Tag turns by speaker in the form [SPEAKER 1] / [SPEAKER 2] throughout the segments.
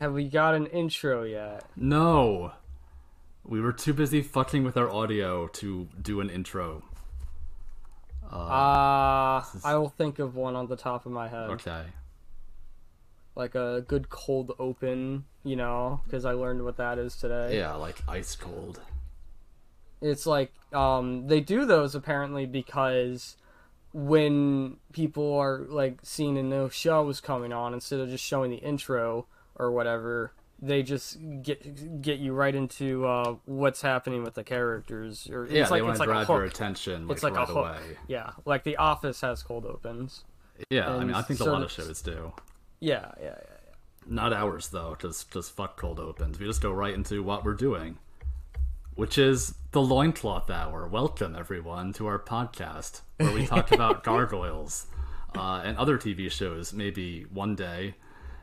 [SPEAKER 1] Have we got an intro yet?
[SPEAKER 2] No. We were too busy fucking with our audio to do an intro.
[SPEAKER 1] Uh, I will think of one on the top of my head.
[SPEAKER 2] Okay.
[SPEAKER 1] Like a good cold open, you know, because I learned what that is today.
[SPEAKER 2] Yeah, like ice cold.
[SPEAKER 1] It's like um they do those apparently because when people are like seeing a new show is coming on instead of just showing the intro or whatever, they just get get you right into uh, what's happening with the characters. Or
[SPEAKER 2] Yeah,
[SPEAKER 1] it's
[SPEAKER 2] they
[SPEAKER 1] like
[SPEAKER 2] want
[SPEAKER 1] it's
[SPEAKER 2] to
[SPEAKER 1] like a
[SPEAKER 2] grab your attention like,
[SPEAKER 1] It's like
[SPEAKER 2] right
[SPEAKER 1] a hook.
[SPEAKER 2] away.
[SPEAKER 1] Yeah, like The Office has cold opens.
[SPEAKER 2] Yeah, I mean, I think a lot of shows do.
[SPEAKER 1] Yeah, yeah, yeah.
[SPEAKER 2] Not ours though, Just just fuck cold opens. We just go right into what we're doing, which is the loincloth hour. Welcome everyone to our podcast where we talk about gargoyles uh, and other TV shows, maybe one day,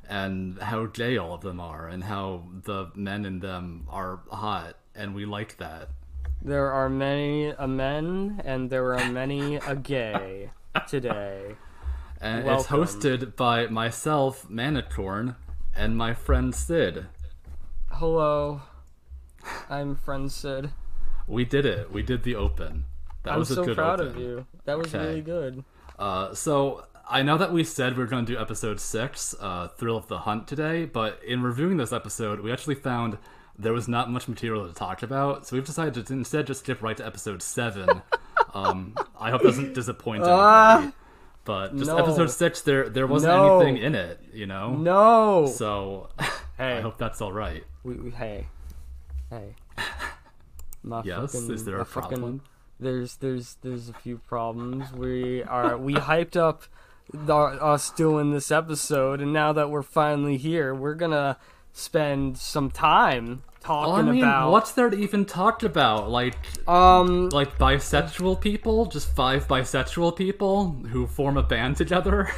[SPEAKER 2] and how gay all of them are, and how the men in them are hot, and we like that.
[SPEAKER 1] There are many a men and there are many a gay today.
[SPEAKER 2] And
[SPEAKER 1] Welcome.
[SPEAKER 2] it's hosted by myself, Manicorn, and my friend Syd.
[SPEAKER 1] Hello, I'm friend Syd.
[SPEAKER 2] We did it. We did the open. That
[SPEAKER 1] I'm
[SPEAKER 2] was a
[SPEAKER 1] so
[SPEAKER 2] good
[SPEAKER 1] proud
[SPEAKER 2] open.
[SPEAKER 1] of you. That was
[SPEAKER 2] Okay.
[SPEAKER 1] really good.
[SPEAKER 2] Uh, so I know that we said we are going to do episode six, uh, Thrill of the Hunt today, but in reviewing this episode, we actually found there was not much material to talk about, so we've decided to instead just skip right to episode seven. um, I hope it doesn't disappoint anybody. But just
[SPEAKER 1] Ah! No.
[SPEAKER 2] episode six, there there wasn't
[SPEAKER 1] No.
[SPEAKER 2] anything in it, you know.
[SPEAKER 1] No.
[SPEAKER 2] So
[SPEAKER 1] hey,
[SPEAKER 2] I hope that's all right.
[SPEAKER 1] we, we, hey, hey. My
[SPEAKER 2] Yes,
[SPEAKER 1] fucking,
[SPEAKER 2] is there a
[SPEAKER 1] fucking-
[SPEAKER 2] problem?
[SPEAKER 1] There's there's there's a few problems. We are we hyped up the, us doing this episode, and now that we're finally here, we're gonna spend some time talking
[SPEAKER 2] I mean,
[SPEAKER 1] about
[SPEAKER 2] what's there to even talk about? Like,
[SPEAKER 1] um
[SPEAKER 2] like bisexual people, just five bisexual people who form a band together.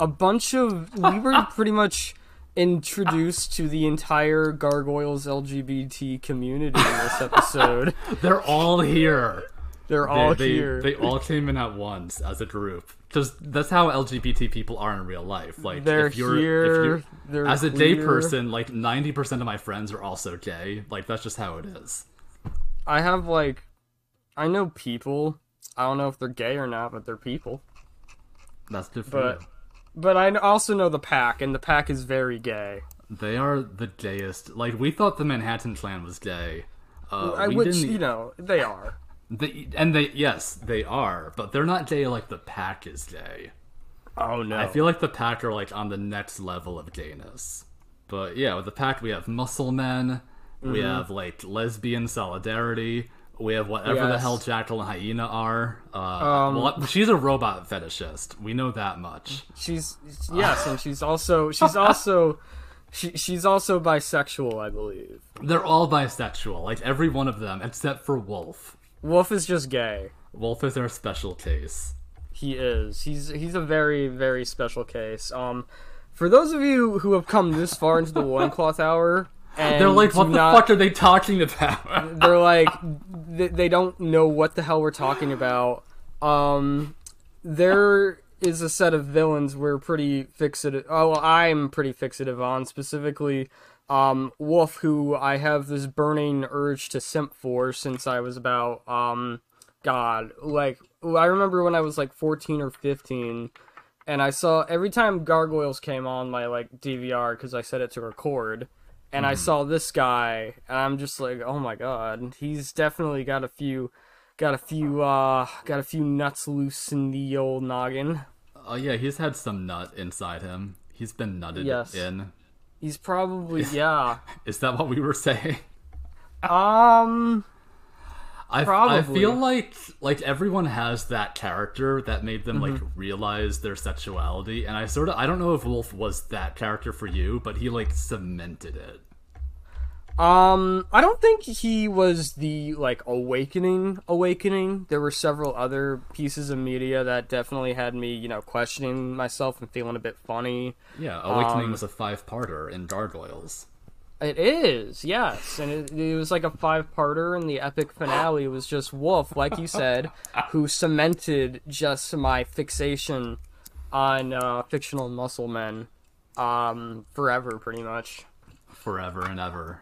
[SPEAKER 1] a bunch of we were pretty much introduced to the entire gargoyles LGBT community in this episode.
[SPEAKER 2] They're all here.
[SPEAKER 1] They're all
[SPEAKER 2] they,
[SPEAKER 1] here.
[SPEAKER 2] They, they all came in at once as a group. Because that's how LGBT people are in real life. Like,
[SPEAKER 1] They're
[SPEAKER 2] if you're,
[SPEAKER 1] here.
[SPEAKER 2] if you're as a gay
[SPEAKER 1] queer.
[SPEAKER 2] person, like ninety percent of my friends are also gay. Like, that's just how it is.
[SPEAKER 1] I have like, I know people. I don't know if they're gay or not, but they're people.
[SPEAKER 2] That's different.
[SPEAKER 1] But but I also know the pack, and the pack is very gay.
[SPEAKER 2] They are the gayest. Like, we thought the Manhattan Clan was gay. Uh,
[SPEAKER 1] which
[SPEAKER 2] didn't.
[SPEAKER 1] you know they are.
[SPEAKER 2] They, and they, yes, they are, but they're not gay like the pack is gay.
[SPEAKER 1] Oh no!
[SPEAKER 2] I feel like the pack are like on the next level of gayness. But yeah, with the pack we have muscle men, we
[SPEAKER 1] Mm-hmm.
[SPEAKER 2] have like lesbian solidarity, we have whatever the hell Jackal and Hyena are. Uh,
[SPEAKER 1] Um,
[SPEAKER 2] well, she's a robot fetishist. We know that much.
[SPEAKER 1] she's yes, and she's also she's also she, she's also bisexual, I believe.
[SPEAKER 2] They're all bisexual, like every one of them, except for Wolf.
[SPEAKER 1] Wolf is just gay.
[SPEAKER 2] Wolf is our special case.
[SPEAKER 1] He is. He's he's a very very special case. Um, for those of you who have come this far into the one loincloth hour, and
[SPEAKER 2] They're like, what the
[SPEAKER 1] not-
[SPEAKER 2] fuck are they talking about?
[SPEAKER 1] they're like they, they don't know what the hell we're talking about um there is a set of villains we're pretty fixative oh well, i'm pretty fixative on specifically um wolf who i have this burning urge to simp for since i was about um god like i remember when i was like 14 or 15 and i saw every time gargoyles came on my like dvr because i set it to record and I saw this guy, and I'm just like, oh my god, he's definitely got a few, got a few, uh, got a few nuts loose in the old noggin.
[SPEAKER 2] Oh yeah, he's had some nut inside him. He's been nutted
[SPEAKER 1] Yes.
[SPEAKER 2] in.
[SPEAKER 1] He's probably, yeah.
[SPEAKER 2] Is that what we were saying?
[SPEAKER 1] Um,
[SPEAKER 2] I, I feel like like everyone has that character that made them like
[SPEAKER 1] Mm-hmm.
[SPEAKER 2] realize their sexuality, and I sort of I don't know if Wolf was that character for you, but he like cemented it.
[SPEAKER 1] Um, I don't think he was the like awakening. Awakening. There were several other pieces of media that definitely had me, you know, questioning myself and feeling a bit funny.
[SPEAKER 2] Yeah, Awakening
[SPEAKER 1] Um,
[SPEAKER 2] was a five parter in Gargoyles.
[SPEAKER 1] It is, yes, and it, it was like a five-parter, and the epic finale was just Wolf, like you said, who cemented just my fixation on uh, fictional muscle men, um, forever, pretty much.
[SPEAKER 2] forever and ever.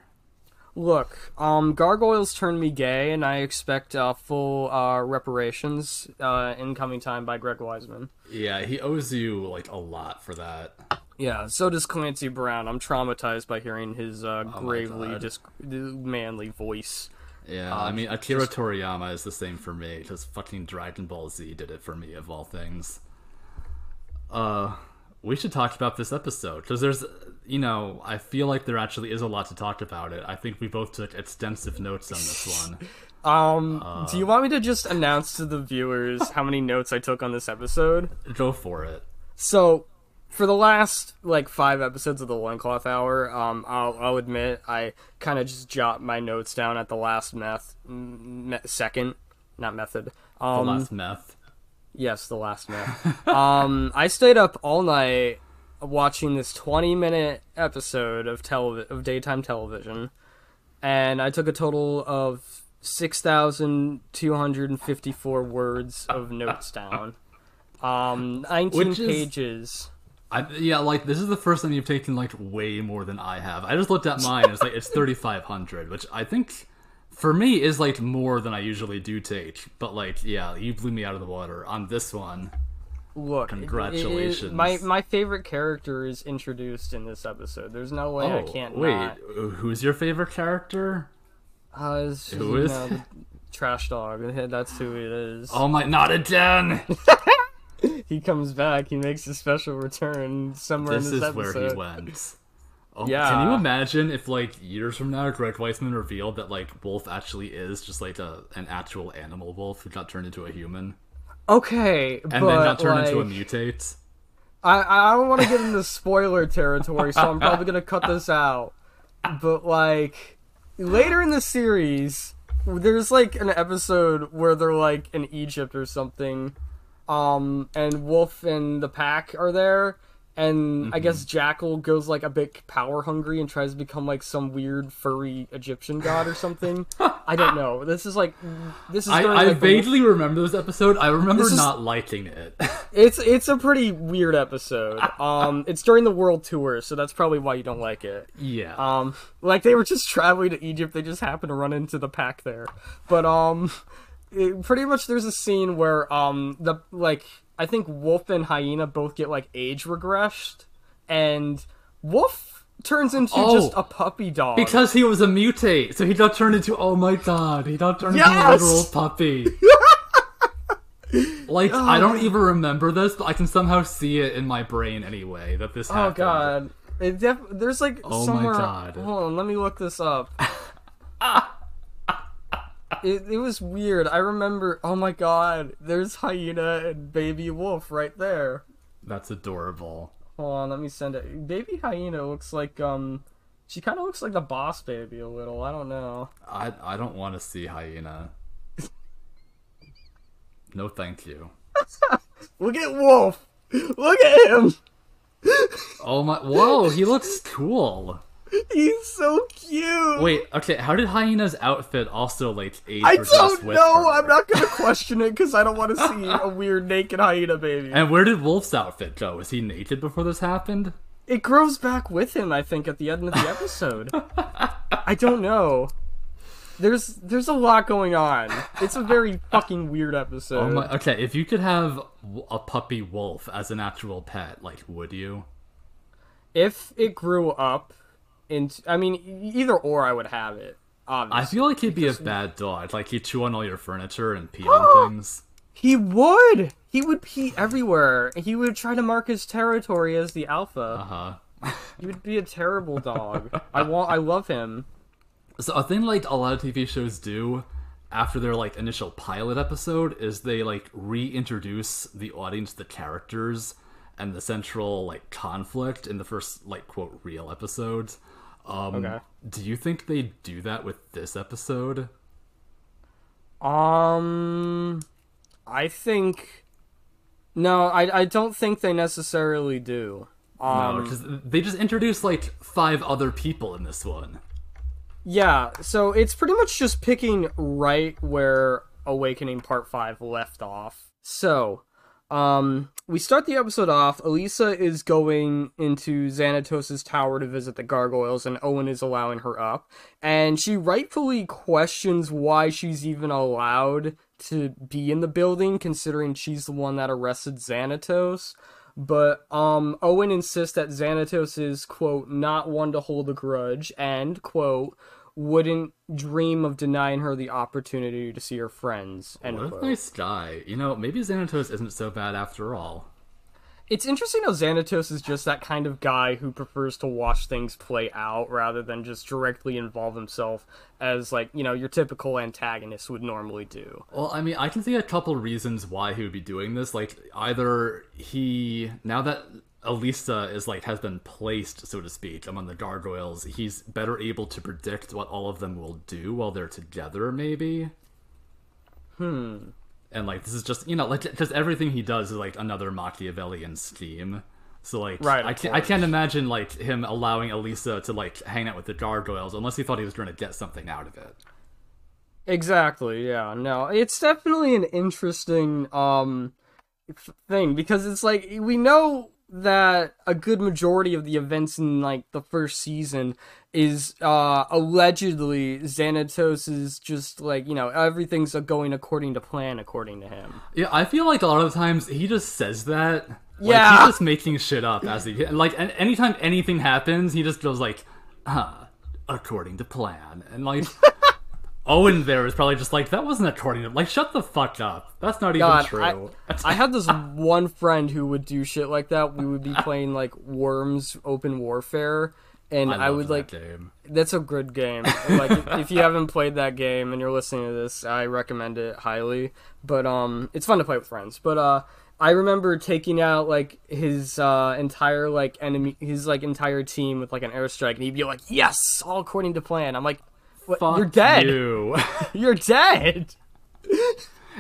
[SPEAKER 1] Look, um, Gargoyles turned me gay, and I expect uh, full uh, reparations uh, in coming time by Greg Weisman.
[SPEAKER 2] Yeah, he owes you like a lot for that.
[SPEAKER 1] Yeah, so does Clancy Brown. I'm traumatized by hearing his uh,
[SPEAKER 2] Oh
[SPEAKER 1] gravely dis- manly voice.
[SPEAKER 2] Yeah, I mean Akira Toriyama is the same for me because fucking Dragon Ball Z did it for me of all things. Uh, we should talk about this episode because there's, you know, I feel like there actually is a lot to talk about it. I think we both took extensive notes on this one.
[SPEAKER 1] Um,
[SPEAKER 2] Uh.
[SPEAKER 1] do you want me to just announce to the viewers how many notes I took on this episode?
[SPEAKER 2] Go for it.
[SPEAKER 1] So, for the last like five episodes of the Loincloth Hour, um, I'll, I'll admit I kind of just jot my notes down at the last meth me- second, not method.
[SPEAKER 2] The
[SPEAKER 1] Um,
[SPEAKER 2] last meth.
[SPEAKER 1] yes, the last meth. um, I stayed up all night watching this twenty-minute episode of televi- of daytime television, and I took a total of six thousand two hundred and fifty-four words of notes down. Um, nineteen
[SPEAKER 2] Which is-
[SPEAKER 1] pages.
[SPEAKER 2] I, yeah, like this is the first time you've taken like way more than I have. I just looked at mine. It's like it's thirty five hundred, which I think for me is like more than I usually do take. But like, yeah, you blew me out of the water on this one.
[SPEAKER 1] Look, it- it-
[SPEAKER 2] Congratulations.
[SPEAKER 1] my my favorite character is introduced in this episode. There's no way I
[SPEAKER 2] Oh,
[SPEAKER 1] can't
[SPEAKER 2] wait,
[SPEAKER 1] not.
[SPEAKER 2] who's your favorite character?
[SPEAKER 1] Uh, it's-
[SPEAKER 2] Who is?
[SPEAKER 1] know, trash dog? That's who it is.
[SPEAKER 2] Oh my, not again!
[SPEAKER 1] He comes back. He makes a special return somewhere
[SPEAKER 2] this
[SPEAKER 1] in this
[SPEAKER 2] is where he went. Oh,
[SPEAKER 1] Yeah.
[SPEAKER 2] Can you imagine if, like, years from now, Greg Weisman revealed that, like, Wolf actually is just, like, a, an actual animal wolf who got turned into a human?
[SPEAKER 1] Okay,
[SPEAKER 2] And
[SPEAKER 1] but
[SPEAKER 2] then got turned
[SPEAKER 1] like,
[SPEAKER 2] into a mutate?
[SPEAKER 1] I I don't want to get into spoiler territory, so I'm probably gonna cut this out. But like later in the series, there's like an episode where they're like in Egypt or something, um, and Wolf and the pack are there, and I guess Jackal goes like a bit power hungry and tries to become like some weird furry Egyptian god or something. I don't know. This is like this is
[SPEAKER 2] I,
[SPEAKER 1] during,
[SPEAKER 2] I
[SPEAKER 1] like, the-
[SPEAKER 2] vaguely remember this episode. I remember
[SPEAKER 1] This is-
[SPEAKER 2] not liking it.
[SPEAKER 1] It's it's a pretty weird episode. Um, it's during the world tour, so that's probably why you don't like it.
[SPEAKER 2] yeah.
[SPEAKER 1] Um, like they were just traveling to Egypt, they just happened to run into the pack there. But um, it, pretty much there's a scene where um the like I think Wolf and Hyena both get like age regressed, and Wolf turns into
[SPEAKER 2] Oh.
[SPEAKER 1] just a puppy dog.
[SPEAKER 2] because he was a mutate, so he got turned into. Oh my god, he got turned into a
[SPEAKER 1] Yes!
[SPEAKER 2] literal puppy. like I don't even remember this, but I can somehow see it in my brain anyway that this
[SPEAKER 1] oh
[SPEAKER 2] happened.
[SPEAKER 1] god. It def- there's like
[SPEAKER 2] Oh my
[SPEAKER 1] somewhere.
[SPEAKER 2] God.
[SPEAKER 1] Hold on, let me look this up. it, it was weird. I remember. Oh my god, there's hyena and baby wolf right there.
[SPEAKER 2] That's adorable.
[SPEAKER 1] Hold on, let me send it. Baby hyena looks like um, she kind of looks like the boss baby a little. I don't know.
[SPEAKER 2] I I don't want to see hyena. No, thank you.
[SPEAKER 1] Look at Wolf. Look at him.
[SPEAKER 2] Oh my! Whoa, he looks cool.
[SPEAKER 1] He's so cute.
[SPEAKER 2] Wait, okay. How did hyena's outfit also like age?
[SPEAKER 1] I don't know. I'm not gonna question it because I don't want to see a weird naked hyena baby.
[SPEAKER 2] And where did Wolf's outfit go? Was he naked before this happened?
[SPEAKER 1] It grows back with him, I think, at the end of the episode. I don't know. There's there's a lot going on. It's a very fucking weird oh episode.
[SPEAKER 2] Oh my, okay, if you could have a puppy wolf as an actual pet, like, would you?
[SPEAKER 1] If it grew up I mean, either or, I would have it.
[SPEAKER 2] I feel like he'd be a bad dog. Like, he'd chew on all your furniture and pee on things.
[SPEAKER 1] he would. He would pee everywhere. He would try to mark his territory as the alpha.
[SPEAKER 2] Uh huh.
[SPEAKER 1] He would be a terrible dog. I want. I love him.
[SPEAKER 2] So a thing like a lot of TV shows do after their like initial pilot episode is they like reintroduce the audience the characters and the central like conflict in the first like quote real episodes. Um,
[SPEAKER 1] Okay.
[SPEAKER 2] Do you think they do that with this episode?
[SPEAKER 1] Um, I think. No, I I don't think they necessarily do.
[SPEAKER 2] No,
[SPEAKER 1] Um,
[SPEAKER 2] because they just introduced like five other people in this one.
[SPEAKER 1] yeah. So it's pretty much just picking right where Awakening Part Five left off. So, Um, we start the episode off. Elisa is going into Xanatos' tower to visit the gargoyles, and Owen is allowing her up. And she rightfully questions why she's even allowed to be in the building, considering she's the one that arrested Xanatos. But um, Owen insists that Xanatos is quote not one to hold a grudge, and quote wouldn't dream of denying her the opportunity to see her friends. End
[SPEAKER 2] What a nice guy. You know, maybe Xanatos isn't so bad after all.
[SPEAKER 1] It's interesting how Xanatos is just that kind of guy who prefers to watch things play out rather than just directly involve himself as like, you know, your typical antagonist would normally do.
[SPEAKER 2] Well, I mean, I can see a couple reasons why he would be doing this. Like, either he now that Elisa is like has been placed, so to speak, among the gargoyles, he's better able to predict what all of them will do while they're together. Maybe.
[SPEAKER 1] Hmm.
[SPEAKER 2] And like, this is just you know, like, because everything he does is like another Machiavellian scheme. So like,
[SPEAKER 1] Right,
[SPEAKER 2] I can't, I can't imagine like him allowing Elisa to like hang out with the gargoyles unless he thought he was going to get something out of it.
[SPEAKER 1] Exactly. Yeah. No, it's definitely an interesting um thing because it's like we know that a good majority of the events in like the first season is uh allegedly Xanatos is just like you know everything's going according to plan according to him.
[SPEAKER 2] Yeah, I feel like a lot of times he just says that. Like,
[SPEAKER 1] Yeah.
[SPEAKER 2] he's just making shit up as he like. And anytime anything happens, he just goes like, "Huh, according to plan," and like. Owen there is probably just like that wasn't according to like shut the fuck up. That's not even true.
[SPEAKER 1] I, I had this one friend who would do shit like that. We would be playing like Worms Open Warfare, and I,
[SPEAKER 2] love
[SPEAKER 1] would like
[SPEAKER 2] game.
[SPEAKER 1] That's a good game. Like if, if you haven't played that game and you're listening to this, I recommend it highly. But um it's fun to play with friends. But uh I remember taking out like his uh entire like enemy his like entire team with like an airstrike and he'd be like, "Yes, all according to plan." I'm like, "What?
[SPEAKER 2] Fuck
[SPEAKER 1] you're dead.
[SPEAKER 2] you.
[SPEAKER 1] You're dead."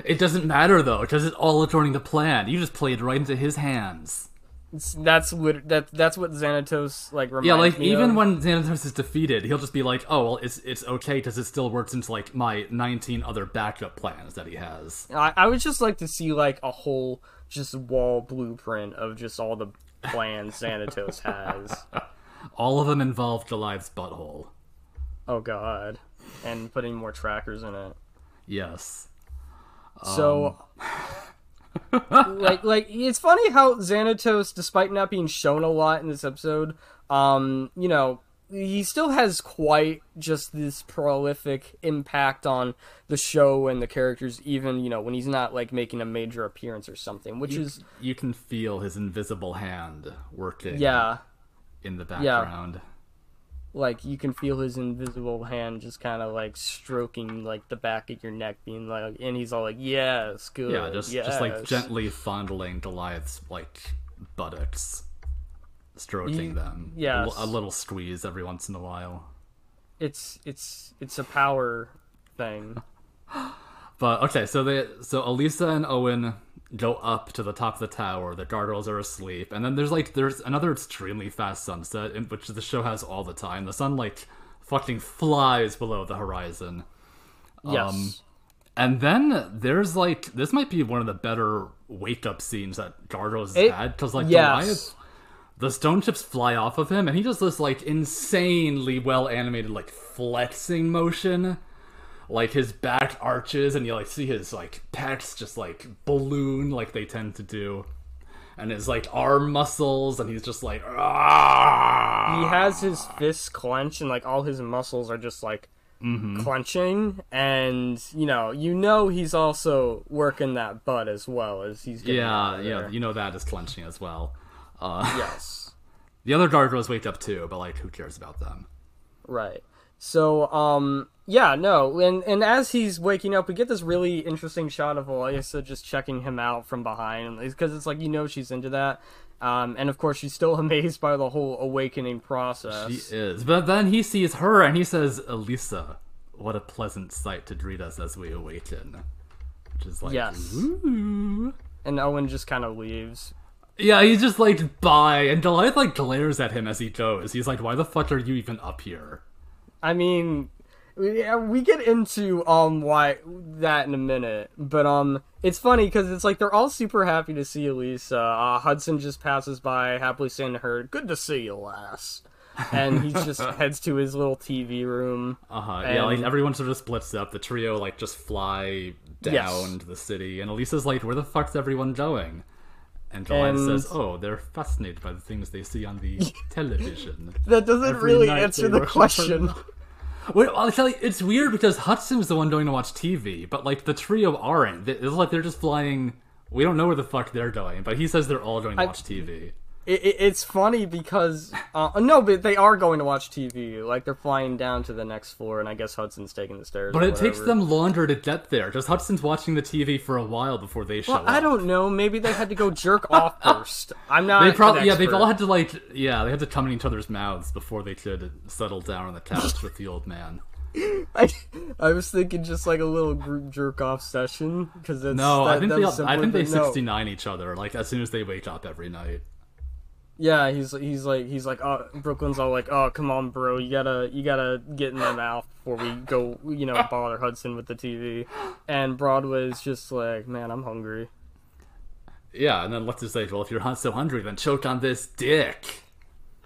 [SPEAKER 2] it doesn't matter though, because it's all according to plan. You just played right into his hands.
[SPEAKER 1] It's- That's what that that's what Xanatos like reminds
[SPEAKER 2] Yeah, like
[SPEAKER 1] me
[SPEAKER 2] even
[SPEAKER 1] of.
[SPEAKER 2] when Xanatos is defeated, he'll just be like, "Oh well, it's it's okay because it still works into like my 19 other backup plans that he has."
[SPEAKER 1] I, I would just like to see like a whole just wall blueprint of just all the plans Xanatos has.
[SPEAKER 2] All of them involve Goliath's butthole.
[SPEAKER 1] Oh god. And putting more trackers in it.
[SPEAKER 2] Yes.
[SPEAKER 1] So like like it's funny how Xanatos, despite not being shown a lot in this episode, um, you know, he still has quite just this prolific impact on the show and the characters even, you know, when he's not like making a major appearance or something, which is
[SPEAKER 2] You can feel his invisible hand working
[SPEAKER 1] yeah,
[SPEAKER 2] in the background.
[SPEAKER 1] Like you can feel his invisible hand just kind of like stroking like the back of your neck being like and he's all like yes good
[SPEAKER 2] Yeah, just just like gently fondling Goliath's like buttocks, stroking them. A a little squeeze every once in a while.
[SPEAKER 1] it's it's it's a power thing
[SPEAKER 2] But okay, so they so Elisa and Owen go up to the top of the tower. The gargoyles are asleep, and then there's like there's another extremely fast sunset, in which the show has all the time. The sun like fucking flies below the horizon.
[SPEAKER 1] yes
[SPEAKER 2] Um, And then there's like this might be one of the better wake up scenes that Gargoyles
[SPEAKER 1] It-
[SPEAKER 2] had because like
[SPEAKER 1] yes.
[SPEAKER 2] Goliath, the stone chips fly off of him, and he does this like insanely well animated like flexing motion. Like his back arches, and you like see his like pecs just like balloon like they tend to do, and his like arm muscles, and he's just like "Ah!"
[SPEAKER 1] he has his fists clenched and like all his muscles are just like
[SPEAKER 2] Mm-hmm.
[SPEAKER 1] clenching and you know you know he's also working that butt as well as he's getting
[SPEAKER 2] yeah yeah you know that is clenching as well. Uh,
[SPEAKER 1] yes
[SPEAKER 2] The other gargoyles wake up too, but like, who cares about them?
[SPEAKER 1] Right. So, um, yeah, no, and and as he's waking up, we get this really interesting shot of Elisa just checking him out from behind, because it's like you know she's into that, um, and of course she's still amazed by the whole awakening process.
[SPEAKER 2] She is. But then he sees her and he says, Elisa, what a pleasant sight to greet us as we awaken. Which is like,
[SPEAKER 1] Yes.
[SPEAKER 2] ooh.
[SPEAKER 1] And Owen just kind of leaves.
[SPEAKER 2] Yeah, he's just like, bye. And Delight like glares at him as he goes. He's like, why the fuck are you even up here?
[SPEAKER 1] I mean, we, we get into um why that in a minute, but um it's funny because it's like they're all super happy to see Elisa. Uh, Hudson just passes by, happily saying to her, "Good to see you, lass." and he just heads to his little TV room.
[SPEAKER 2] Uh huh. Yeah, like everyone sort of splits up. The trio like just fly down
[SPEAKER 1] Yes.
[SPEAKER 2] to the city, and Elisa's like, "Where the fuck's everyone going?" And Goliath
[SPEAKER 1] And-
[SPEAKER 2] says, "Oh, they're fascinated by the things they see on the television."
[SPEAKER 1] That doesn't
[SPEAKER 2] Every
[SPEAKER 1] really answer the question.
[SPEAKER 2] Wait, I'll tell you, it's weird because Hudson's the one going to watch TV, but like the trio aren't. It's like they're just flying. We don't know where the fuck they're going, but he says they're all going to
[SPEAKER 1] I-
[SPEAKER 2] watch TV.
[SPEAKER 1] It, it, it's funny because uh, no, but they are going to watch TV. Like they're flying down to the next floor, and I guess Hudson's taking the stairs.
[SPEAKER 2] But it takes them longer to get there. Because Hudson's watching the TV for a while before they show
[SPEAKER 1] Well,
[SPEAKER 2] up.
[SPEAKER 1] I don't know. Maybe they had to go jerk off first. I'm not.
[SPEAKER 2] They probably yeah. They've all had to like yeah. They had to come in each other's mouths before they could settle down on the couch with the old man.
[SPEAKER 1] I, I was thinking just like a little group jerk off session because
[SPEAKER 2] No, I think they I think they
[SPEAKER 1] no.
[SPEAKER 2] sixty nine each other like as soon as they wake up every night.
[SPEAKER 1] Yeah, he's he's like he's like oh Brooklyn's all like oh come on bro you gotta you gotta get in the mouth before we go you know bother Hudson with the TV, and Broadway's just like man I'm hungry.
[SPEAKER 2] Yeah, and then Lex is like, well, if you're so hungry, then choke on this dick.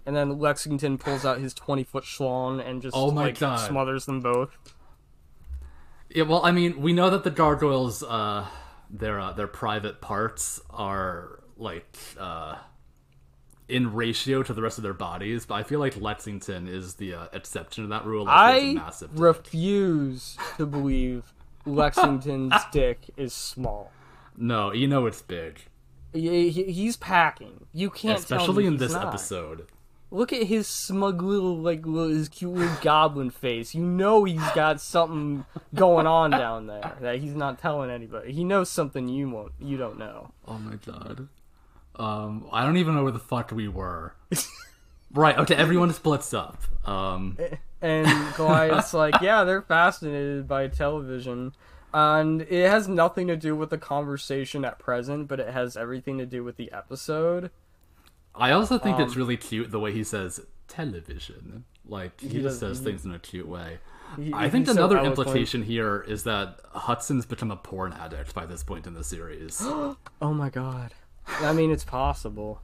[SPEAKER 1] And then Lexington pulls out his twenty foot schlong and just
[SPEAKER 2] Oh my
[SPEAKER 1] like
[SPEAKER 2] God.
[SPEAKER 1] smothers them both.
[SPEAKER 2] Yeah, well, I mean, we know that the gargoyles, uh, their uh, their private parts are like uh, in ratio to the rest of their bodies, but I feel like Lexington is the uh, exception to that rule. Like, he has a
[SPEAKER 1] I refuse to believe Lexington's dick is small.
[SPEAKER 2] no, you know it's big,
[SPEAKER 1] He, he- he's packing. You can't, tell
[SPEAKER 2] especially in this
[SPEAKER 1] not.
[SPEAKER 2] episode.
[SPEAKER 1] Look at his smug little, like, little, his cute little goblin face. You know he's got something going on down there that he's not telling anybody. He knows something you won't, you don't know.
[SPEAKER 2] Oh my god. Um, I don't even know where the fuck we were. right. Okay. Everyone splits up. Um,
[SPEAKER 1] And Goliath's like, yeah, they're fascinated by television. And it has nothing to do with the conversation at present, but it has everything to do with the episode.
[SPEAKER 2] I also think it's
[SPEAKER 1] Um,
[SPEAKER 2] really cute the way he says television. Like he, just
[SPEAKER 1] does-
[SPEAKER 2] says things in a cute way.
[SPEAKER 1] He-
[SPEAKER 2] I think
[SPEAKER 1] he's so
[SPEAKER 2] another implication here is that Hudson's become a porn addict by this point in the series.
[SPEAKER 1] Oh my god. I mean, it's possible.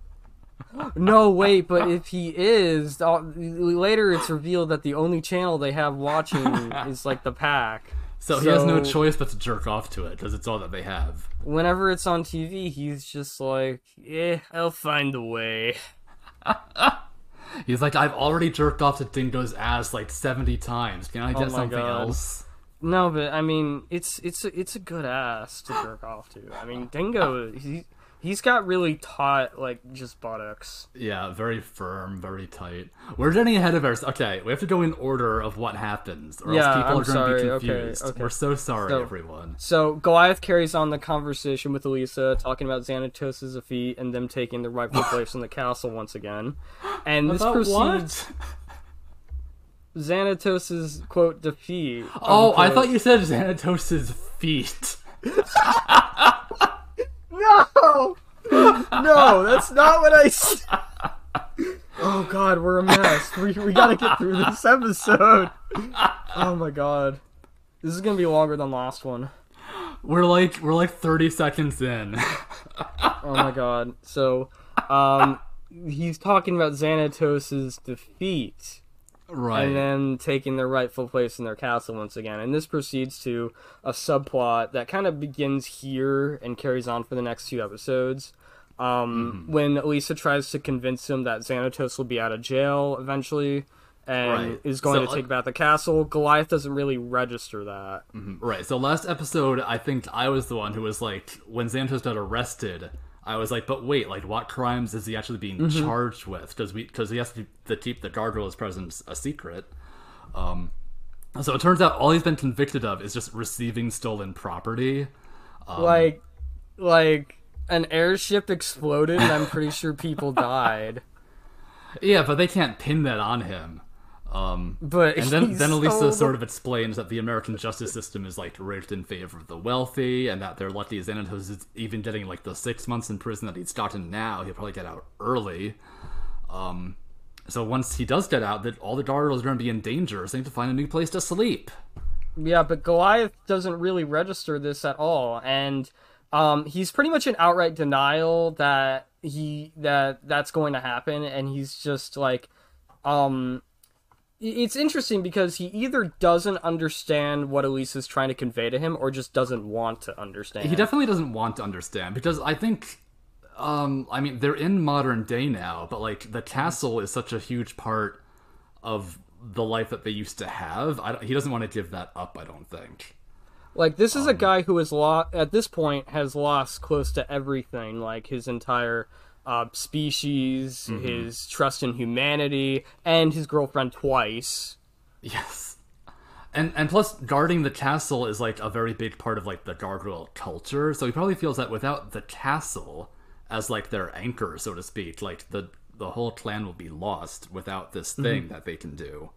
[SPEAKER 1] No, wait, but if he is, uh, later it's revealed that the only channel they have watching is like the pack.
[SPEAKER 2] So, he has no choice but to jerk off to it because it's all that they have.
[SPEAKER 1] Whenever it's on TV, he's just like, eh, I'll find a way.
[SPEAKER 2] He's like, I've already jerked off to Dingo's ass like seventy times. Can I get
[SPEAKER 1] Oh
[SPEAKER 2] something
[SPEAKER 1] God.
[SPEAKER 2] else?
[SPEAKER 1] No, but I mean, it's it's it's a good ass to jerk off to. I mean, Dingo, he he's got really taut like just buttocks.
[SPEAKER 2] Yeah, very firm, very tight. We're getting ahead of ourselves. Okay, we have to go in order of what happens, or
[SPEAKER 1] Yeah,
[SPEAKER 2] else people
[SPEAKER 1] I'm
[SPEAKER 2] are going to be confused.
[SPEAKER 1] okay.
[SPEAKER 2] We're so sorry,
[SPEAKER 1] So-
[SPEAKER 2] everyone.
[SPEAKER 1] So Goliath carries on the conversation with Elisa, talking about Xanatos' defeat and them taking their rightful place in the castle once again. And this
[SPEAKER 2] About
[SPEAKER 1] proceeds
[SPEAKER 2] what?
[SPEAKER 1] Xanatos' quote defeat.
[SPEAKER 2] Oh, I thought you said Xanatos' feet.
[SPEAKER 1] No, no, that's not what I said. Oh God, we're a mess. We we gotta get through this episode. Oh my God, this is gonna be longer than last one.
[SPEAKER 2] We're like we're like thirty seconds in.
[SPEAKER 1] Oh my god. So, um, he's talking about Xanatos' defeat
[SPEAKER 2] right.
[SPEAKER 1] and then taking their rightful place in their castle once again. And this proceeds to a subplot that kind of begins here and carries on for the next few episodes. Um,
[SPEAKER 2] Mm-hmm.
[SPEAKER 1] When Elisa tries to convince him that Xanatos will be out of jail eventually and
[SPEAKER 2] Right.
[SPEAKER 1] is going
[SPEAKER 2] So,
[SPEAKER 1] to take back the castle, Goliath doesn't really register that.
[SPEAKER 2] Right. So last episode, I think I was the one who was like, when Xanatos got arrested, I was like, but wait, like, what crimes is he actually being
[SPEAKER 1] Mm-hmm.
[SPEAKER 2] charged with? Because we because he has to, to keep the gargoyle's presence a secret. Um, so it turns out all he's been convicted of is just receiving stolen property. Um,
[SPEAKER 1] like, like an airship exploded, and I'm pretty sure people died.
[SPEAKER 2] Yeah, but they can't pin that on him. Um,
[SPEAKER 1] But
[SPEAKER 2] and then then Elisa
[SPEAKER 1] stole
[SPEAKER 2] sort of explains that the American justice system is like rigged in favor of the wealthy, and that they're lucky Xanatos is even getting like the six months in prison that he's gotten now. He'll probably get out early. Um, so once he does get out, that all the gargoyles are going to be in danger, so they need to find a new place to sleep.
[SPEAKER 1] Yeah, but Goliath doesn't really register this at all, and um, he's pretty much in outright denial that he that that's going to happen, and he's just like, um, it's interesting because he either doesn't understand what Elisa is trying to convey to him, or just doesn't want to understand.
[SPEAKER 2] He definitely doesn't want to understand because I think, um, I mean, they're in modern day now, but like the castle is such a huge part of the life that they used to have. I, he doesn't want to give that up. I don't think.
[SPEAKER 1] Like this is a guy who is lost at this point has lost close to everything, like his entire uh, species, his trust in humanity, and his girlfriend twice.
[SPEAKER 2] Yes. And and plus guarding the castle is like a very big part of like the gargoyle culture. So he probably feels that without the castle as like their anchor, so to speak, like the the whole clan will be lost without this thing that they can do.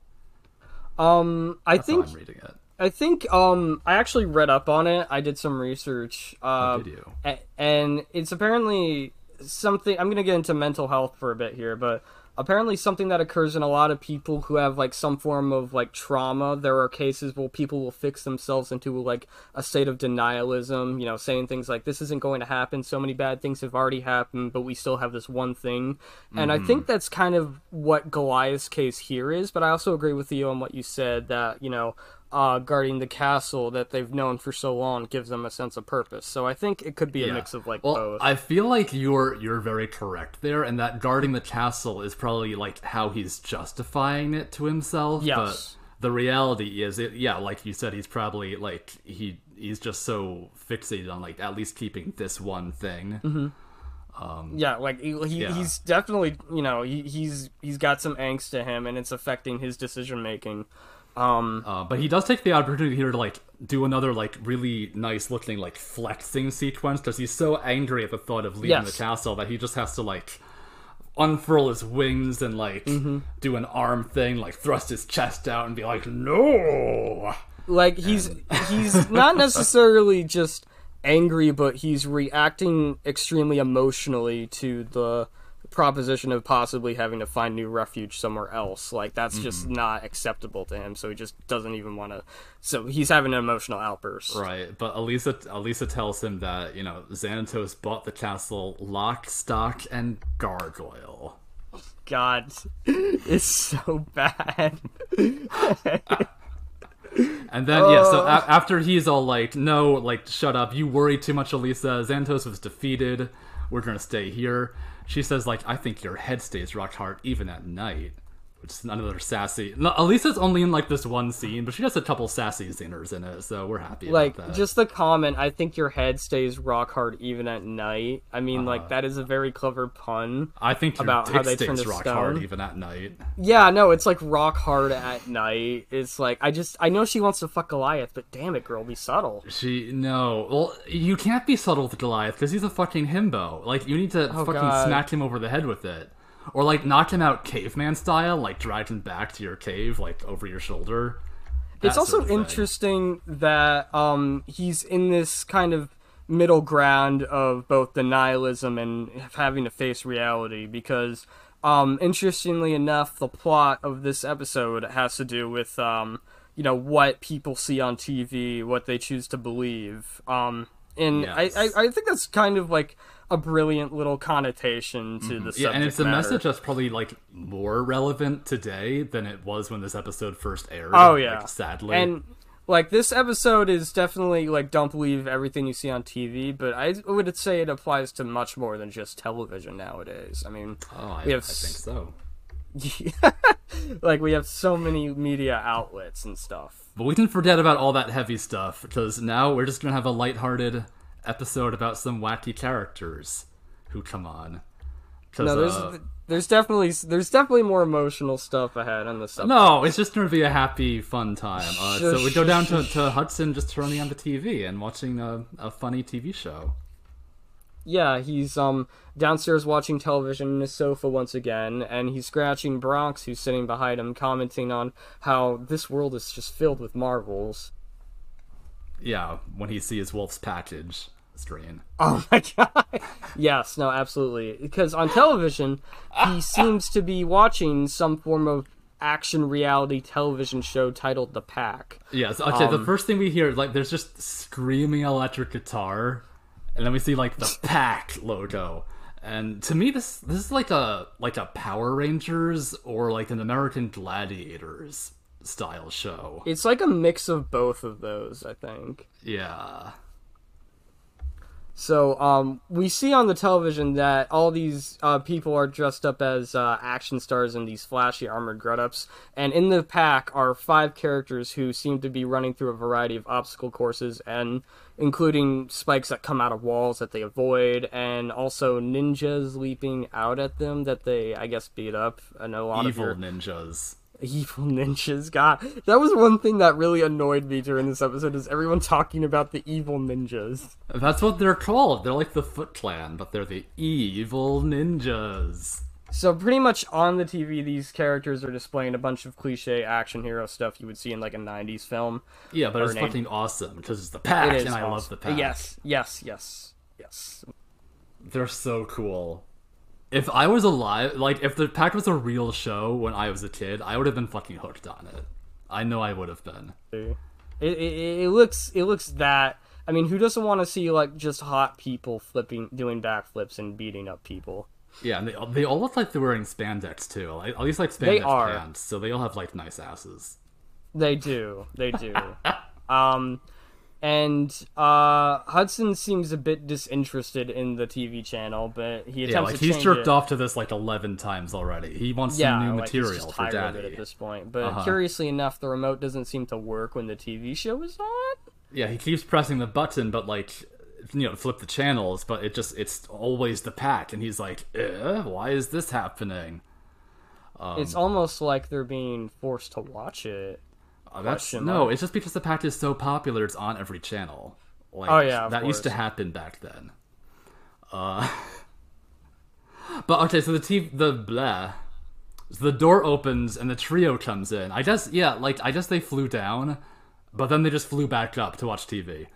[SPEAKER 1] Um, I
[SPEAKER 2] That's
[SPEAKER 1] think
[SPEAKER 2] I'm reading it.
[SPEAKER 1] I think um I actually read up on it. I did some research. Uh,
[SPEAKER 2] did you?
[SPEAKER 1] a- and it's apparently something. I'm gonna get into mental health for a bit here, but apparently something that occurs in a lot of people who have like some form of like trauma. There are cases where people will fix themselves into like a state of denialism. You know, saying things like "This isn't going to happen." So many bad things have already happened, but we still have this one thing. And I think mm-hmm. that's kind of what Goliath's case here is. But I also agree with you on what you said that you know uh, guarding the castle that they've known for so long gives them a sense of purpose. So I think it could be a
[SPEAKER 2] Yeah.
[SPEAKER 1] mix of like
[SPEAKER 2] well,
[SPEAKER 1] both.
[SPEAKER 2] I feel like you're you're very correct there, and that guarding the castle is probably like how he's justifying it to himself.
[SPEAKER 1] Yes.
[SPEAKER 2] But the reality is, it yeah, like you said, he's probably like he he's just so fixated on like at least keeping this one thing.
[SPEAKER 1] Mm-hmm. yeah, like he, he,
[SPEAKER 2] Yeah.
[SPEAKER 1] he's definitely you know he, he's he's got some angst to him, and it's affecting his decision making. Um,
[SPEAKER 2] Uh, but he does take the opportunity here to like do another like really nice looking like flexing sequence because he's so angry at the thought of leaving
[SPEAKER 1] Yes.
[SPEAKER 2] the castle that he just has to like unfurl his wings and like
[SPEAKER 1] Mm-hmm.
[SPEAKER 2] do an arm thing, like thrust his chest out and be like, "No."
[SPEAKER 1] like he's he's not necessarily just angry, but he's reacting extremely emotionally to the proposition of possibly having to find new refuge somewhere else. Like that's just mm-hmm. not acceptable to him. So he just doesn't even want to. So he's having an emotional outburst.
[SPEAKER 2] Right, but Elisa Elisa tells him that you know Xanatos bought the castle lock, stock, and gargoyle.
[SPEAKER 1] God, it's so bad.
[SPEAKER 2] And then yeah,
[SPEAKER 1] Oh.
[SPEAKER 2] so a- after he's all like, "No, like shut up, you worry too much, Elisa. Xanatos was defeated. We're gonna stay here." She says like, "I think your head stays rock hard even at night." Which is another sassy. No, Elisa's only in like this one scene, but she has a couple sassy zingers in it, so we're happy
[SPEAKER 1] like just the comment i think your head stays rock hard even at night i mean
[SPEAKER 2] Uh-huh.
[SPEAKER 1] like that is a very clever pun
[SPEAKER 2] I think
[SPEAKER 1] about how they turn to
[SPEAKER 2] rock
[SPEAKER 1] stone.
[SPEAKER 2] hard even at night.
[SPEAKER 1] yeah no it's like rock hard at night it's like i just i know she wants to fuck goliath but damn it girl be subtle
[SPEAKER 2] She no. Well, you can't be subtle with Goliath because he's a fucking himbo. Like you need to fucking
[SPEAKER 1] Oh, God.
[SPEAKER 2] smack him over the head with it, or like knock him out caveman style, like drag him back to your cave, like over your shoulder.
[SPEAKER 1] it's also interesting that um he's in this kind of middle ground of both denialism and having to face reality because um interestingly enough the plot of this episode has to do with um you know what people see on TV what they choose to believe um and
[SPEAKER 2] Yes.
[SPEAKER 1] I, I I think that's kind of like a brilliant little connotation to mm-hmm. the subject
[SPEAKER 2] Yeah, and it's a message that's probably like more relevant today than it was when this episode first aired.
[SPEAKER 1] Oh yeah,
[SPEAKER 2] like, sadly.
[SPEAKER 1] and like this episode is definitely like don't believe everything you see on TV, but I would say it applies to much more than just television nowadays. I mean,
[SPEAKER 2] oh, I,
[SPEAKER 1] we
[SPEAKER 2] I think so.
[SPEAKER 1] like we have so many media outlets and stuff.
[SPEAKER 2] But we can forget about all that heavy stuff because now we're just gonna have a lighthearted episode about some wacky characters who come on.
[SPEAKER 1] No, there's
[SPEAKER 2] uh,
[SPEAKER 1] there's definitely there's definitely more emotional stuff ahead on this.
[SPEAKER 2] No, it's just going to be a happy, fun time. Uh, so we go down to, to Hudson just turning on the TV and watching a, a funny TV show.
[SPEAKER 1] Yeah, he's um downstairs watching television in his sofa once again, and he's scratching Bronx, who's sitting behind him, commenting on how this world is just filled with marvels.
[SPEAKER 2] Yeah, when he sees Wolf's package. Screen.
[SPEAKER 1] Oh my god. yes, no, absolutely. Because on television, he seems to be watching some form of action reality television show titled The Pack.
[SPEAKER 2] Yes. Okay.
[SPEAKER 1] Um,
[SPEAKER 2] the first thing we hear, like, there's just screaming electric guitar, and then we see like the pack logo. And to me, this this is like a like a Power Rangers or like an American Gladiators style show.
[SPEAKER 1] It's like a mix of both of those, I think.
[SPEAKER 2] Yeah.
[SPEAKER 1] So um, we see on the television that all these uh, people are dressed up as uh, action stars in these flashy armored get-ups, and in the pack are five characters who seem to be running through a variety of obstacle courses, and including spikes that come out of walls that they avoid, and also ninjas leaping out at them that they, I guess, beat up. I know a lot
[SPEAKER 2] Evil
[SPEAKER 1] of your
[SPEAKER 2] ninjas.
[SPEAKER 1] Evil ninjas. God, that was one thing that really annoyed me during this episode is everyone talking about the evil ninjas.
[SPEAKER 2] That's what they're called. They're like the Foot Clan, but they're the evil ninjas.
[SPEAKER 1] So pretty much on the TV, these characters are displaying a bunch of cliche action hero stuff you would see in like a '90s film.
[SPEAKER 2] Yeah, but it's fucking awesome because it's the pack,
[SPEAKER 1] It
[SPEAKER 2] and I love the pack.
[SPEAKER 1] Yes, yes, yes, yes.
[SPEAKER 2] They're so cool. If I was alive, like if the pack was a real show when I was a kid, I would have been fucking hooked on it. I know I would have been.
[SPEAKER 1] It, it, it looks it looks that. I mean, who doesn't want to see like just hot people flipping, doing backflips and beating up people?
[SPEAKER 2] Yeah, and they they all look like they're wearing spandex too. Like, at least like spandex
[SPEAKER 1] They are.
[SPEAKER 2] pants, so they all have like nice asses.
[SPEAKER 1] They do. They do. um, and uh, Hudson seems a bit disinterested in the TV channel, but he attempts
[SPEAKER 2] Yeah, like
[SPEAKER 1] to
[SPEAKER 2] he's jerked
[SPEAKER 1] it.
[SPEAKER 2] off to this like eleven times already. He wants
[SPEAKER 1] yeah,
[SPEAKER 2] some new
[SPEAKER 1] like,
[SPEAKER 2] material for
[SPEAKER 1] tired of it
[SPEAKER 2] Daddy.
[SPEAKER 1] at this point. But
[SPEAKER 2] Uh-huh.
[SPEAKER 1] curiously enough, the remote doesn't seem to work when the TV show is on.
[SPEAKER 2] Yeah, he keeps pressing the button, but like you know, flip the channels, but it just it's always the pack, and he's like, eh, why is this happening? Um,
[SPEAKER 1] it's almost like they're being forced to watch it.
[SPEAKER 2] That's
[SPEAKER 1] Question
[SPEAKER 2] no,
[SPEAKER 1] mark.
[SPEAKER 2] it's just because the pack is so popular, it's on every channel. Like,
[SPEAKER 1] Oh, yeah,
[SPEAKER 2] that used to happen back then. Uh, but okay, so the t the blah, so the door opens and the trio comes in. I guess yeah, like I guess they flew down, but then they just flew back up to watch TV.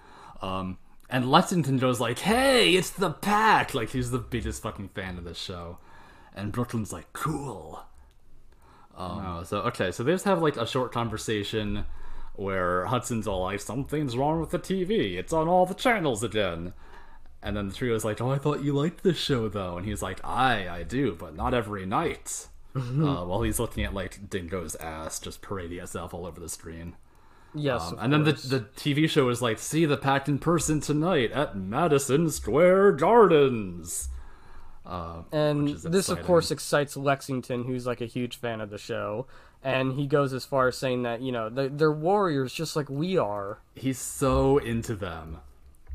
[SPEAKER 2] Um, and Lexington goes like, "Hey, it's the pack!" Like he's the biggest fucking fan of this show, and Brooklyn's like, "Cool." Um, so okay, so they just have like a short conversation where Hudson's all like, "Something's wrong with the TV. It's on all the channels again." And then the trio's like, "Oh, I thought you liked this show though." And he's like, "I, I do, but not every night." uh, while he's looking at like Dingo's ass just parading itself all over the screen.
[SPEAKER 1] Yes,
[SPEAKER 2] Um, and then the the TV show is like, "See the pack in person tonight at Madison Square Gardens." Uh,
[SPEAKER 1] And this, of course, excites Lexington, who's like a huge fan of the show. And he goes as far as saying that, you know, they're, they're warriors just like we are.
[SPEAKER 2] he's so into them.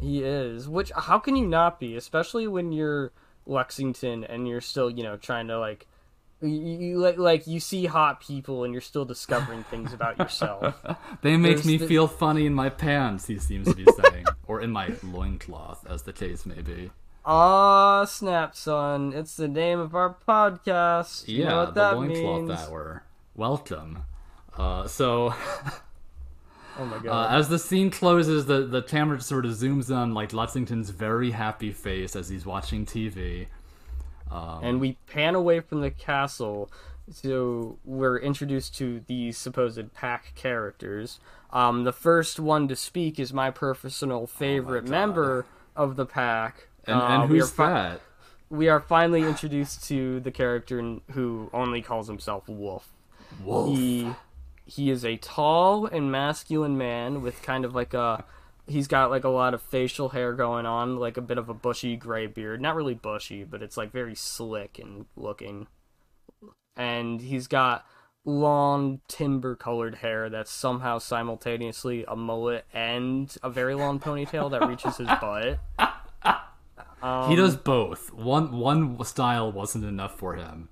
[SPEAKER 1] He is. Which, how can you not be? Especially when you're Lexington and you're still, you know, trying to, like, you, you like like you see hot people and you're still discovering things about yourself.
[SPEAKER 2] They make
[SPEAKER 1] There's
[SPEAKER 2] me
[SPEAKER 1] the-
[SPEAKER 2] feel funny in my pants, he seems to be saying. or in my loincloth, as the case may be.
[SPEAKER 1] Ah, snap, son! It's the name of our podcast. You
[SPEAKER 2] Yeah,
[SPEAKER 1] know what
[SPEAKER 2] the
[SPEAKER 1] that
[SPEAKER 2] loincloth
[SPEAKER 1] means?
[SPEAKER 2] hour. Welcome. Uh, so,
[SPEAKER 1] Oh my
[SPEAKER 2] uh,
[SPEAKER 1] god!
[SPEAKER 2] as the scene closes, the, the camera sort of zooms on, like, Lexington's very happy face as he's watching TV.
[SPEAKER 1] and we pan away from the castle so we're introduced to these supposed pack characters um, the first one to speak is my personal favorite
[SPEAKER 2] God.
[SPEAKER 1] member of the pack
[SPEAKER 2] And,
[SPEAKER 1] Uh,
[SPEAKER 2] and who's
[SPEAKER 1] fi-
[SPEAKER 2] that?
[SPEAKER 1] we are finally introduced to the character who only calls himself wolf
[SPEAKER 2] Wolf.
[SPEAKER 1] he he is a tall and masculine man with kind of like a he's got like a lot of facial hair going on like a bit of a bushy gray beard not really bushy but it's like very slick and looking and he's got long timber colored hair that's somehow simultaneously a mullet and a very long ponytail that reaches his butt
[SPEAKER 2] he does both. One one style wasn't enough for him.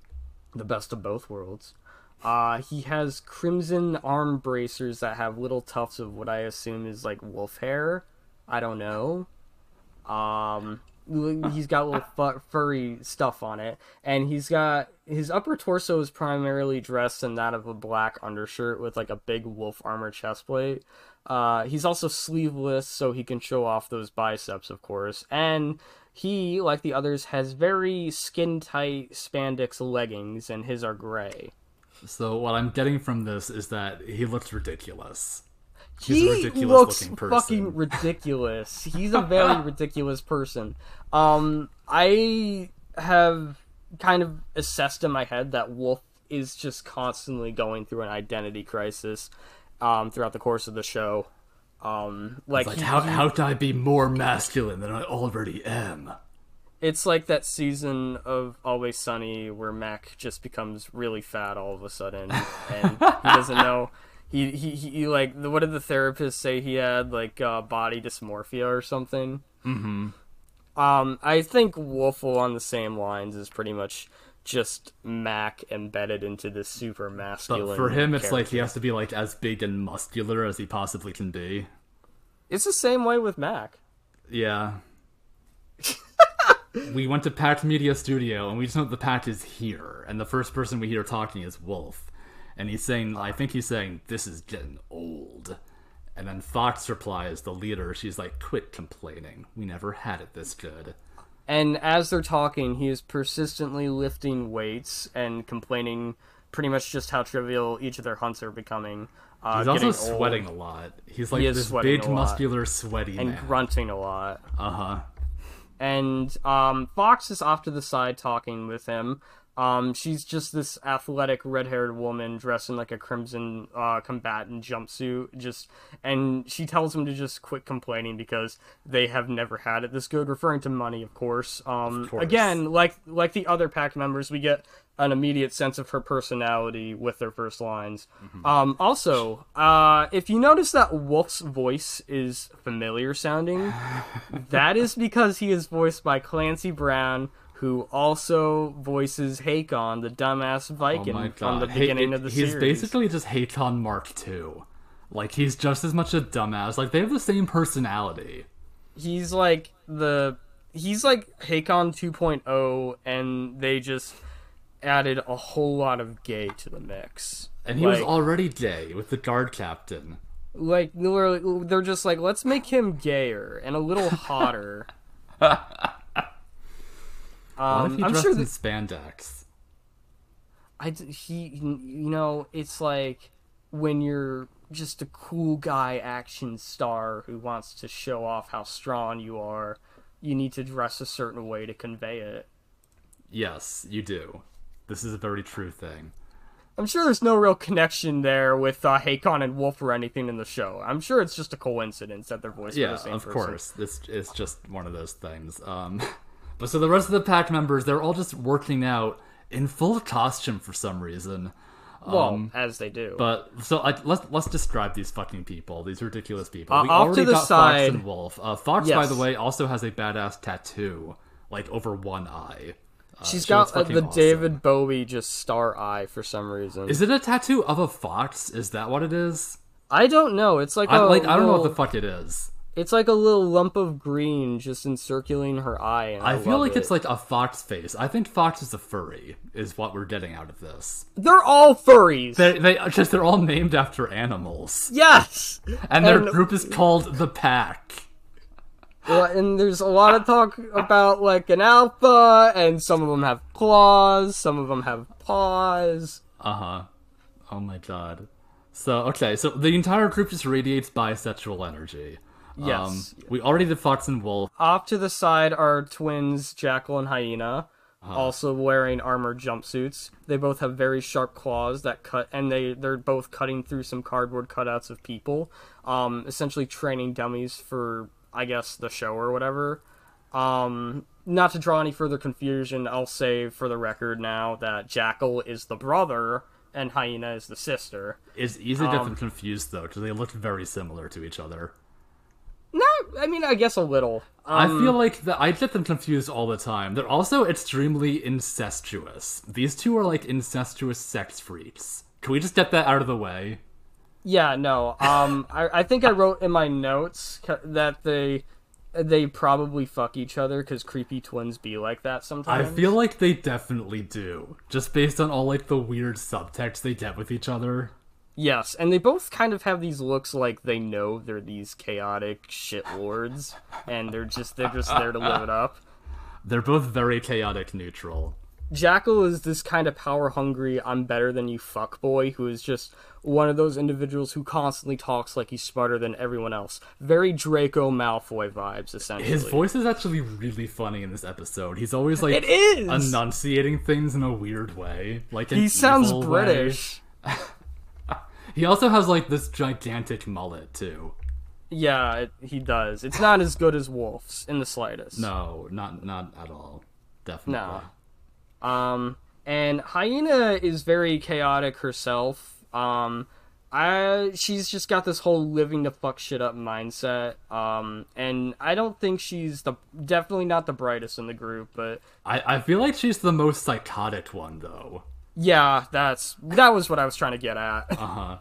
[SPEAKER 1] the best of both worlds. Uh, he has crimson arm bracers that have little tufts of what I assume is like wolf hair. I don't know. Um, He's got little fu- furry stuff on it, and he's got his upper torso is primarily dressed in that of a black undershirt with like a big wolf armor chest plate. Uh, he's also sleeveless, so he can show off those biceps, of course. And he, like the others, has very skin tight spandex leggings, and his are gray.
[SPEAKER 2] So what I'm getting from this is that he looks ridiculous.
[SPEAKER 1] He's he a ridiculous looks looking person. fucking ridiculous. He's a very ridiculous person. Um, I have kind of assessed in my head that Wolf is just constantly going through an identity crisis um, throughout the course of the show. Um, like,
[SPEAKER 2] like he, how how can I be more masculine than I already am?
[SPEAKER 1] It's like that season of Always Sunny where Mac just becomes really fat all of a sudden, and he doesn't know. He, he, he like what did the therapist say he had like uh, body dysmorphia or something.
[SPEAKER 2] Mm-hmm.
[SPEAKER 1] Um, I think Wolfle on the same lines is pretty much just Mac embedded into this super masculine.
[SPEAKER 2] But for him,
[SPEAKER 1] character.
[SPEAKER 2] it's like he has to be like as big and muscular as he possibly can be.
[SPEAKER 1] It's the same way with Mac.
[SPEAKER 2] Yeah. we went to Pack Media Studio, and we just know the Pack is here, and the first person we hear talking is Wolf, and he's saying, I think he's saying, "This is getting old." And then Fox replies, the leader, she's like, "Quit complaining. We never had it this good."
[SPEAKER 1] And as they're talking, he is persistently lifting weights and complaining pretty much just how trivial each of their hunts are becoming.
[SPEAKER 2] Uh, He's also sweating old. a lot. He's like he this big, muscular, sweaty
[SPEAKER 1] and
[SPEAKER 2] man.
[SPEAKER 1] grunting a lot.
[SPEAKER 2] Uh huh.
[SPEAKER 1] And um, Fox is off to the side talking with him. Um, she's just this athletic red-haired woman dressed in like a crimson uh, combatant jumpsuit. Just and she tells him to just quit complaining because they have never had it this good. Referring to money, of course. Um, of course. again, like like the other pack members, we get an immediate sense of her personality with their first lines. Mm-hmm. Um, also, uh, if you notice that Wolf's voice is familiar sounding, that is because he is voiced by Clancy Brown who also voices Hakon, the dumbass oh Viking oh from the beginning hey, it, of the
[SPEAKER 2] he's
[SPEAKER 1] series.
[SPEAKER 2] He's basically just Hakon Mark II. Like he's just as much a dumbass. Like they have the same personality.
[SPEAKER 1] He's like the he's like Hakon 2.0 and they just added a whole lot of gay to the mix.
[SPEAKER 2] And he like, was already gay with the guard captain.
[SPEAKER 1] Like they're just like let's make him gayer and a little hotter.
[SPEAKER 2] Um, what if he I'm sure that, in spandex?
[SPEAKER 1] I he you know it's like when you're just a cool guy action star who wants to show off how strong you are, you need to dress a certain way to convey it.
[SPEAKER 2] Yes, you do. This is a very true thing.
[SPEAKER 1] I'm sure there's no real connection there with uh, Hakon and Wolf or anything in the show. I'm sure it's just a coincidence that they're voiced
[SPEAKER 2] yeah,
[SPEAKER 1] by the same
[SPEAKER 2] of
[SPEAKER 1] person.
[SPEAKER 2] course. It's it's just one of those things. Um, But so the rest of the pack members, they're all just working out in full costume for some reason.
[SPEAKER 1] Well, um, as they do.
[SPEAKER 2] But so I, let's let's describe these fucking people, these ridiculous people. Uh, we already got side, Fox and Wolf. Uh, Fox, yes. by the way, also has a badass tattoo, like over one eye.
[SPEAKER 1] Uh, She's got uh, the awesome. David Bowie just star eye for some reason.
[SPEAKER 2] Is it a tattoo of a fox? Is that what it is?
[SPEAKER 1] I don't know. It's like
[SPEAKER 2] I,
[SPEAKER 1] a
[SPEAKER 2] like
[SPEAKER 1] little...
[SPEAKER 2] I don't know what the fuck it is.
[SPEAKER 1] It's like a little lump of green just encircling her eye. I,
[SPEAKER 2] I, feel like
[SPEAKER 1] it.
[SPEAKER 2] it's like a fox face. I think Fox is a furry, is what we're getting out of this.
[SPEAKER 1] They're all furries.
[SPEAKER 2] They, they just they're all named after animals.
[SPEAKER 1] Yes,
[SPEAKER 2] and their and, group is called the Pack.
[SPEAKER 1] Well, and there's a lot of talk about like an alpha, and some of them have claws, some of them have paws.
[SPEAKER 2] Uh huh. Oh my god. So okay, so the entire group just radiates bisexual energy.
[SPEAKER 1] Yes.
[SPEAKER 2] Um, we already did Fox and Wolf.
[SPEAKER 1] Off to the side are twins Jackal and Hyena, uh-huh. also wearing armored jumpsuits. They both have very sharp claws that cut, and they they're both cutting through some cardboard cutouts of people, um, essentially training dummies for I guess the show or whatever. Um, not to draw any further confusion, I'll say for the record now that Jackal is the brother and Hyena is the sister.
[SPEAKER 2] It's easy to get them um, confused though, because they look very similar to each other.
[SPEAKER 1] I mean, I guess a little.
[SPEAKER 2] Um, I feel like the, I get them confused all the time. They're also extremely incestuous. These two are like incestuous sex freaks. Can we just get that out of the way?
[SPEAKER 1] Yeah, no. Um, I, I think I wrote in my notes that they they probably fuck each other because creepy twins be like that sometimes.
[SPEAKER 2] I feel like they definitely do, just based on all like the weird subtext they get with each other.
[SPEAKER 1] Yes, and they both kind of have these looks like they know they're these chaotic shit lords, and they're just they're just there to live it up.
[SPEAKER 2] They're both very chaotic neutral.
[SPEAKER 1] Jackal is this kind of power hungry, I'm better than you fuck boy who is just one of those individuals who constantly talks like he's smarter than everyone else. Very Draco Malfoy vibes, essentially.
[SPEAKER 2] His voice is actually really funny in this episode. He's always like
[SPEAKER 1] It is!
[SPEAKER 2] enunciating things in a weird way, like
[SPEAKER 1] He sounds. British.
[SPEAKER 2] He also has like this gigantic mullet too.
[SPEAKER 1] Yeah, it, he does. It's not as good as Wolf's in the slightest.
[SPEAKER 2] No, not not at all. Definitely.
[SPEAKER 1] No. Um, and Hyena is very chaotic herself. Um, I she's just got this whole living to fuck shit up mindset. Um, and I don't think she's the definitely not the brightest in the group, but
[SPEAKER 2] I, I feel like she's the most psychotic one though.
[SPEAKER 1] Yeah, that's that was what I was trying to get at.
[SPEAKER 2] Uh huh.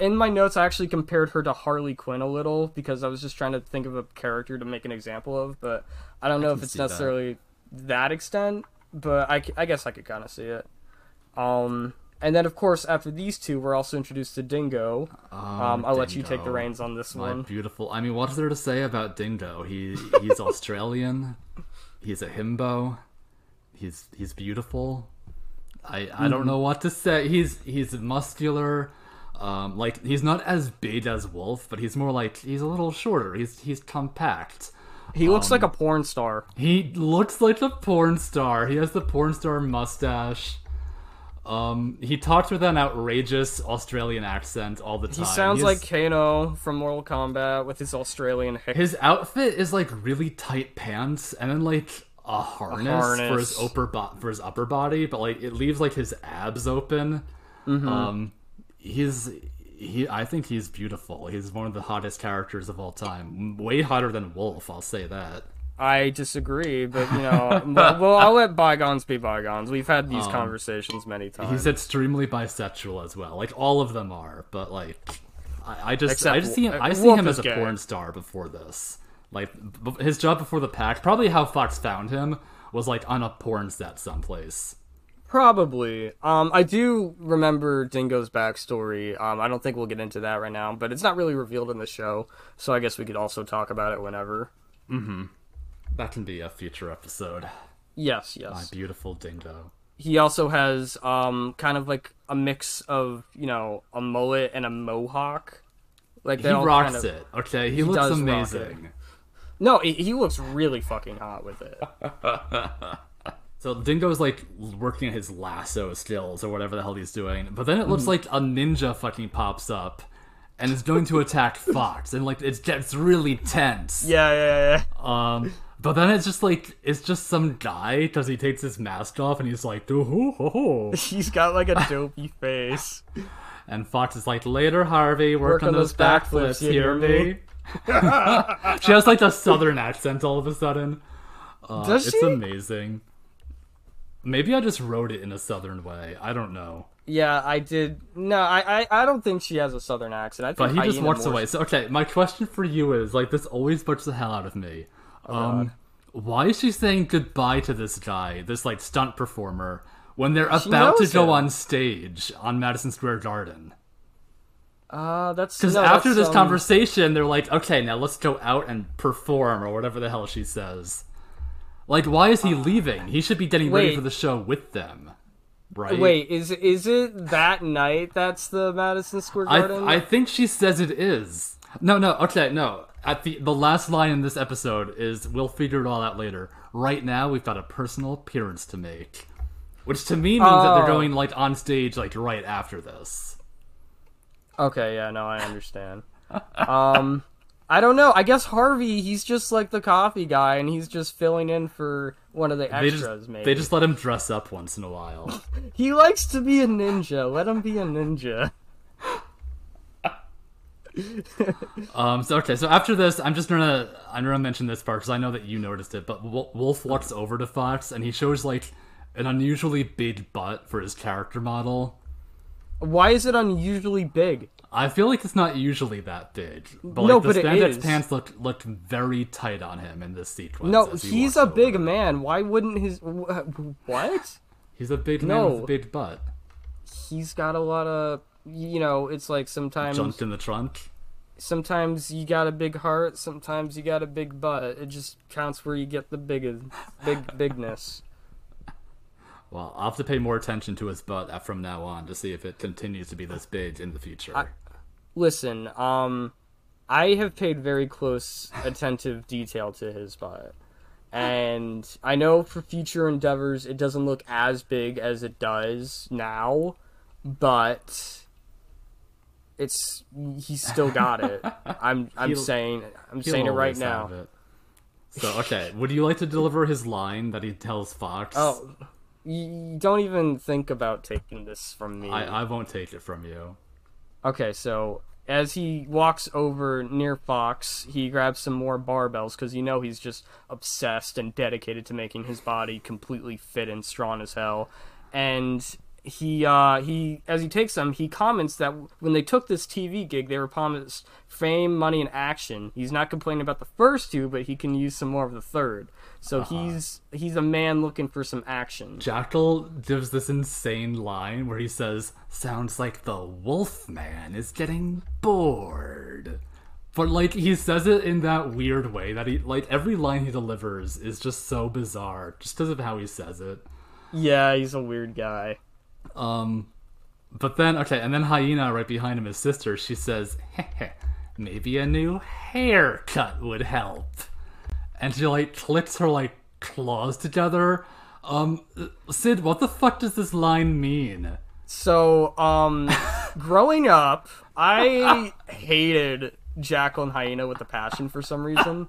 [SPEAKER 1] in my notes, I actually compared her to Harley Quinn a little because I was just trying to think of a character to make an example of, but I don't know if it's
[SPEAKER 2] see that.
[SPEAKER 1] necessarily that. extent. But I, I guess I could kind of see it. Um, and then of course after these two, we're also introduced to Dingo. Um, I'll let you take the reins on this
[SPEAKER 2] My
[SPEAKER 1] one.
[SPEAKER 2] beautiful. I mean, what's there to say about Dingo? He he's Australian. He's a himbo. He's he's beautiful. I I don't know what to say. He's he's muscular. Um, like he's not as big as Wolf, but he's more like he's a little shorter. He's he's compact.
[SPEAKER 1] He
[SPEAKER 2] um,
[SPEAKER 1] looks like a porn star.
[SPEAKER 2] He looks like a porn star. He has the porn star mustache. Um, he talks with an outrageous Australian accent all the time.
[SPEAKER 1] He sounds
[SPEAKER 2] He's-
[SPEAKER 1] like Kano from Mortal Kombat with his Australian.
[SPEAKER 2] His outfit is like really tight pants and then like a harness, for his upper bo- for his upper body, but like it leaves like his abs open.
[SPEAKER 1] Mm-hmm.
[SPEAKER 2] Um, he's he. I think he's beautiful. He's one of the hottest characters of all time. Way hotter than Wolf. I'll say that.
[SPEAKER 1] I disagree, but you know, well, I'll let bygones be bygones. We've had these conversations many times.
[SPEAKER 2] He's extremely bisexual as well. Like all of them are, but like I, I just
[SPEAKER 1] Except
[SPEAKER 2] I just see him, I see
[SPEAKER 1] Wolf
[SPEAKER 2] him as a
[SPEAKER 1] gay.
[SPEAKER 2] porn star before this. Like his job before the pack, probably how Fox found him was like on a porn set someplace.
[SPEAKER 1] Probably. Um, I do remember Dingo's backstory. Um, I don't think we'll get into that right now, but it's not really revealed in the show, so I guess we could also talk about it whenever.
[SPEAKER 2] That can be a future episode.
[SPEAKER 1] Yes, yes.
[SPEAKER 2] My beautiful dingo.
[SPEAKER 1] He also has um kind of like a mix of you know a mullet and a mohawk. Like
[SPEAKER 2] He rocks
[SPEAKER 1] kind of...
[SPEAKER 2] it. Okay, he, looks
[SPEAKER 1] does rock
[SPEAKER 2] amazing.
[SPEAKER 1] No, he, he looks really fucking hot with it.
[SPEAKER 2] So Dingo's like working on his lasso skills or whatever the hell he's doing, but then it looks like a ninja fucking pops up and is going to attack Fox, and like it gets really tense.
[SPEAKER 1] yeah, yeah, yeah.
[SPEAKER 2] Um, but then it's just like it's just some guy because he takes his mask off and he's like, "Doo hoo hoo hoo."
[SPEAKER 1] He's got like a dopey face.
[SPEAKER 2] and Fox is like, "Later, Harvey, work,
[SPEAKER 1] Work
[SPEAKER 2] on,
[SPEAKER 1] on
[SPEAKER 2] those backflips,
[SPEAKER 1] backflips, you
[SPEAKER 2] hear
[SPEAKER 1] hear
[SPEAKER 2] me?" she has like a southern accent all of a sudden. Uh,
[SPEAKER 1] Does
[SPEAKER 2] it's amazing. Maybe I just wrote it in a southern way. I don't know.
[SPEAKER 1] Yeah, I did. No, I, I, I don't think she has a southern accent. I think
[SPEAKER 2] But he just walks away. So okay, my question for you is like this always bugs the hell out of me.
[SPEAKER 1] Oh,
[SPEAKER 2] Um, why is she saying goodbye to this guy, this like stunt performer, when they're
[SPEAKER 1] She
[SPEAKER 2] about to
[SPEAKER 1] knows
[SPEAKER 2] go
[SPEAKER 1] him.
[SPEAKER 2] on stage on Madison Square Garden?
[SPEAKER 1] Uh, that's
[SPEAKER 2] Because
[SPEAKER 1] no,
[SPEAKER 2] after
[SPEAKER 1] that's,
[SPEAKER 2] this
[SPEAKER 1] um,
[SPEAKER 2] conversation, they're like, okay, now let's go out and perform or whatever the hell she says. Like, why is he leaving? He should be getting ready for the show with them, right?
[SPEAKER 1] Wait, is is it that night? That's the Madison Square Garden.
[SPEAKER 2] I, I think she says it is. No, no, okay, no. At the the last line in this episode is we'll figure it all out later. Right now, we've got a personal appearance to make, which to me means that they're
[SPEAKER 1] Oh.
[SPEAKER 2] going like on stage like right after this.
[SPEAKER 1] Okay, yeah, no, I understand. um, I don't know. I guess Harvey, he's just like the coffee guy, and he's just filling in for one of the
[SPEAKER 2] They
[SPEAKER 1] extras.
[SPEAKER 2] just
[SPEAKER 1] maybe
[SPEAKER 2] they just let him dress up once in a while.
[SPEAKER 1] he likes to be a ninja. Let him be a ninja.
[SPEAKER 2] Um. So okay. So after this, I'm just gonna I'm gonna mention this part because I know that you noticed it. But Wolf walks over to Fox and he shows like an unusually big butt for his character model.
[SPEAKER 1] Why is it unusually big?
[SPEAKER 2] I feel like it's not usually that big, but like
[SPEAKER 1] No,
[SPEAKER 2] the
[SPEAKER 1] but it
[SPEAKER 2] spandex pants looked looked very tight on him in this sequence.
[SPEAKER 1] No,
[SPEAKER 2] he
[SPEAKER 1] he's a big man. Why wouldn't his wh- what?
[SPEAKER 2] He's a big man with
[SPEAKER 1] No.
[SPEAKER 2] a big butt.
[SPEAKER 1] He's got a lot of you know. It's like sometimes
[SPEAKER 2] Jumped in the trunk.
[SPEAKER 1] sometimes you got a big heart, sometimes you got a big butt. It just counts where you get the big big bigness.
[SPEAKER 2] Well, I'll have to pay more attention to his butt from now on to see if it continues to be this big in the future.
[SPEAKER 1] Listen, um, I have paid very close, attentive detail to his butt. And I know for future endeavors it doesn't look as big as it does now, but it's he's still got it. I'm I'm
[SPEAKER 2] He'll-
[SPEAKER 1] saying I'm saying it right now.
[SPEAKER 2] it. So okay, would you like to deliver his line that he tells Fox?
[SPEAKER 1] Oh, you don't even think about taking this from me.
[SPEAKER 2] I, I won't take it from you.
[SPEAKER 1] Okay, so as he walks over near Fox, he grabs some more barbells because you know he's just obsessed and dedicated to making his body completely fit and strong as hell. And he, uh, he, as he takes them, he comments that when they took this TV gig, they were promised fame, money, and action. He's not complaining about the first two, but he can use some more of the third. So he's he's a man looking for some action.
[SPEAKER 2] Jackal gives this insane line where he says, "Sounds like the Wolfman is getting bored." But like he says it in that weird way that he like every line he delivers is just so bizarre just because of how he says it.
[SPEAKER 1] Yeah, he's a weird guy.
[SPEAKER 2] Um, but then okay, and then Hyena right behind him, his sister, she says, "Maybe a new haircut would help," and she like clicks her like claws together. Um, Syd, what the fuck does this line mean?
[SPEAKER 1] So, um, growing up, I hated Jackal and Hyena with a passion for some reason.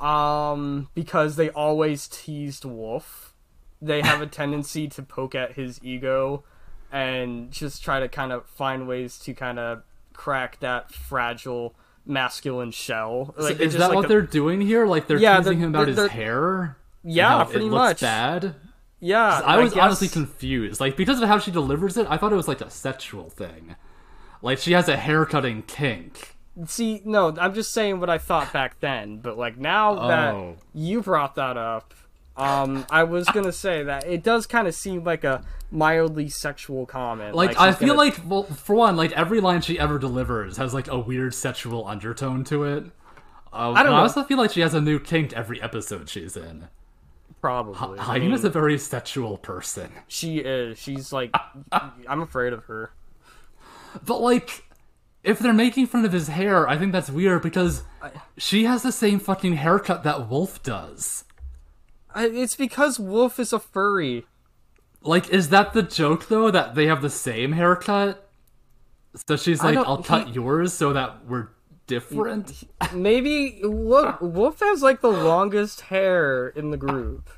[SPEAKER 1] Um, because they always teased Wolf. They have a tendency to poke at his ego and just try to kind of find ways to kind of crack that fragile masculine shell. Like,
[SPEAKER 2] is
[SPEAKER 1] just
[SPEAKER 2] that
[SPEAKER 1] like
[SPEAKER 2] what
[SPEAKER 1] a-
[SPEAKER 2] they're doing here? Like they're
[SPEAKER 1] Yeah,
[SPEAKER 2] teasing him about
[SPEAKER 1] they're-
[SPEAKER 2] his hair?
[SPEAKER 1] Yeah, pretty
[SPEAKER 2] it looks
[SPEAKER 1] much.
[SPEAKER 2] bad.
[SPEAKER 1] Yeah,
[SPEAKER 2] I was
[SPEAKER 1] guess-
[SPEAKER 2] honestly confused. Like because of how she delivers it, I thought it was like a sexual thing. Like she has a haircutting kink.
[SPEAKER 1] See, no, I'm just saying what I thought back then, but like now
[SPEAKER 2] Oh.
[SPEAKER 1] that you brought that up, um, I was gonna say that it does kind of seem like a mildly sexual comment.
[SPEAKER 2] Like, I feel
[SPEAKER 1] gonna-
[SPEAKER 2] like, well, for one, like every line she ever delivers has like a weird sexual undertone to it. Uh,
[SPEAKER 1] I don't know.
[SPEAKER 2] I also feel like she has a new kink every episode she's in.
[SPEAKER 1] probably. I
[SPEAKER 2] Hyena's
[SPEAKER 1] mean,
[SPEAKER 2] a very sexual person,
[SPEAKER 1] she is. She's like, I'm afraid of her.
[SPEAKER 2] but like, if they're making fun of his hair, I think that's weird because she has the same fucking haircut that Wolf does.
[SPEAKER 1] It's because Wolf is a furry.
[SPEAKER 2] Like, is that the joke though? That they have the same haircut? So she's like, I'll cut
[SPEAKER 1] he-
[SPEAKER 2] yours so that we're different.
[SPEAKER 1] Maybe look, Wolf has like the longest hair in the group.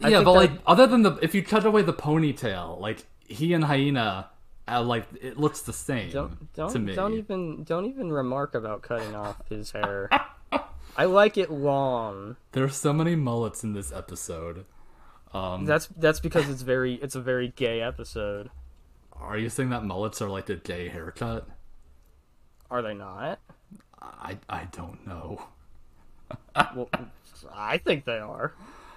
[SPEAKER 1] I
[SPEAKER 2] yeah, but
[SPEAKER 1] that-
[SPEAKER 2] like, other than the if you cut away the ponytail, like he and Hyena, uh, like it looks the same
[SPEAKER 1] Don't
[SPEAKER 2] to
[SPEAKER 1] don't
[SPEAKER 2] me.
[SPEAKER 1] don't even don't even remark about cutting off his hair. I like it long.
[SPEAKER 2] There's so many mullets in this episode. Um,
[SPEAKER 1] That's that's because it's very it's a very gay episode.
[SPEAKER 2] are you saying that mullets are like a gay haircut?
[SPEAKER 1] Are they not?
[SPEAKER 2] I I don't know.
[SPEAKER 1] Well, I think they are.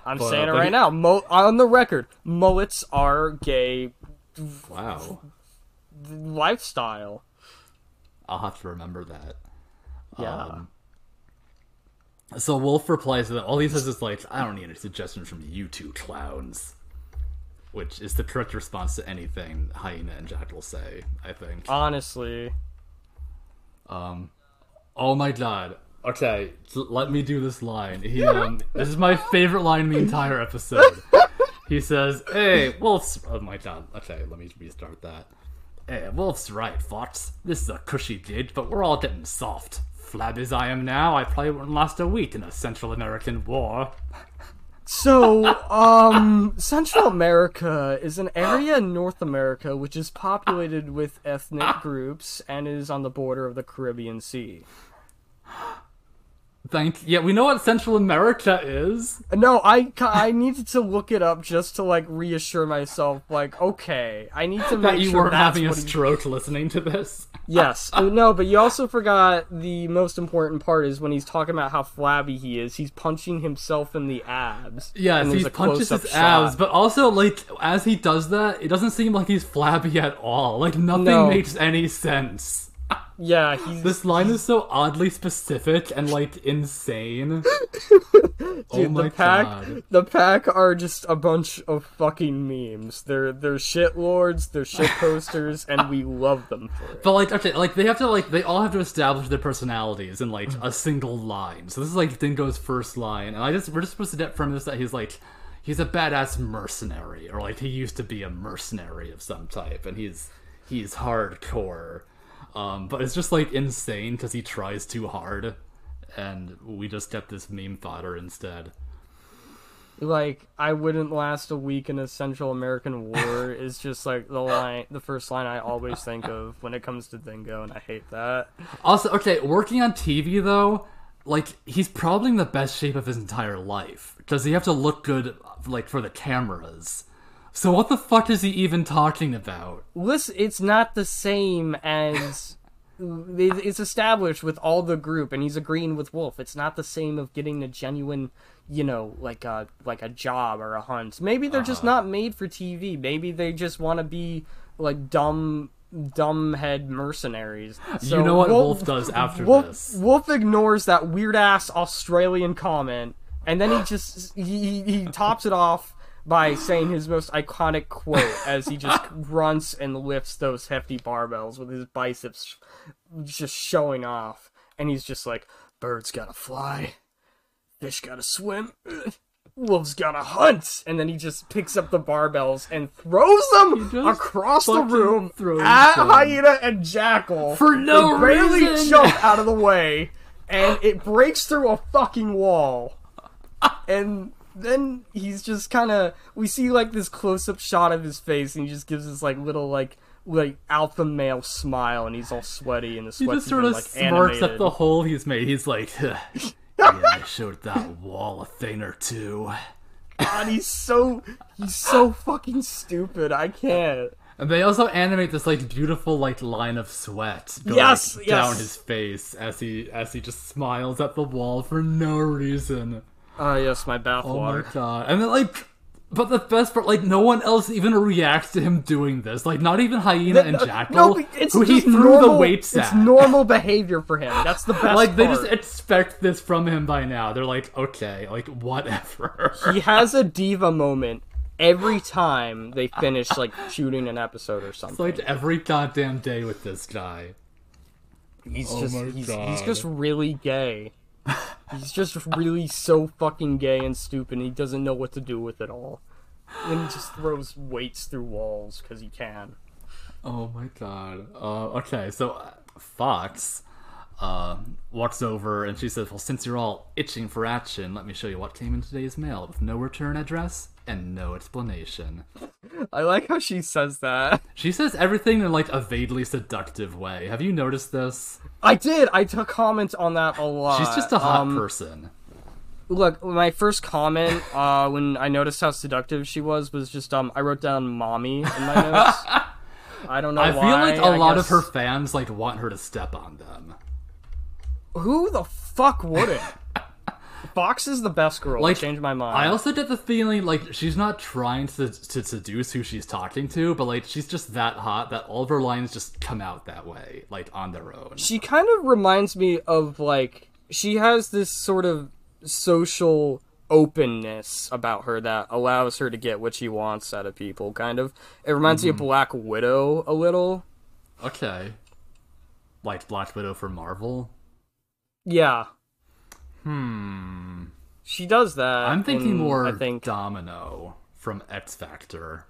[SPEAKER 1] I'm
[SPEAKER 2] But,
[SPEAKER 1] saying it right now. Mo- on the record, mullets are gay
[SPEAKER 2] Wow,
[SPEAKER 1] lifestyle.
[SPEAKER 2] I'll have to remember that.
[SPEAKER 1] Yeah.
[SPEAKER 2] Um, So Wolf replies to that. All he says is like, "I don't need any suggestions from you two clowns," which is the correct response to anything Hyena and Jack will say. I think.
[SPEAKER 1] Honestly,
[SPEAKER 2] Um, oh my god. Okay, let me do this line. He, um, this is my favorite line in the entire episode. He says, "Hey, Wolf's." Oh my god. Okay, let me restart that. Hey, Wolf's right, Fox. This is a cushy gig, but we're all getting soft. Flab as I am now, I probably wouldn't last a week in a Central American war.
[SPEAKER 1] so um, Central America is an area in North America which is populated with ethnic groups and is on the border of the Caribbean Sea.
[SPEAKER 2] Thank. Yeah, we know what Central America is.
[SPEAKER 1] No, I I needed to look it up just to like reassure myself. Like, okay, I need to make
[SPEAKER 2] That you
[SPEAKER 1] sure
[SPEAKER 2] weren't having a
[SPEAKER 1] what he-
[SPEAKER 2] stroke listening to this.
[SPEAKER 1] Yes. Uh, no, but you also forgot the most important part is when he's talking about how flabby he is. He's punching himself in the abs.
[SPEAKER 2] Yes, he punches his
[SPEAKER 1] shot.
[SPEAKER 2] abs, but also like as he does that, it doesn't seem like he's flabby at all. Like nothing
[SPEAKER 1] No.
[SPEAKER 2] makes any sense.
[SPEAKER 1] Yeah, he's
[SPEAKER 2] This line is so oddly specific and like insane.
[SPEAKER 1] dude.
[SPEAKER 2] oh my
[SPEAKER 1] the pack,
[SPEAKER 2] god.
[SPEAKER 1] the pack are just a bunch of fucking memes. They're they're shit lords. They're shit posters, and we love them for it.
[SPEAKER 2] But like okay, like they have to like they all have to establish their personalities in like a single line. So this is like Dingo's first line, and I just we're just supposed to get from this that he's like he's a badass mercenary, or like he used to be a mercenary of some type, and he's he's hardcore. Um, but it's just like insane because he tries too hard, and we just get this meme fodder instead.
[SPEAKER 1] Like, I wouldn't last a week in a Central American war is just like the line, the first line I always think of when it comes to Dingo, and I hate that.
[SPEAKER 2] Also, okay, working on TV though, like he's probably in the best shape of his entire life because he have to look good, like for the cameras. So what the fuck is he even talking about?
[SPEAKER 1] Listen, it's not the same as it's established with all the group, and he's agreeing with Wolf. It's not the same of getting a genuine, you know, like a like a job or a hunt. Maybe they're just uh-huh. not made for TV. Maybe they just want to be like dumb dumbhead mercenaries. So
[SPEAKER 2] you know what Wolf, does after
[SPEAKER 1] Wolf,
[SPEAKER 2] this?
[SPEAKER 1] Wolf ignores that weird ass Australian comment, and then he just he he tops it off by saying his most iconic quote as he just grunts and lifts those hefty barbells with his biceps just showing off, and he's just like, "Birds gotta fly, fish gotta swim." Wolf's gotta hunt, and then he just picks up the barbells and throws them across the room at
[SPEAKER 2] them.
[SPEAKER 1] Hyena and Jackal
[SPEAKER 2] For no reason,
[SPEAKER 1] they barely
[SPEAKER 2] reason.
[SPEAKER 1] jump out of the way, and it breaks through a fucking wall. And then he's just kind of we see like this close up shot of his face, and he just gives this like little like like alpha male smile, and he's all sweaty, and the
[SPEAKER 2] He just sort of
[SPEAKER 1] like
[SPEAKER 2] smirks
[SPEAKER 1] animated.
[SPEAKER 2] at the hole he's made. He's like, yeah, I showed that wall a thing or two.
[SPEAKER 1] God, he's so he's so fucking stupid. I can't.
[SPEAKER 2] And they also animate this like beautiful like line of sweat going
[SPEAKER 1] Yes,
[SPEAKER 2] down
[SPEAKER 1] yes.
[SPEAKER 2] his face as he as he just smiles at the wall for no reason.
[SPEAKER 1] Oh yes, my bathwater.
[SPEAKER 2] Oh my god! And then like, but the best part, like, no one else even reacts to him doing this. Like, not even Hyena and Jackal,
[SPEAKER 1] No, it's
[SPEAKER 2] who he
[SPEAKER 1] just
[SPEAKER 2] threw
[SPEAKER 1] normal,
[SPEAKER 2] the weights
[SPEAKER 1] It's normal behavior for him. That's the best.
[SPEAKER 2] like they just expect this from him by now. They're like, okay, like whatever.
[SPEAKER 1] he has a diva moment every time they finish like shooting an episode or something.
[SPEAKER 2] It's like every goddamn day with this guy.
[SPEAKER 1] he's
[SPEAKER 2] oh
[SPEAKER 1] just
[SPEAKER 2] my
[SPEAKER 1] he's, he's just really gay. He's just really so fucking gay and stupid. He doesn't know what to do with it all. And he just throws weights through walls because he can.
[SPEAKER 2] Oh my god. Uh, okay, so uh, Fox uh, walks over and she says, Well, since you're all itching for action, let me show you what came in today's mail with no return address and no explanation.
[SPEAKER 1] I like how she says that.
[SPEAKER 2] She says everything in like a vaguely seductive way. Have you noticed this?
[SPEAKER 1] I did. I took comment on that a lot.
[SPEAKER 2] She's just a hot
[SPEAKER 1] Um,
[SPEAKER 2] person.
[SPEAKER 1] Look, my first comment uh, when I noticed how seductive she was was just um I wrote down "mommy" in my notes. I don't know
[SPEAKER 2] I
[SPEAKER 1] why.
[SPEAKER 2] feel like a
[SPEAKER 1] I
[SPEAKER 2] lot of her fans like want her to step on them.
[SPEAKER 1] Who the fuck wouldn't? Fox is the best girl.
[SPEAKER 2] Like,
[SPEAKER 1] Like, changed my mind.
[SPEAKER 2] I also get the feeling like she's not trying to to seduce who she's talking to, but like she's just that hot that all of her lines just come out that way, like on their own.
[SPEAKER 1] she kind of reminds me of like she has this sort of social openness about her that allows her to get what she wants out of people. Kind of. It reminds me of mm-hmm. Black Widow a little.
[SPEAKER 2] Okay. Like Black Widow for Marvel.
[SPEAKER 1] Yeah,
[SPEAKER 2] Hmm.
[SPEAKER 1] she does that.
[SPEAKER 2] I'm thinking
[SPEAKER 1] in,
[SPEAKER 2] more
[SPEAKER 1] I think
[SPEAKER 2] Domino from X Factor.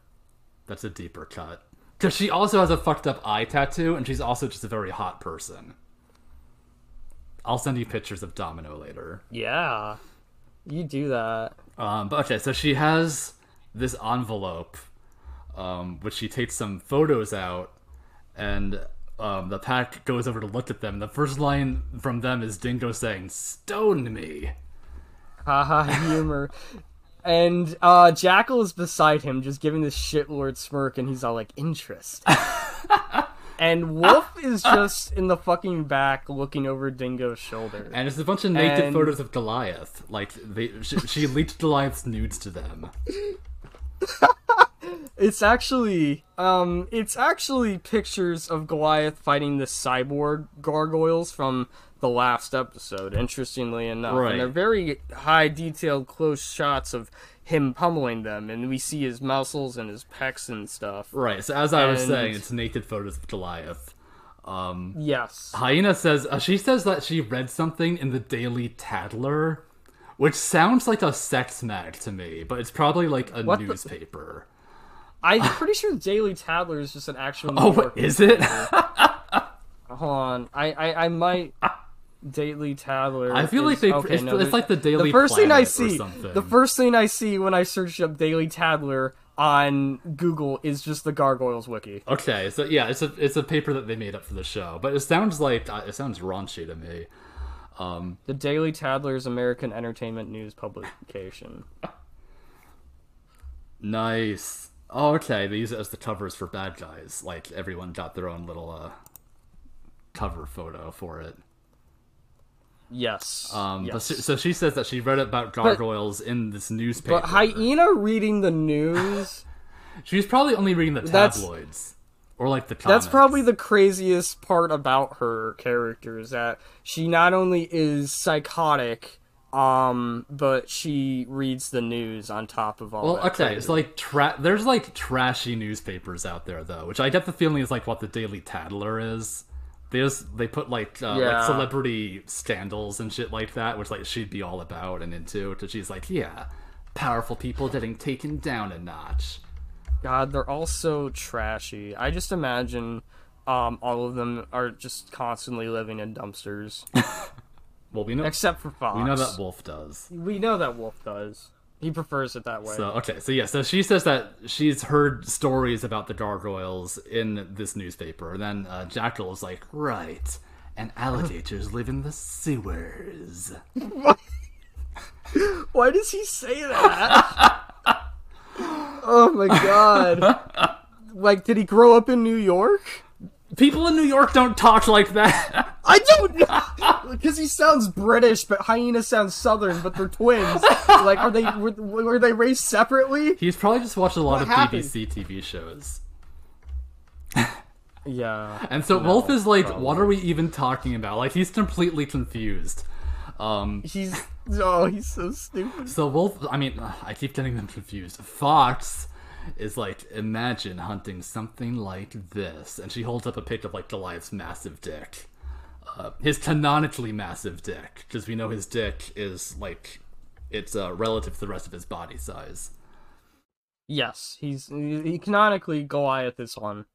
[SPEAKER 2] That's a deeper cut. Because she also has a fucked up eye tattoo, and she's also just a very hot person. I'll send you pictures of Domino later.
[SPEAKER 1] Yeah, you do that.
[SPEAKER 2] Um, but okay, so she has this envelope, um, which she takes some photos out, and um, the pack goes over to look at them. The first line from them is Dingo saying, "Stone me."
[SPEAKER 1] Haha, humor. And uh, Jackal is beside him, just giving this shitlord smirk, and he's all like, interest. and Wolf is just in the fucking back looking over Dingo's shoulder.
[SPEAKER 2] And it's a bunch of naked
[SPEAKER 1] And-
[SPEAKER 2] photos of Goliath. Like they, she, she leaked Goliath's nudes to them.
[SPEAKER 1] It's actually, um, it's actually pictures of Goliath fighting the cyborg gargoyles from the last episode. Interestingly enough,
[SPEAKER 2] Right.
[SPEAKER 1] and they're very high detailed, close shots of him pummeling them, and we see his muscles and his pecs and stuff.
[SPEAKER 2] Right. So as I was saying, it's naked photos of Goliath. Um,
[SPEAKER 1] Yes.
[SPEAKER 2] Hyena says uh, she says that she read something in the Daily Tattler, which sounds like a sex mag to me, but it's probably like a
[SPEAKER 1] What the-
[SPEAKER 2] newspaper.
[SPEAKER 1] I'm pretty sure Daily Tattler is just an actual. New
[SPEAKER 2] Oh,
[SPEAKER 1] York
[SPEAKER 2] is it?
[SPEAKER 1] Hold on, I I, I might. Daily Tattler.
[SPEAKER 2] I feel like they-
[SPEAKER 1] okay,
[SPEAKER 2] it's-
[SPEAKER 1] no,
[SPEAKER 2] it's like the Daily
[SPEAKER 1] The first thing I see, the first thing I see when I search up Daily Tattler on Google is just the Gargoyles wiki.
[SPEAKER 2] Okay, so yeah, it's a it's a paper that they made up for the show, but it sounds like uh, it sounds raunchy to me. Um,
[SPEAKER 1] The Daily Tattler's American entertainment news publication.
[SPEAKER 2] nice. Oh, okay. They use it as the covers for bad guys. Like everyone got their own little uh cover photo for it.
[SPEAKER 1] Yes.
[SPEAKER 2] Um, but
[SPEAKER 1] yes.
[SPEAKER 2] she, so she says that she read about gargoyles in this newspaper.
[SPEAKER 1] but hyena reading the news.
[SPEAKER 2] She's probably only reading the tabloids or like the comics.
[SPEAKER 1] That's probably the craziest part about her character is that she not only is psychotic, um, but she reads the news on top of all.
[SPEAKER 2] Well, okay,
[SPEAKER 1] crazy.
[SPEAKER 2] it's like tra- there's like trashy newspapers out there though, which I get the feeling is like what the Daily Tattler is. They just they put like uh,
[SPEAKER 1] Yeah.
[SPEAKER 2] like celebrity scandals and shit like that, which like she'd be all about and into. Because she's like, yeah, powerful people getting taken down a notch.
[SPEAKER 1] God, they're all so trashy. I just imagine, um, all of them are just constantly living in dumpsters,
[SPEAKER 2] Well, we know
[SPEAKER 1] except for Fox.
[SPEAKER 2] we know that Wolf does.
[SPEAKER 1] We know that Wolf does. He prefers it that way.
[SPEAKER 2] So okay, so yeah, so she says that she's heard stories about the gargoyles in this newspaper. And then uh, Jackal is like, right, and alligators live in the sewers.
[SPEAKER 1] Why does he say that? oh my god. Like, did he grow up in New York?
[SPEAKER 2] People in New York don't talk like that.
[SPEAKER 1] I don't know because he sounds British, but Hyena sounds Southern, but they're twins. like, are they were, were they raised separately?
[SPEAKER 2] He's probably just watched a lot
[SPEAKER 1] What
[SPEAKER 2] of
[SPEAKER 1] happened?
[SPEAKER 2] BBC TV shows.
[SPEAKER 1] Yeah.
[SPEAKER 2] And so Wolf is like, what are we even talking about? Like he's completely confused. Um
[SPEAKER 1] He's oh, he's so stupid.
[SPEAKER 2] so Wolf I mean, I keep getting them confused. Fox is like, imagine hunting something like this. And she holds up a pic of like Goliath's massive dick. Uh, his canonically massive dick, because we know his dick is like it's uh, relative to the rest of his body size.
[SPEAKER 1] Yes, he's he canonically Goliath is Hun.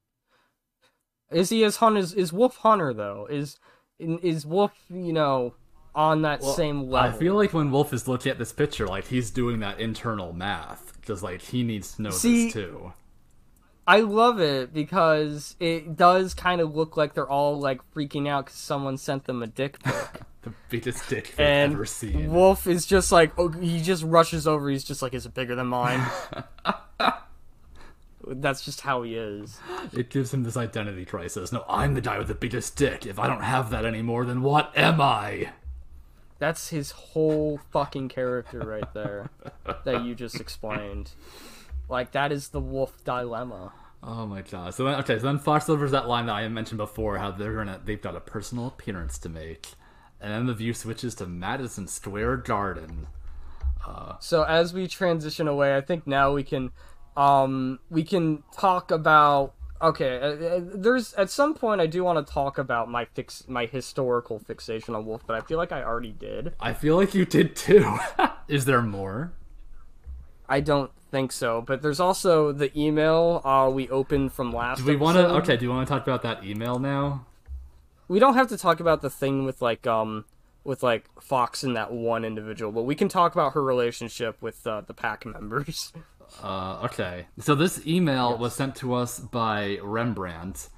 [SPEAKER 1] Is he as Hun as is Wolf Hunter though? Is is Wolf you know on that same level.
[SPEAKER 2] I feel like when Wolf is looking at this picture, like he's doing that internal math because like he needs to know
[SPEAKER 1] See-
[SPEAKER 2] this too.
[SPEAKER 1] I love it because it does kind of look like they're all like freaking out because someone sent them a dick pic.
[SPEAKER 2] The biggest dick they've
[SPEAKER 1] and
[SPEAKER 2] ever seen.
[SPEAKER 1] Wolf is just like oh, he just rushes over. He's just like, is it bigger than mine? That's just how he is.
[SPEAKER 2] It gives him this identity crisis. No, I'm the guy with the biggest dick. If I don't have that anymore, then what am I?
[SPEAKER 1] That's his whole fucking character right there that you just explained. Like that is the wolf dilemma.
[SPEAKER 2] Oh my god. So then, okay, so then Fox delivers that line that I mentioned before, how they're gonna they've got a personal appearance to make, and then the view switches to Madison Square Garden.
[SPEAKER 1] So as we transition away, I think now we can um we can talk about okay, uh, uh, there's at some point I do want to talk about my fix my historical fixation on wolf, but I feel like I already did.
[SPEAKER 2] I feel like you did too. Is there more?
[SPEAKER 1] I don't think so, but there's also the email uh we opened from last
[SPEAKER 2] Do we want to? Okay, do you want to talk about that email now?
[SPEAKER 1] we don't have to talk about the thing with like um with like Fox and that one individual, but we can talk about her relationship with uh, the pack members.
[SPEAKER 2] Uh, okay. So this email was sent to us by Rembrandt.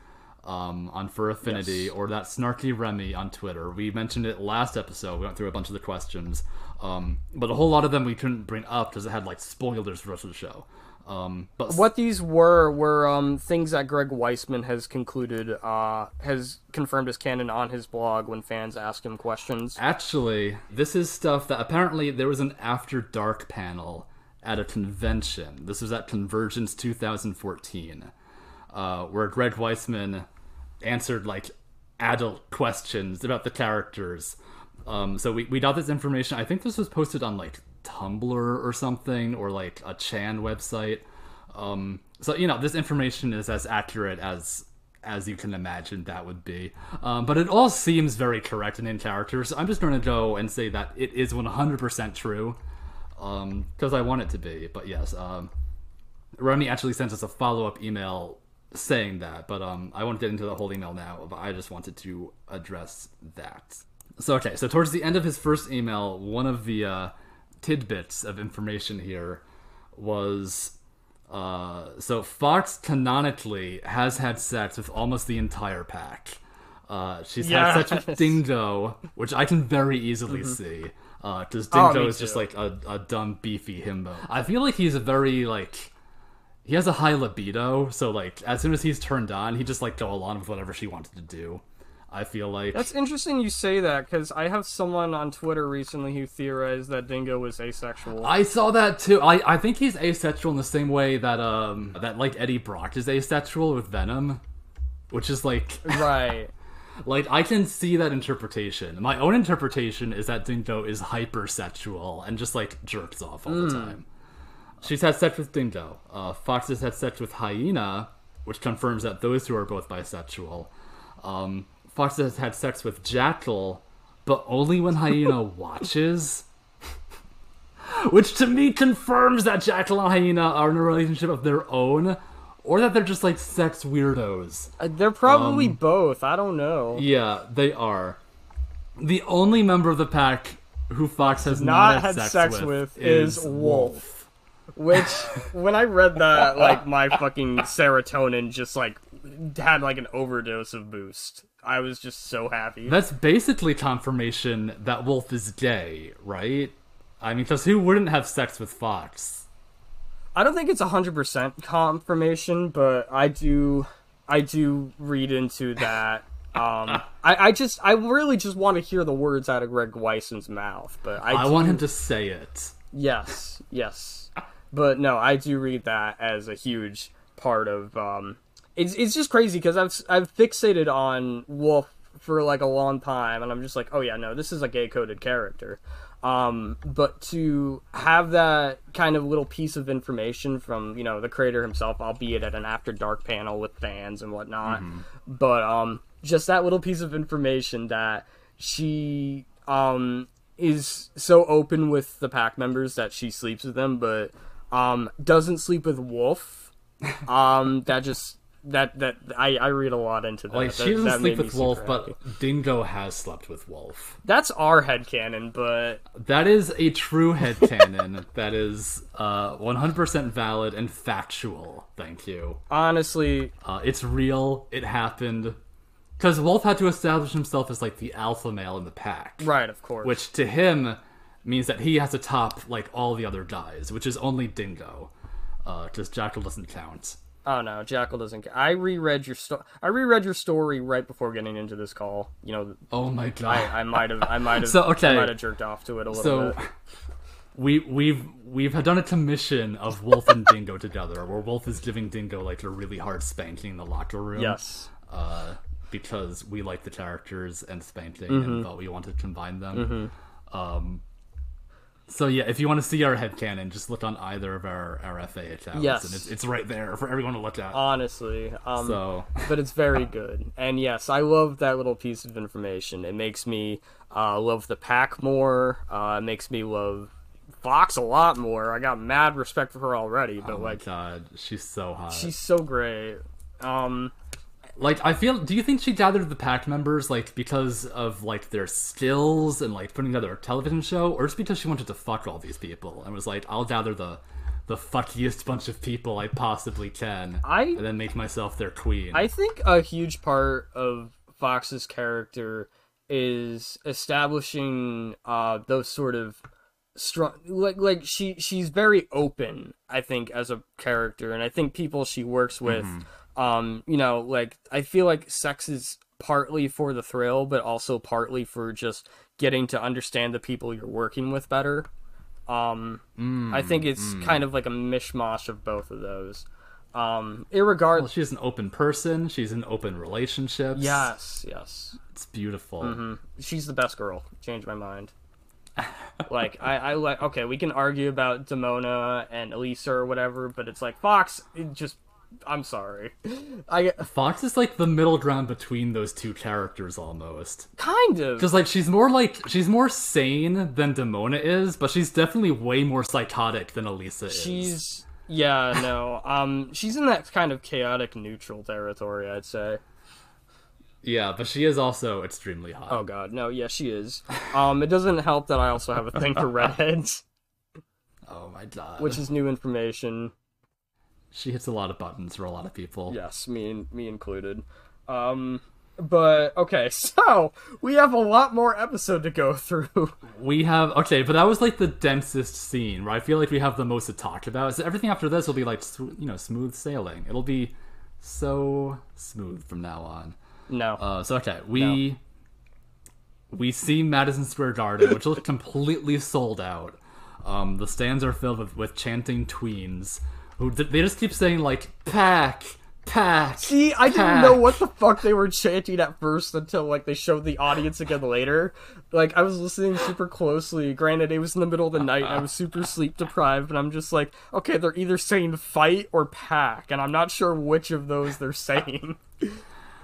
[SPEAKER 2] um, on Fur Affinity
[SPEAKER 1] Yes.
[SPEAKER 2] or that snarky Remy on Twitter. We mentioned it last episode. We went through a bunch of the questions, um, but a whole lot of them we couldn't bring up because it had like spoilers for the rest of the show. Um, but
[SPEAKER 1] What these were were um, things that Greg Weisman has concluded, uh, has confirmed as canon on his blog when fans ask him questions.
[SPEAKER 2] Actually, this is stuff that apparently there was an After Dark panel at a convention. This was at Convergence 2014, uh, where Greg Weisman answered like adult questions about the characters. Um, so we, we got this information. I think this was posted on like Tumblr or something, or like a Chan website. Um, so you know, this information is as accurate as as you can imagine that would be. Um, but it all seems very correct and in character. So I'm just going to go and say that it is 100% true because I want it to be. But yes, um, Remy actually sent us a follow up email saying that, but um, I won't get into the whole email now. But I just wanted to address that. So okay, so towards the end of his first email, one of the uh, tidbits of information here was uh, so Fox canonically has had sex with almost the entire pack. Uh, she's had sex with
[SPEAKER 1] Yes.
[SPEAKER 2] Dingo, which I can very easily see. Because
[SPEAKER 1] Oh,
[SPEAKER 2] Dingo
[SPEAKER 1] me
[SPEAKER 2] is just like a, a dumb, beefy himbo. I feel like he's a very, like, he has a high libido, so, like, as soon as he's turned on, he just, like, go along with whatever she wanted to do. I feel like.
[SPEAKER 1] That's interesting you say that because I have someone on Twitter recently who theorized that Dingo was asexual.
[SPEAKER 2] I saw that too. I, I think he's asexual in the same way that um that like Eddie Brock is asexual with Venom, which is like
[SPEAKER 1] right.
[SPEAKER 2] Like I can see that interpretation. My own interpretation is that Dingo is hypersexual and just like jerks off all the time. She's had sex with Dingo. Uh, Fox has had sex with Hyena, which confirms that those two are both bisexual. Um, Fox has had sex with Jackal, but only when Hyena watches. Which to me confirms that Jackal and Hyena are in a relationship of their own, or that they're just like sex weirdos.
[SPEAKER 1] Uh, They're probably
[SPEAKER 2] Um,
[SPEAKER 1] both. I don't know.
[SPEAKER 2] Yeah, they are. The only member of the pack who Fox has
[SPEAKER 1] Not
[SPEAKER 2] not,
[SPEAKER 1] had
[SPEAKER 2] sex,
[SPEAKER 1] sex
[SPEAKER 2] with,
[SPEAKER 1] with is Wolf. Which, when I read that, like my fucking serotonin just like had like an overdose of boost. I was just so happy.
[SPEAKER 2] That's basically confirmation that Wolf is gay, right? I mean, because who wouldn't have sex with Fox?
[SPEAKER 1] I don't think it's hundred percent confirmation, but I do, I do read into that. Um, I, I just, I really just want to hear the words out of Greg Weisman's mouth, but I,
[SPEAKER 2] I
[SPEAKER 1] do,
[SPEAKER 2] want him to say it.
[SPEAKER 1] Yes, yes, but no, I do read that as a huge part of. Um, it's it's just crazy because I've I've fixated on Wolf for like a long time, and I'm just like, oh yeah, no, this is a gay coded character. Um, but to have that kind of little piece of information from you know the creator himself, albeit at an after dark panel with fans and whatnot, but um, just that little piece of information that she um is so open with the pack members that she sleeps with them, but um doesn't sleep with Wolf. Um, that just that that I I read a lot into that.
[SPEAKER 2] Like,
[SPEAKER 1] That-
[SPEAKER 2] she doesn't
[SPEAKER 1] that
[SPEAKER 2] sleep with Wolf,
[SPEAKER 1] super
[SPEAKER 2] but. Dingo has slept with Wolf.
[SPEAKER 1] that's our head headcanon, but
[SPEAKER 2] That is a true head headcanon that is uh, 100% valid and factual. Thank you.
[SPEAKER 1] honestly,
[SPEAKER 2] Uh, it's real. It happened. Because Wolf had to establish himself as like the alpha male in the pack,
[SPEAKER 1] right, of course.
[SPEAKER 2] which to him means that he has to top like all the other guys, which is only Dingo, because Jackal doesn't count.
[SPEAKER 1] Oh no, Jackal doesn't. ca- I reread your sto- I reread your story right before getting into this call. You know,
[SPEAKER 2] Oh my god!
[SPEAKER 1] I, I might have I might have
[SPEAKER 2] So, okay.
[SPEAKER 1] I might have jerked off to it a little
[SPEAKER 2] so
[SPEAKER 1] bit.
[SPEAKER 2] we we've we've done a commission of Wolf and Dingo together, where Wolf is giving Dingo like a really hard spanking in the locker room.
[SPEAKER 1] Yes.
[SPEAKER 2] uh, because we like the characters and spanking
[SPEAKER 1] Mm-hmm.
[SPEAKER 2] and thought we wanted to combine them. Um, so yeah, if you want to see our headcanon, just look on either of our, our FA accounts,
[SPEAKER 1] Yes.
[SPEAKER 2] and it's, it's right there for everyone to look at.
[SPEAKER 1] Honestly, um,
[SPEAKER 2] so
[SPEAKER 1] but it's very good. And yes, I love that little piece of information. It makes me uh, love the pack more. Uh, it makes me love Fox a lot more. I got mad respect for her already, but
[SPEAKER 2] oh
[SPEAKER 1] like
[SPEAKER 2] god, she's so hot.
[SPEAKER 1] she's so great. Um,
[SPEAKER 2] like I feel. Do you think she gathered the pack members like because of like their skills and like putting together a television show, or just because she wanted to fuck all these people and was like, I'll gather the the fuckiest bunch of people I possibly can,
[SPEAKER 1] I
[SPEAKER 2] and then make myself their queen.
[SPEAKER 1] I think a huge part of Fox's character is establishing uh those sort of strong like like she she's very open I think as a character and I think people she works with um you know like I feel like sex is partly for the thrill but also partly for just getting to understand the people you're working with better um I think it's kind of like a mishmash of both of those um irregardless
[SPEAKER 2] well, she's an open person. She's in open relationships.
[SPEAKER 1] yes yes
[SPEAKER 2] it's beautiful.
[SPEAKER 1] Mm-hmm. she's the best girl. Changed my mind. like I, I like okay, we can argue about Demona and Elisa or whatever, but it's like Fox. It just, I'm sorry. I
[SPEAKER 2] Fox is like the middle ground between those two characters almost.
[SPEAKER 1] kind of
[SPEAKER 2] Because like she's more like she's more sane than Demona is, but she's definitely way more psychotic than Elisa is.
[SPEAKER 1] she's yeah no um she's in that kind of chaotic neutral territory. I'd say.
[SPEAKER 2] yeah, but she is also extremely hot.
[SPEAKER 1] Oh god, no, yeah, she is. Um, it doesn't help that I also have a thing for redheads,
[SPEAKER 2] Oh my god.
[SPEAKER 1] which is new information.
[SPEAKER 2] She hits a lot of buttons for a lot of people.
[SPEAKER 1] Yes, me me included. Um, but okay, so we have a lot more episode to go through.
[SPEAKER 2] We have okay, but that was like the densest scene where I feel like we have the most to talk about. So everything after this will be like you know smooth sailing. It'll be so smooth from now on.
[SPEAKER 1] no,
[SPEAKER 2] Uh, so okay, we we see Madison Square Garden, which looks completely sold out. Um, the stands are filled with, with chanting tweens they just keep saying like pack, pack.
[SPEAKER 1] see, I didn't know what the fuck they were chanting at first until like they showed the audience again later. Like I was listening super closely. Granted, it was in the middle of the night. I was super sleep deprived, but I'm just like, okay, they're either saying fight or pack, and I'm not sure which of those they're saying.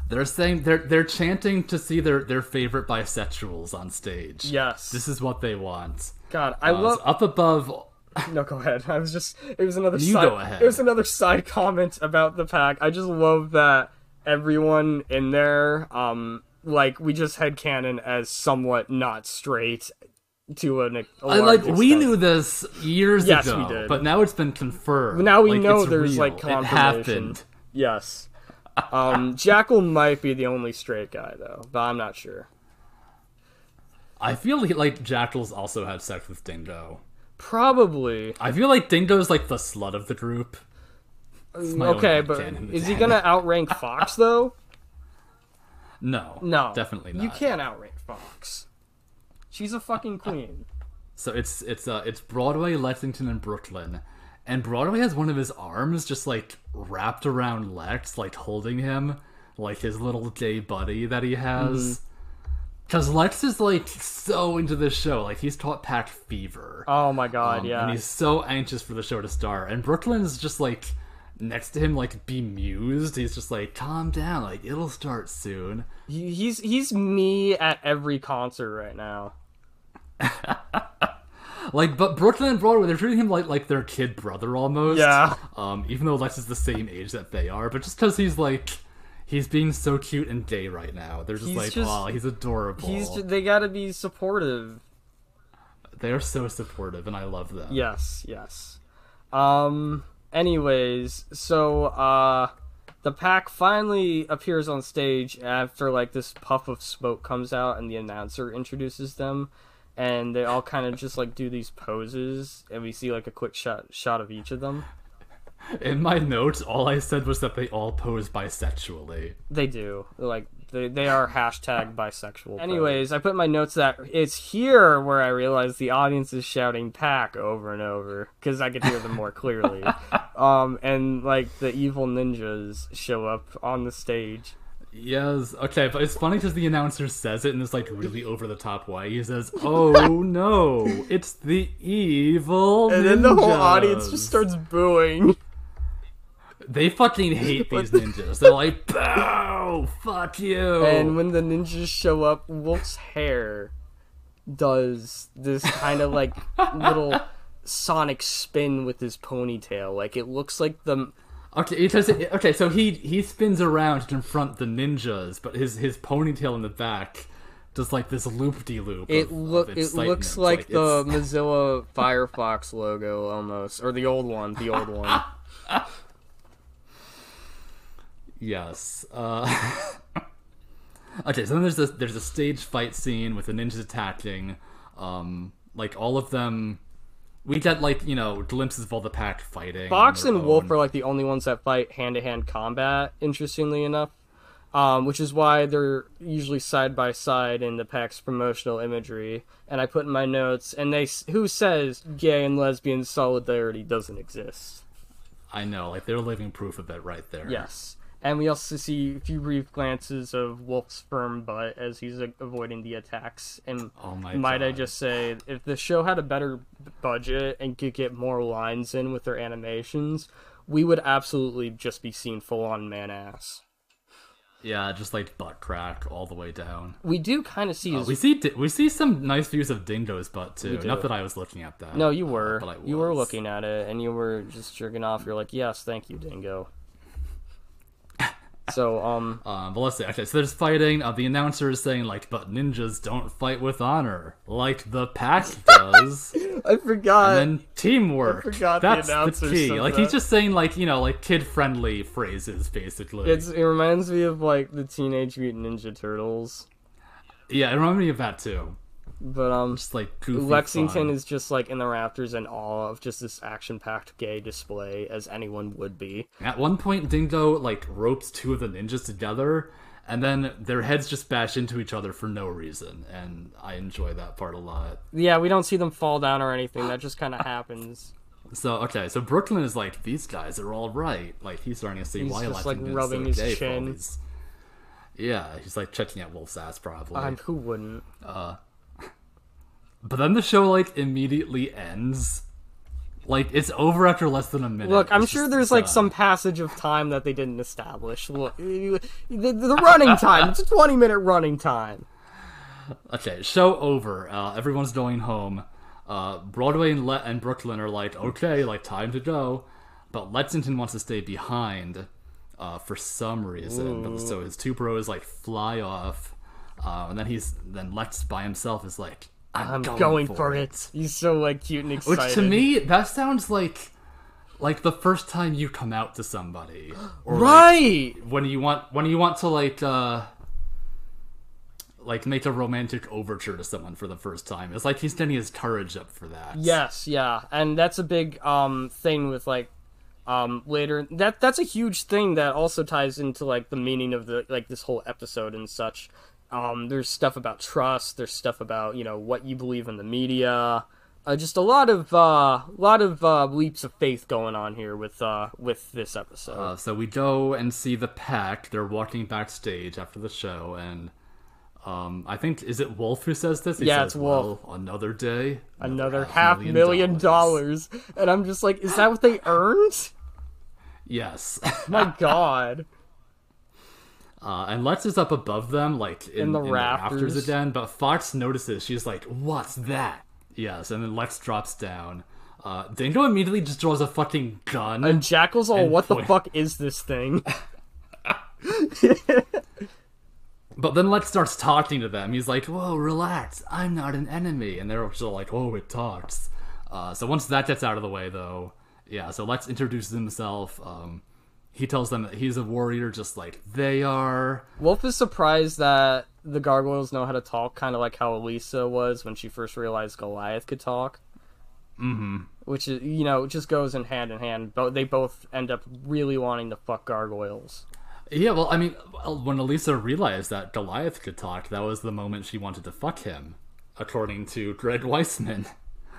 [SPEAKER 2] They're saying they're they're chanting to see their their favorite bisexuals on stage.
[SPEAKER 1] yes,
[SPEAKER 2] This is what they want.
[SPEAKER 1] God, I
[SPEAKER 2] Uh,
[SPEAKER 1] love.
[SPEAKER 2] so up above,
[SPEAKER 1] No, go ahead. I was just it was another
[SPEAKER 2] You
[SPEAKER 1] side,
[SPEAKER 2] go ahead.
[SPEAKER 1] It was another side comment about the pack. I just love that everyone in there, um, like we just had canon as somewhat not straight to an. A
[SPEAKER 2] I like we knew this years
[SPEAKER 1] Yes,
[SPEAKER 2] ago,
[SPEAKER 1] we did.
[SPEAKER 2] but now it's been confirmed.
[SPEAKER 1] Now we
[SPEAKER 2] Like,
[SPEAKER 1] know there's,
[SPEAKER 2] real.
[SPEAKER 1] like,
[SPEAKER 2] it
[SPEAKER 1] confirmation.
[SPEAKER 2] happened.
[SPEAKER 1] Yes. Um, Jackal might be the only straight guy though, but I'm not sure.
[SPEAKER 2] I feel like, like Jackals also had sex with Dingo.
[SPEAKER 1] Probably.
[SPEAKER 2] I feel like Dingo's like the slut of the group.
[SPEAKER 1] Okay, but is he gonna outrank Fox though?
[SPEAKER 2] No,
[SPEAKER 1] No,
[SPEAKER 2] definitely not.
[SPEAKER 1] You can't outrank Fox. She's a fucking queen.
[SPEAKER 2] So it's it's uh it's Broadway, Lexington, and Brooklyn, and Broadway has one of his arms just like wrapped around Lex, like holding him, like his little gay buddy that he has. Because Lex is like so into this show, like he's taught Pack Fever.
[SPEAKER 1] Oh my god,
[SPEAKER 2] Um,
[SPEAKER 1] yeah.
[SPEAKER 2] And he's so anxious for the show to start. And Brooklyn's just like next to him, like bemused. He's just like, calm down, like it'll start soon.
[SPEAKER 1] He- he's he's me at every concert right now.
[SPEAKER 2] Like, but Brooklyn and Broadway, they're treating him like like their kid brother almost.
[SPEAKER 1] Yeah.
[SPEAKER 2] Um, even though Lex is the same age that they are, but just because he's like, he's being so cute and gay right now, they're just
[SPEAKER 1] He's
[SPEAKER 2] like,
[SPEAKER 1] just-
[SPEAKER 2] oh, he's adorable.
[SPEAKER 1] He's ju- they gotta be supportive.
[SPEAKER 2] They're so supportive, and I love them.
[SPEAKER 1] Yes, yes. Um. Anyways, so uh, the pack finally appears on stage after like this puff of smoke comes out, and the announcer introduces them, and they all kind of just like do these poses, and we see like a quick shot shot of each of them.
[SPEAKER 2] In my notes, all I said was that they all pose bisexually.
[SPEAKER 1] They do. Like they they are hashtag bisexual. Anyways, I put in my notes that it's here where I realize the audience is shouting "pack" over and over because I could hear them more clearly. um, and like the evil ninjas show up on the stage.
[SPEAKER 2] Yes, okay, but it's funny because the announcer says it in this like really over the top way. He says, "Oh no, it's the evil."
[SPEAKER 1] And then the whole audience just starts booing.
[SPEAKER 2] They fucking hate these ninjas. They're like, "Boo! Fuck you!"
[SPEAKER 1] And when the ninjas show up, Wolf's hair does this kind of like little sonic spin with his ponytail. Like it looks like the
[SPEAKER 2] Okay, it does it, okay, so he he spins around to confront the ninjas, but his his ponytail in the back does like this loop de loop.
[SPEAKER 1] It look it looks like, the Mozilla Firefox logo almost, or the old one, the old one.
[SPEAKER 2] Yes. Uh... okay, so then there's a there's a stage fight scene with the ninjas attacking. Um, like all of them, we get like you know glimpses of all the pack fighting.
[SPEAKER 1] Fox and Wolf are like the only ones that fight hand to hand combat. Interestingly enough, um, which is why they're usually side by side in the pack's promotional imagery. And I put in my notes, and they who says gay and lesbian solidarity doesn't exist.
[SPEAKER 2] I know, like they're living proof of it right there.
[SPEAKER 1] Yes. And we also see a few brief glances of Wolf's firm butt as he's uh, avoiding the attacks. And
[SPEAKER 2] Oh my
[SPEAKER 1] might I just say, if the show had a better budget and could get more lines in with their animations, we would absolutely just be seeing full on man ass.
[SPEAKER 2] Yeah, just like butt crack all the way down.
[SPEAKER 1] We do kind of see his.
[SPEAKER 2] We see di- we see some nice views of Dingo's butt too. Not that I was looking at that.
[SPEAKER 1] no, you were.
[SPEAKER 2] I
[SPEAKER 1] You were looking at it and you were just jerking off. You're like, yes, thank you, Dingo. So, um,
[SPEAKER 2] Um, but let's see. Okay, so there's fighting. Uh, the announcer is saying like, "But ninjas don't fight with honor, like the pack does."
[SPEAKER 1] I forgot.
[SPEAKER 2] and then teamwork.
[SPEAKER 1] I forgot
[SPEAKER 2] That's the,
[SPEAKER 1] announcer
[SPEAKER 2] key. Like
[SPEAKER 1] that.
[SPEAKER 2] he's just saying like you know like kid friendly phrases basically.
[SPEAKER 1] it's, it reminds me of like the Teenage Mutant Ninja Turtles.
[SPEAKER 2] yeah, it reminded me of that too.
[SPEAKER 1] But um,
[SPEAKER 2] Just like
[SPEAKER 1] Lexington
[SPEAKER 2] fun.
[SPEAKER 1] is just like in the rafters in awe of just this action-packed gay display, as anyone would be.
[SPEAKER 2] At one point, Dingo like ropes two of the ninjas together, and then their heads just bash into each other for no reason, and I enjoy that part a lot.
[SPEAKER 1] Yeah, we don't see them fall down or anything. That just kind of happens.
[SPEAKER 2] So okay, so Brooklyn is like these guys are all right. Like he's starting to see
[SPEAKER 1] He's
[SPEAKER 2] why
[SPEAKER 1] just, like,
[SPEAKER 2] Lexington's
[SPEAKER 1] rubbing
[SPEAKER 2] so
[SPEAKER 1] his chin.
[SPEAKER 2] Yeah, he's like checking out Wolf's ass probably.
[SPEAKER 1] Um, who wouldn't?
[SPEAKER 2] But then the show like immediately ends. Like it's over after less than a minute.
[SPEAKER 1] Look, I'm
[SPEAKER 2] It's
[SPEAKER 1] sure
[SPEAKER 2] just
[SPEAKER 1] there's like some passage of time that they didn't establish. Look, the, the running time. It's a 20 minute running time.
[SPEAKER 2] Okay, show over. Uh, everyone's going home. Uh, Broadway and, Le- and Brooklyn are like, okay, like time to go. But Lexington wants to stay behind uh, for some reason. But, so his two bros like fly off, uh, and then he's then Lex by himself is like, I'm,
[SPEAKER 1] I'm
[SPEAKER 2] going,
[SPEAKER 1] going,
[SPEAKER 2] for,
[SPEAKER 1] for
[SPEAKER 2] it.
[SPEAKER 1] it. He's so like cute and excited.
[SPEAKER 2] Which to me, that sounds like like the first time you come out to somebody, or like,
[SPEAKER 1] right?
[SPEAKER 2] when you want when you want to like uh like make a romantic overture to someone for the first time. It's like he's getting his courage up for that.
[SPEAKER 1] Yes, yeah, and that's a big um thing with like um later that that's a huge thing that also ties into like the meaning of the like this whole episode and such. Um, there's stuff about trust. There's stuff about you know what you believe in the media. Uh, just a lot of uh, lot of uh, leaps of faith going on here with uh, with this episode.
[SPEAKER 2] Uh, so we go and see the pack. They're walking backstage after the show, and um, I think is it Wolf who says this? He
[SPEAKER 1] Yeah,
[SPEAKER 2] says,
[SPEAKER 1] it's Wolf.
[SPEAKER 2] "Well, another day,
[SPEAKER 1] Another half million dollars, and I'm just like, is that what they earned?
[SPEAKER 2] Yes.
[SPEAKER 1] My God.
[SPEAKER 2] Uh, and Lex is up above them, like in,
[SPEAKER 1] the
[SPEAKER 2] in rafters
[SPEAKER 1] rafters.
[SPEAKER 2] again. But Fox notices. She's like, "What's that?" Yes, and then Lex drops down. Uh, Dingo immediately just draws a fucking gun.
[SPEAKER 1] And Jackal's all,
[SPEAKER 2] And
[SPEAKER 1] what the fuck is this thing?
[SPEAKER 2] but then Lex starts talking to them. He's like, "Whoa, relax. I'm not an enemy." And they're just like, "Oh, it talks." Uh, so once that gets out of the way, though, yeah. So Lex introduces himself. Um, he tells them that he's a warrior, just like they are.
[SPEAKER 1] Wolf is surprised that the gargoyles know how to talk, kind of like how Elisa was when she first realized Goliath could talk. Mm-hmm. Which is, you know, just goes in hand in hand. But they both end up really wanting to fuck gargoyles.
[SPEAKER 2] Yeah, well, I mean, when Elisa realized that Goliath could talk, that was the moment she wanted to fuck him, according to Greg Weisman.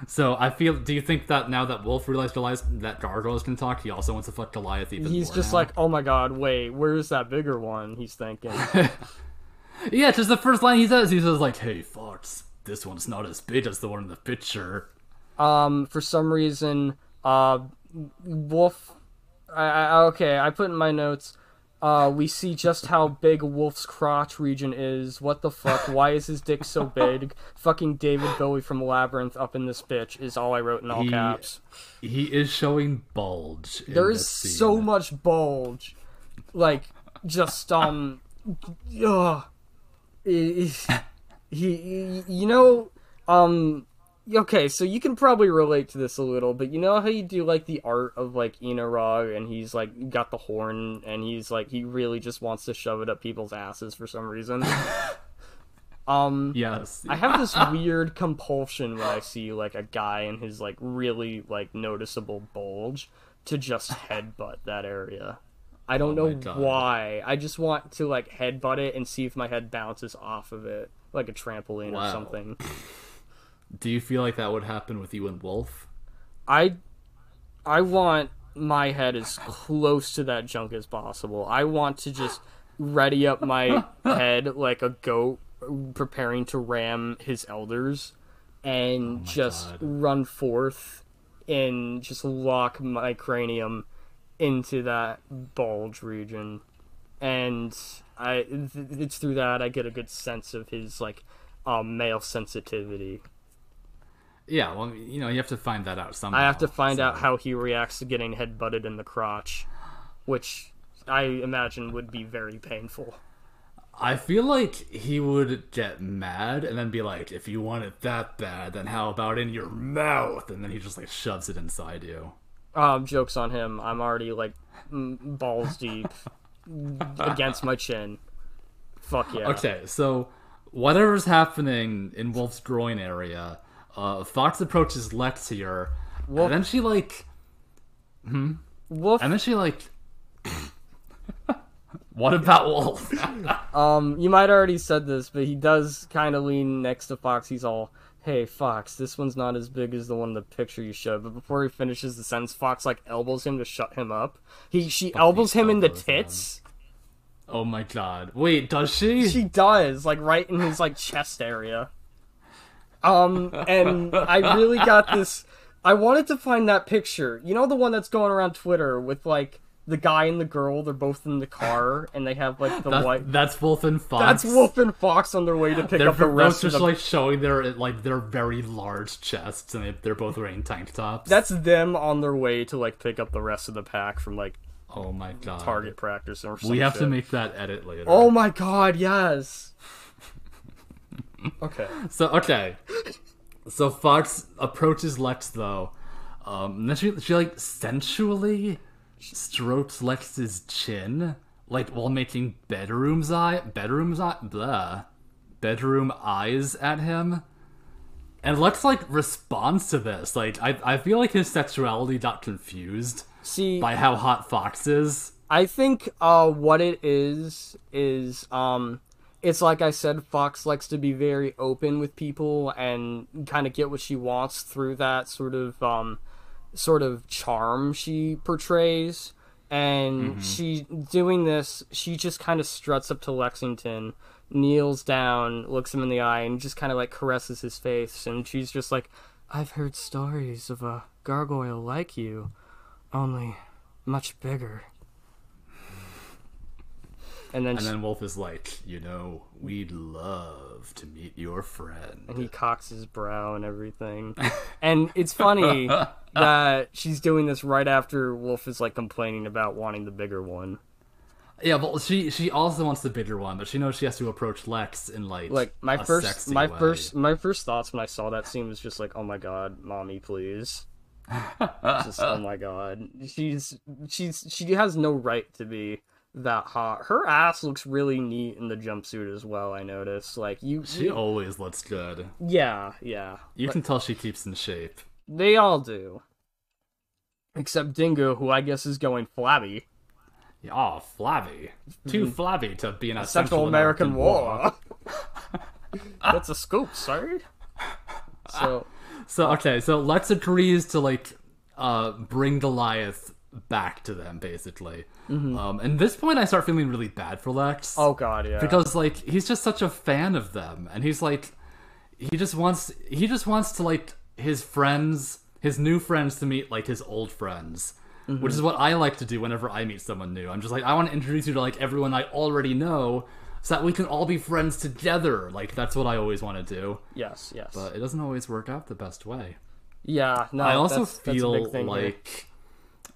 [SPEAKER 2] So I feel. Do you think that now that Wolf realized Goliath that gargoyles can talk, he also wants to fuck Goliath even more?
[SPEAKER 1] He's just
[SPEAKER 2] now?
[SPEAKER 1] like, oh my god, wait, where's that bigger one? He's thinking.
[SPEAKER 2] yeah, just the first line he says. He says like, "Hey, Fox, this one's not as big as the one in the picture."
[SPEAKER 1] um, for some reason, uh, Wolf. I, I okay, I put in my notes. Uh, we see just how big Wolf's crotch region is. What the fuck? Why is his dick so big? Fucking David Bowie from Labyrinth up in this bitch is all I wrote in all
[SPEAKER 2] He-
[SPEAKER 1] caps.
[SPEAKER 2] He is showing bulge.
[SPEAKER 1] There is so much bulge, like just um, ugh. He, he- you know, um, okay, so you can probably relate to this a little, but you know how you do like the art of like Inarog, and he's like got the horn, and he's like he really just wants to shove it up people's asses for some reason. um,
[SPEAKER 2] Yes.
[SPEAKER 1] I have this weird compulsion when I see like a guy in his like really like noticeable bulge to just headbutt that area. I don't
[SPEAKER 2] Oh
[SPEAKER 1] know why. I just want to like headbutt it and see if my head bounces off of it like a trampoline or something.
[SPEAKER 2] Do you feel like that would happen with you and Wolf?
[SPEAKER 1] I I want my head as close to that junk as possible. I want to just ready up my head like a goat preparing to ram his elders and just
[SPEAKER 2] God.
[SPEAKER 1] run forth and just lock my cranium into that bulge region. And i it's through that I get a good sense of his like um, male sensitivity.
[SPEAKER 2] Yeah, well, you know, you have to find that out somehow.
[SPEAKER 1] I have to find
[SPEAKER 2] so-
[SPEAKER 1] out how he reacts to getting head butted in the crotch, which I imagine would be very painful.
[SPEAKER 2] I feel like he would get mad and then be like, if you want it that bad, then how about in your mouth? And then he just like shoves it inside you.
[SPEAKER 1] Um, jokes on him. I'm already like balls deep against my chin. Fuck yeah.
[SPEAKER 2] Okay, so whatever's happening in Wolf's groin area, uh, Fox approaches Lex here,
[SPEAKER 1] Wolf-
[SPEAKER 2] and then she like, hmm?
[SPEAKER 1] Wolf.
[SPEAKER 2] and then she like, what about Wolf?
[SPEAKER 1] Um, you might already said this, but he does kind of lean next to Fox. He's all, "Hey, Fox, this one's not as big as the one in the picture you showed." But before he finishes the sentence, Fox like elbows him to shut him up. He she elbows him in the
[SPEAKER 2] elbows
[SPEAKER 1] tits.
[SPEAKER 2] oh my god! Wait, does she?
[SPEAKER 1] She does, like right in his like chest area. Um, and I really got this. I wanted to find that picture. You know the one that's going around Twitter with like the guy and the girl. They're both in the car, and they have like the
[SPEAKER 2] That's,
[SPEAKER 1] white.
[SPEAKER 2] that's Wolf and Fox.
[SPEAKER 1] That's Wolf and Fox on their way to pick
[SPEAKER 2] They're
[SPEAKER 1] up the rest
[SPEAKER 2] just
[SPEAKER 1] of the.
[SPEAKER 2] like showing their like their very large chests, and they, they're both wearing tank tops.
[SPEAKER 1] That's them on their way to like pick up the rest of the pack from like
[SPEAKER 2] oh my god.
[SPEAKER 1] target practice or something.
[SPEAKER 2] We have to make that edit later.
[SPEAKER 1] Oh my god! Yes. okay.
[SPEAKER 2] So okay, so Fox approaches Lex though, um, and then she she like sensually strokes Lex's chin, like while making bedroom's eye bedroom's eye blah bedroom eyes at him. And Lex like responds to this. Like I I feel like his sexuality got confused
[SPEAKER 1] See,
[SPEAKER 2] by how hot Fox is.
[SPEAKER 1] I think uh, what it is is um, it's like I said, Fox likes to be very open with people and kind of get what she wants through that sort of um, sort of charm she portrays. And she doing this, she just kind of struts up to Lexington, kneels down, looks him in the eye, and just kind of like caresses his face. And she's just like, "I've heard stories of a gargoyle like you, only much bigger." And then,
[SPEAKER 2] And then Wolf is like, you know, we'd love to meet your friend.
[SPEAKER 1] and he cocks his brow and everything. and it's funny that she's doing this right after Wolf is like complaining about wanting the bigger one.
[SPEAKER 2] Yeah, but she she also wants the bigger one, but she knows she has to approach Lex in like
[SPEAKER 1] Like my
[SPEAKER 2] a
[SPEAKER 1] first my
[SPEAKER 2] way.
[SPEAKER 1] first my first thoughts when I saw that scene was just like, "Oh my god, mommy, please." just oh my god. She's she's she has no right to be that hot. Her ass looks really neat in the jumpsuit as well, I noticed. Like you,
[SPEAKER 2] She
[SPEAKER 1] you-
[SPEAKER 2] always looks good.
[SPEAKER 1] Yeah, yeah.
[SPEAKER 2] You can tell she keeps in shape.
[SPEAKER 1] They all do. Except Dingo, who I guess is going flabby.
[SPEAKER 2] Yeah, oh, flabby. Too flabby to be in a
[SPEAKER 1] Mm-hmm. Central American, War. That's a scoop, sir. So
[SPEAKER 2] So okay, so Lex agrees to like uh bring Goliath back to them basically. Um and this point I start feeling really bad for Lex.
[SPEAKER 1] oh god, yeah.
[SPEAKER 2] because like he's just such a fan of them and he's like he just wants he just wants to like his friends his new friends to meet like his old friends which is what i like to do whenever i meet someone new i'm just like i want to introduce you to like everyone i already know so that we can all be friends together like that's what i always want to do
[SPEAKER 1] yes, yes.
[SPEAKER 2] but it doesn't always work out the best way
[SPEAKER 1] yeah, no.
[SPEAKER 2] I also
[SPEAKER 1] that's, that's
[SPEAKER 2] feel
[SPEAKER 1] here.
[SPEAKER 2] like,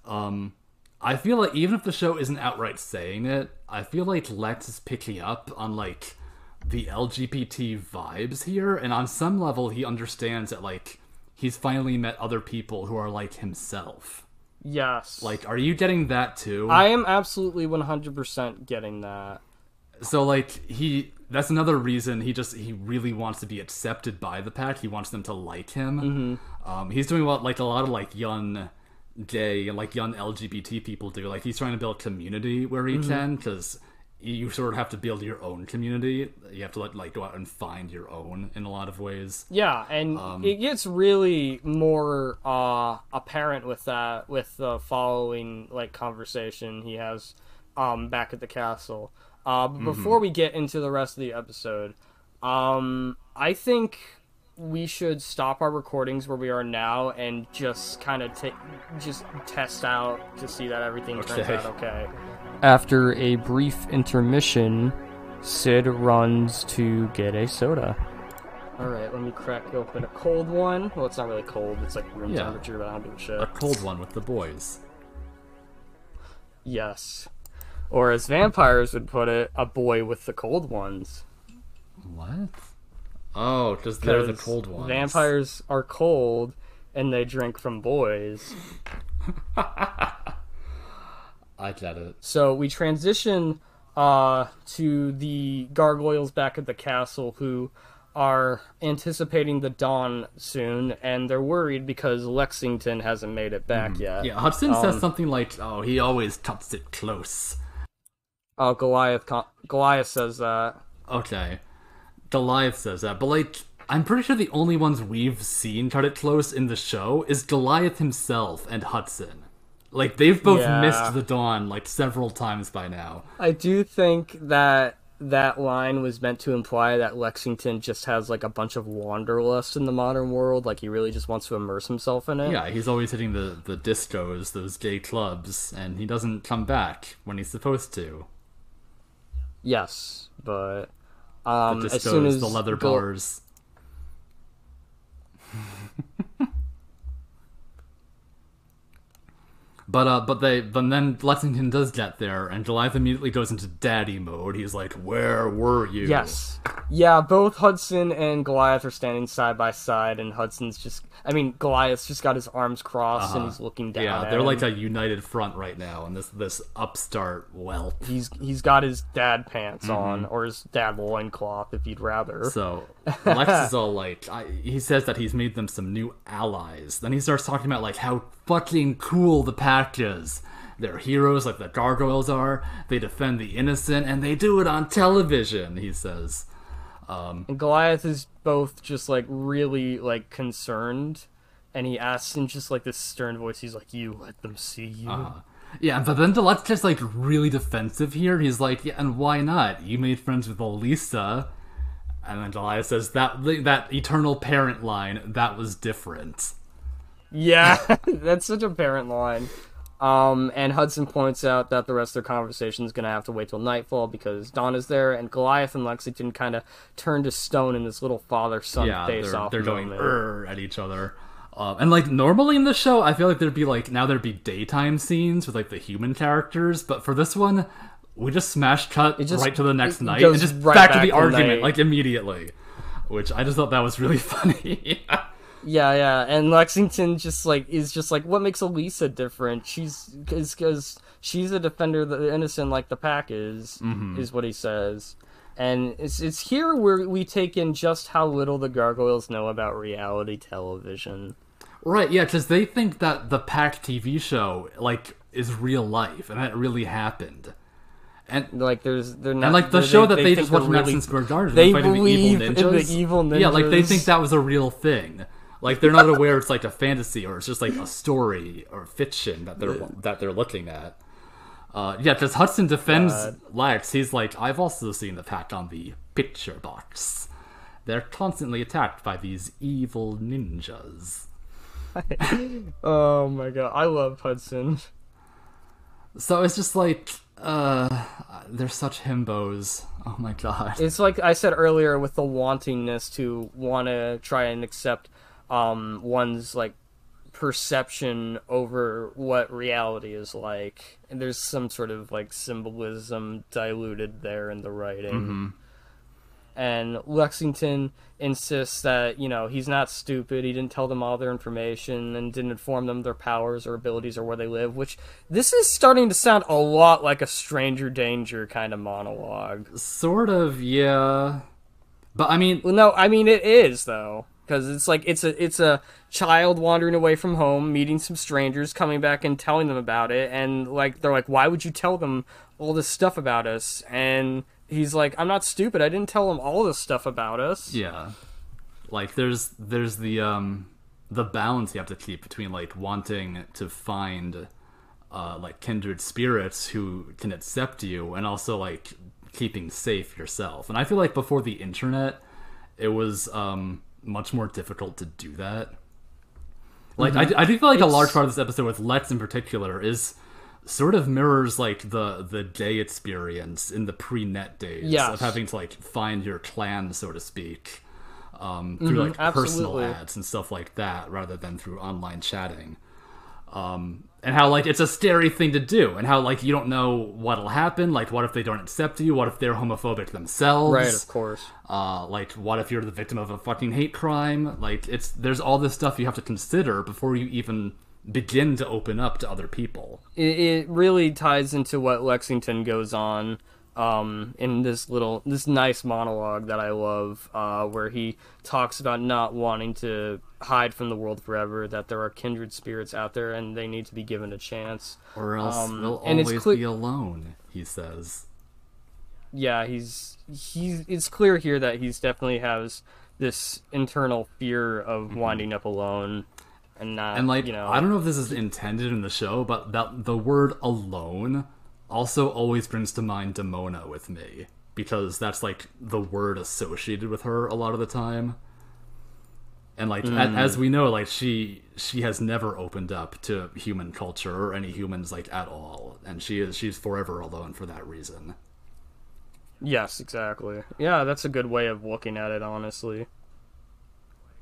[SPEAKER 2] um, I feel like even if the show isn't outright saying it, I feel like Lex is picking up on like the LGBT vibes here, and on some level, he understands that like he's finally met other people who are like himself.
[SPEAKER 1] Yes.
[SPEAKER 2] Like, are you getting that too?
[SPEAKER 1] I am absolutely 100% getting that.
[SPEAKER 2] so like he that's another reason he just he really wants to be accepted by the pack he wants them to like him
[SPEAKER 1] Mm-hmm.
[SPEAKER 2] um he's doing what like a lot of like young gay and like young lgbt people do like he's trying to build community where he
[SPEAKER 1] Mm-hmm.
[SPEAKER 2] can because you sort of have to build your own community you have to like, like go out and find your own in a lot of ways
[SPEAKER 1] Yeah, and
[SPEAKER 2] Um,
[SPEAKER 1] it gets really more uh, apparent with that with the following like conversation he has um, back at the castle. Uh, but
[SPEAKER 2] Mm-hmm.
[SPEAKER 1] before we get into the rest of the episode, um, I think we should stop our recordings where we are now and just kind of take just test out to see that everything turns out okay. After a brief intermission, Sid runs to get a soda. All right, let me crack open a cold one. Well, it's not really cold; it's like room
[SPEAKER 2] Yeah.
[SPEAKER 1] temperature, but I don't give a shit.
[SPEAKER 2] a cold one with the boys
[SPEAKER 1] Yes, or as vampires would put it, a boy with the cold ones.
[SPEAKER 2] what oh because they're the cold ones
[SPEAKER 1] Vampires are cold, and they drink from boys.
[SPEAKER 2] i get it
[SPEAKER 1] So we transition uh, to the gargoyles back at the castle who are anticipating the dawn soon, and they're worried because Lexington hasn't made it back yet.
[SPEAKER 2] yeah hudson
[SPEAKER 1] Um,
[SPEAKER 2] says something like oh he always cuts it close
[SPEAKER 1] Oh, Goliath. Goliath says that.
[SPEAKER 2] Okay. Goliath says that, but like, I'm pretty sure the only ones we've seen cut it close in the show is Goliath himself and Hudson. Like, they've both
[SPEAKER 1] Yeah.
[SPEAKER 2] missed the dawn like several times by now.
[SPEAKER 1] I do think that that line was meant to imply that Lexington just has like a bunch of wanderlust in the modern world. Like he really just wants to immerse himself in it.
[SPEAKER 2] Yeah, he's always hitting the, the discos, those gay clubs, and he doesn't come back when he's supposed to.
[SPEAKER 1] Yes, but
[SPEAKER 2] The
[SPEAKER 1] um,
[SPEAKER 2] discos,
[SPEAKER 1] as soon as
[SPEAKER 2] the leather bars. But uh, but they but then Lexington does get there, and Goliath immediately goes into daddy mode. He's like, "Where were you?"
[SPEAKER 1] Yes. Yeah, both Hudson and Goliath are standing side by side, and Hudson's just. I mean, Goliath's just got his arms crossed and he's looking down.
[SPEAKER 2] Uh-huh. yeah, they're
[SPEAKER 1] him.
[SPEAKER 2] like a united front right now, and this this upstart whelp.
[SPEAKER 1] He's he's got his dad pants
[SPEAKER 2] Mm-hmm.
[SPEAKER 1] on, or his dad loincloth, if you'd rather.
[SPEAKER 2] So Lex is all like, I, he says that he's made them some new allies. Then he starts talking about like how fucking cool the pack is. They're heroes like the gargoyles are. They defend the innocent, and they do it on television. He says.
[SPEAKER 1] And Goliath is both just like really like concerned, and he asks in just like this stern voice. He's like, "You let them see you."
[SPEAKER 2] Uh-huh. Yeah, but then Delette's just like really defensive here. He's like, yeah, and why not? You made friends with Elisa." And then Goliath says that that eternal parent line that was different.
[SPEAKER 1] Yeah, that's such a parent line. Um, and Hudson points out that the rest of their conversation is going to have to wait till nightfall because Dawn is there, and Goliath and Lexington kind of turn to stone in this little father-son
[SPEAKER 2] yeah,
[SPEAKER 1] face-off
[SPEAKER 2] they're, they're going at each other. Um, and like normally in the show, I feel like there'd be like now there'd be daytime scenes with like the human characters, but for this one, we just smash cut
[SPEAKER 1] just-
[SPEAKER 2] right to the next
[SPEAKER 1] it
[SPEAKER 2] night and just
[SPEAKER 1] right
[SPEAKER 2] back, to
[SPEAKER 1] back
[SPEAKER 2] the argument
[SPEAKER 1] night.
[SPEAKER 2] like immediately, which I just thought that was really funny.
[SPEAKER 1] Yeah, yeah, and Lexington just like is just like, what makes Elisa different? She's because she's a defender of the innocent, like the pack is,
[SPEAKER 2] Mm-hmm.
[SPEAKER 1] is what he says. And it's it's here where we take in just how little the gargoyles know about reality television.
[SPEAKER 2] Right, yeah, because they think that the Pack TV show like is real life and that really happened, and
[SPEAKER 1] Like there's they're not
[SPEAKER 2] and like the
[SPEAKER 1] they-
[SPEAKER 2] show that
[SPEAKER 1] they
[SPEAKER 2] they, just watched in
[SPEAKER 1] really-
[SPEAKER 2] Madison Square Garden,
[SPEAKER 1] they
[SPEAKER 2] fighting
[SPEAKER 1] believe
[SPEAKER 2] the
[SPEAKER 1] in
[SPEAKER 2] evil
[SPEAKER 1] the
[SPEAKER 2] ninjas. Yeah, like they think that was a real thing. Like they're not aware it's like a fantasy or it's just like a story or fiction that they're that they're looking at. Uh, yeah, because Hudson defends
[SPEAKER 1] God.
[SPEAKER 2] Lex. He's like, I've also seen the pack on the picture box. They're constantly attacked by these evil ninjas.
[SPEAKER 1] Oh my god, I love Hudson.
[SPEAKER 2] So it's just like, uh, they're such himbos. Oh my god.
[SPEAKER 1] It's like I said earlier with the wantingness to want to try and accept um, one's like perception over what reality is like. And there's some sort of like symbolism diluted there in the writing. and Lexington insists that you know he's not stupid. He didn't tell them all their information and didn't inform them their powers or abilities or where they live. Which this is starting to sound a lot like a stranger danger kind of monologue.
[SPEAKER 2] Sort of, yeah. But I mean,
[SPEAKER 1] Well, no, I mean it is though, because it's like it's a it's a child wandering away from home, meeting some strangers, coming back and telling them about it, and like they're like, why would you tell them all this stuff about us? And he's like, I'm not stupid. I didn't tell them all this stuff about us.
[SPEAKER 2] yeah. Like there's there's the um the balance you have to keep between like wanting to find uh like kindred spirits who can accept you and also like keeping safe yourself. And I feel like before the internet it was um much more difficult to do that. Like I, I do feel like a large part of this episode with Lex in particular is sort of mirrors like the the day experience in the pre-net days
[SPEAKER 1] Yes.
[SPEAKER 2] of having to like find your clan so to speak um, through like personal
[SPEAKER 1] absolutely.
[SPEAKER 2] ads and stuff like that rather than through online chatting um, and how like it's a scary thing to do and how like you don't know what'll happen like what if they don't accept you what if they're homophobic themselves?
[SPEAKER 1] Right, of course.
[SPEAKER 2] uh, like what if you're the victim of a fucking hate crime? Like it's there's all this stuff you have to consider before you even begin to open up to other people.
[SPEAKER 1] It, it really ties into what Lexington goes on um, in this little this nice monologue that I love, uh, where he talks about not wanting to hide from the world forever, that there are kindred spirits out there and they need to be given a chance.
[SPEAKER 2] or else
[SPEAKER 1] Um,
[SPEAKER 2] they'll always
[SPEAKER 1] cle-
[SPEAKER 2] be alone he says
[SPEAKER 1] yeah, he's he's it's clear here that he's definitely has this internal fear of winding up alone and not
[SPEAKER 2] Mm-hmm. and like
[SPEAKER 1] you know
[SPEAKER 2] i don't know if this is intended in the show but that the word alone also always brings to mind demona with me because that's like the word associated with her a lot of the time and like a-
[SPEAKER 1] Mm.
[SPEAKER 2] as we know like she she has never opened up to human culture or any humans like at all and she is she's forever alone for that reason
[SPEAKER 1] Yes, exactly. Yeah, that's a good way of looking at it, honestly.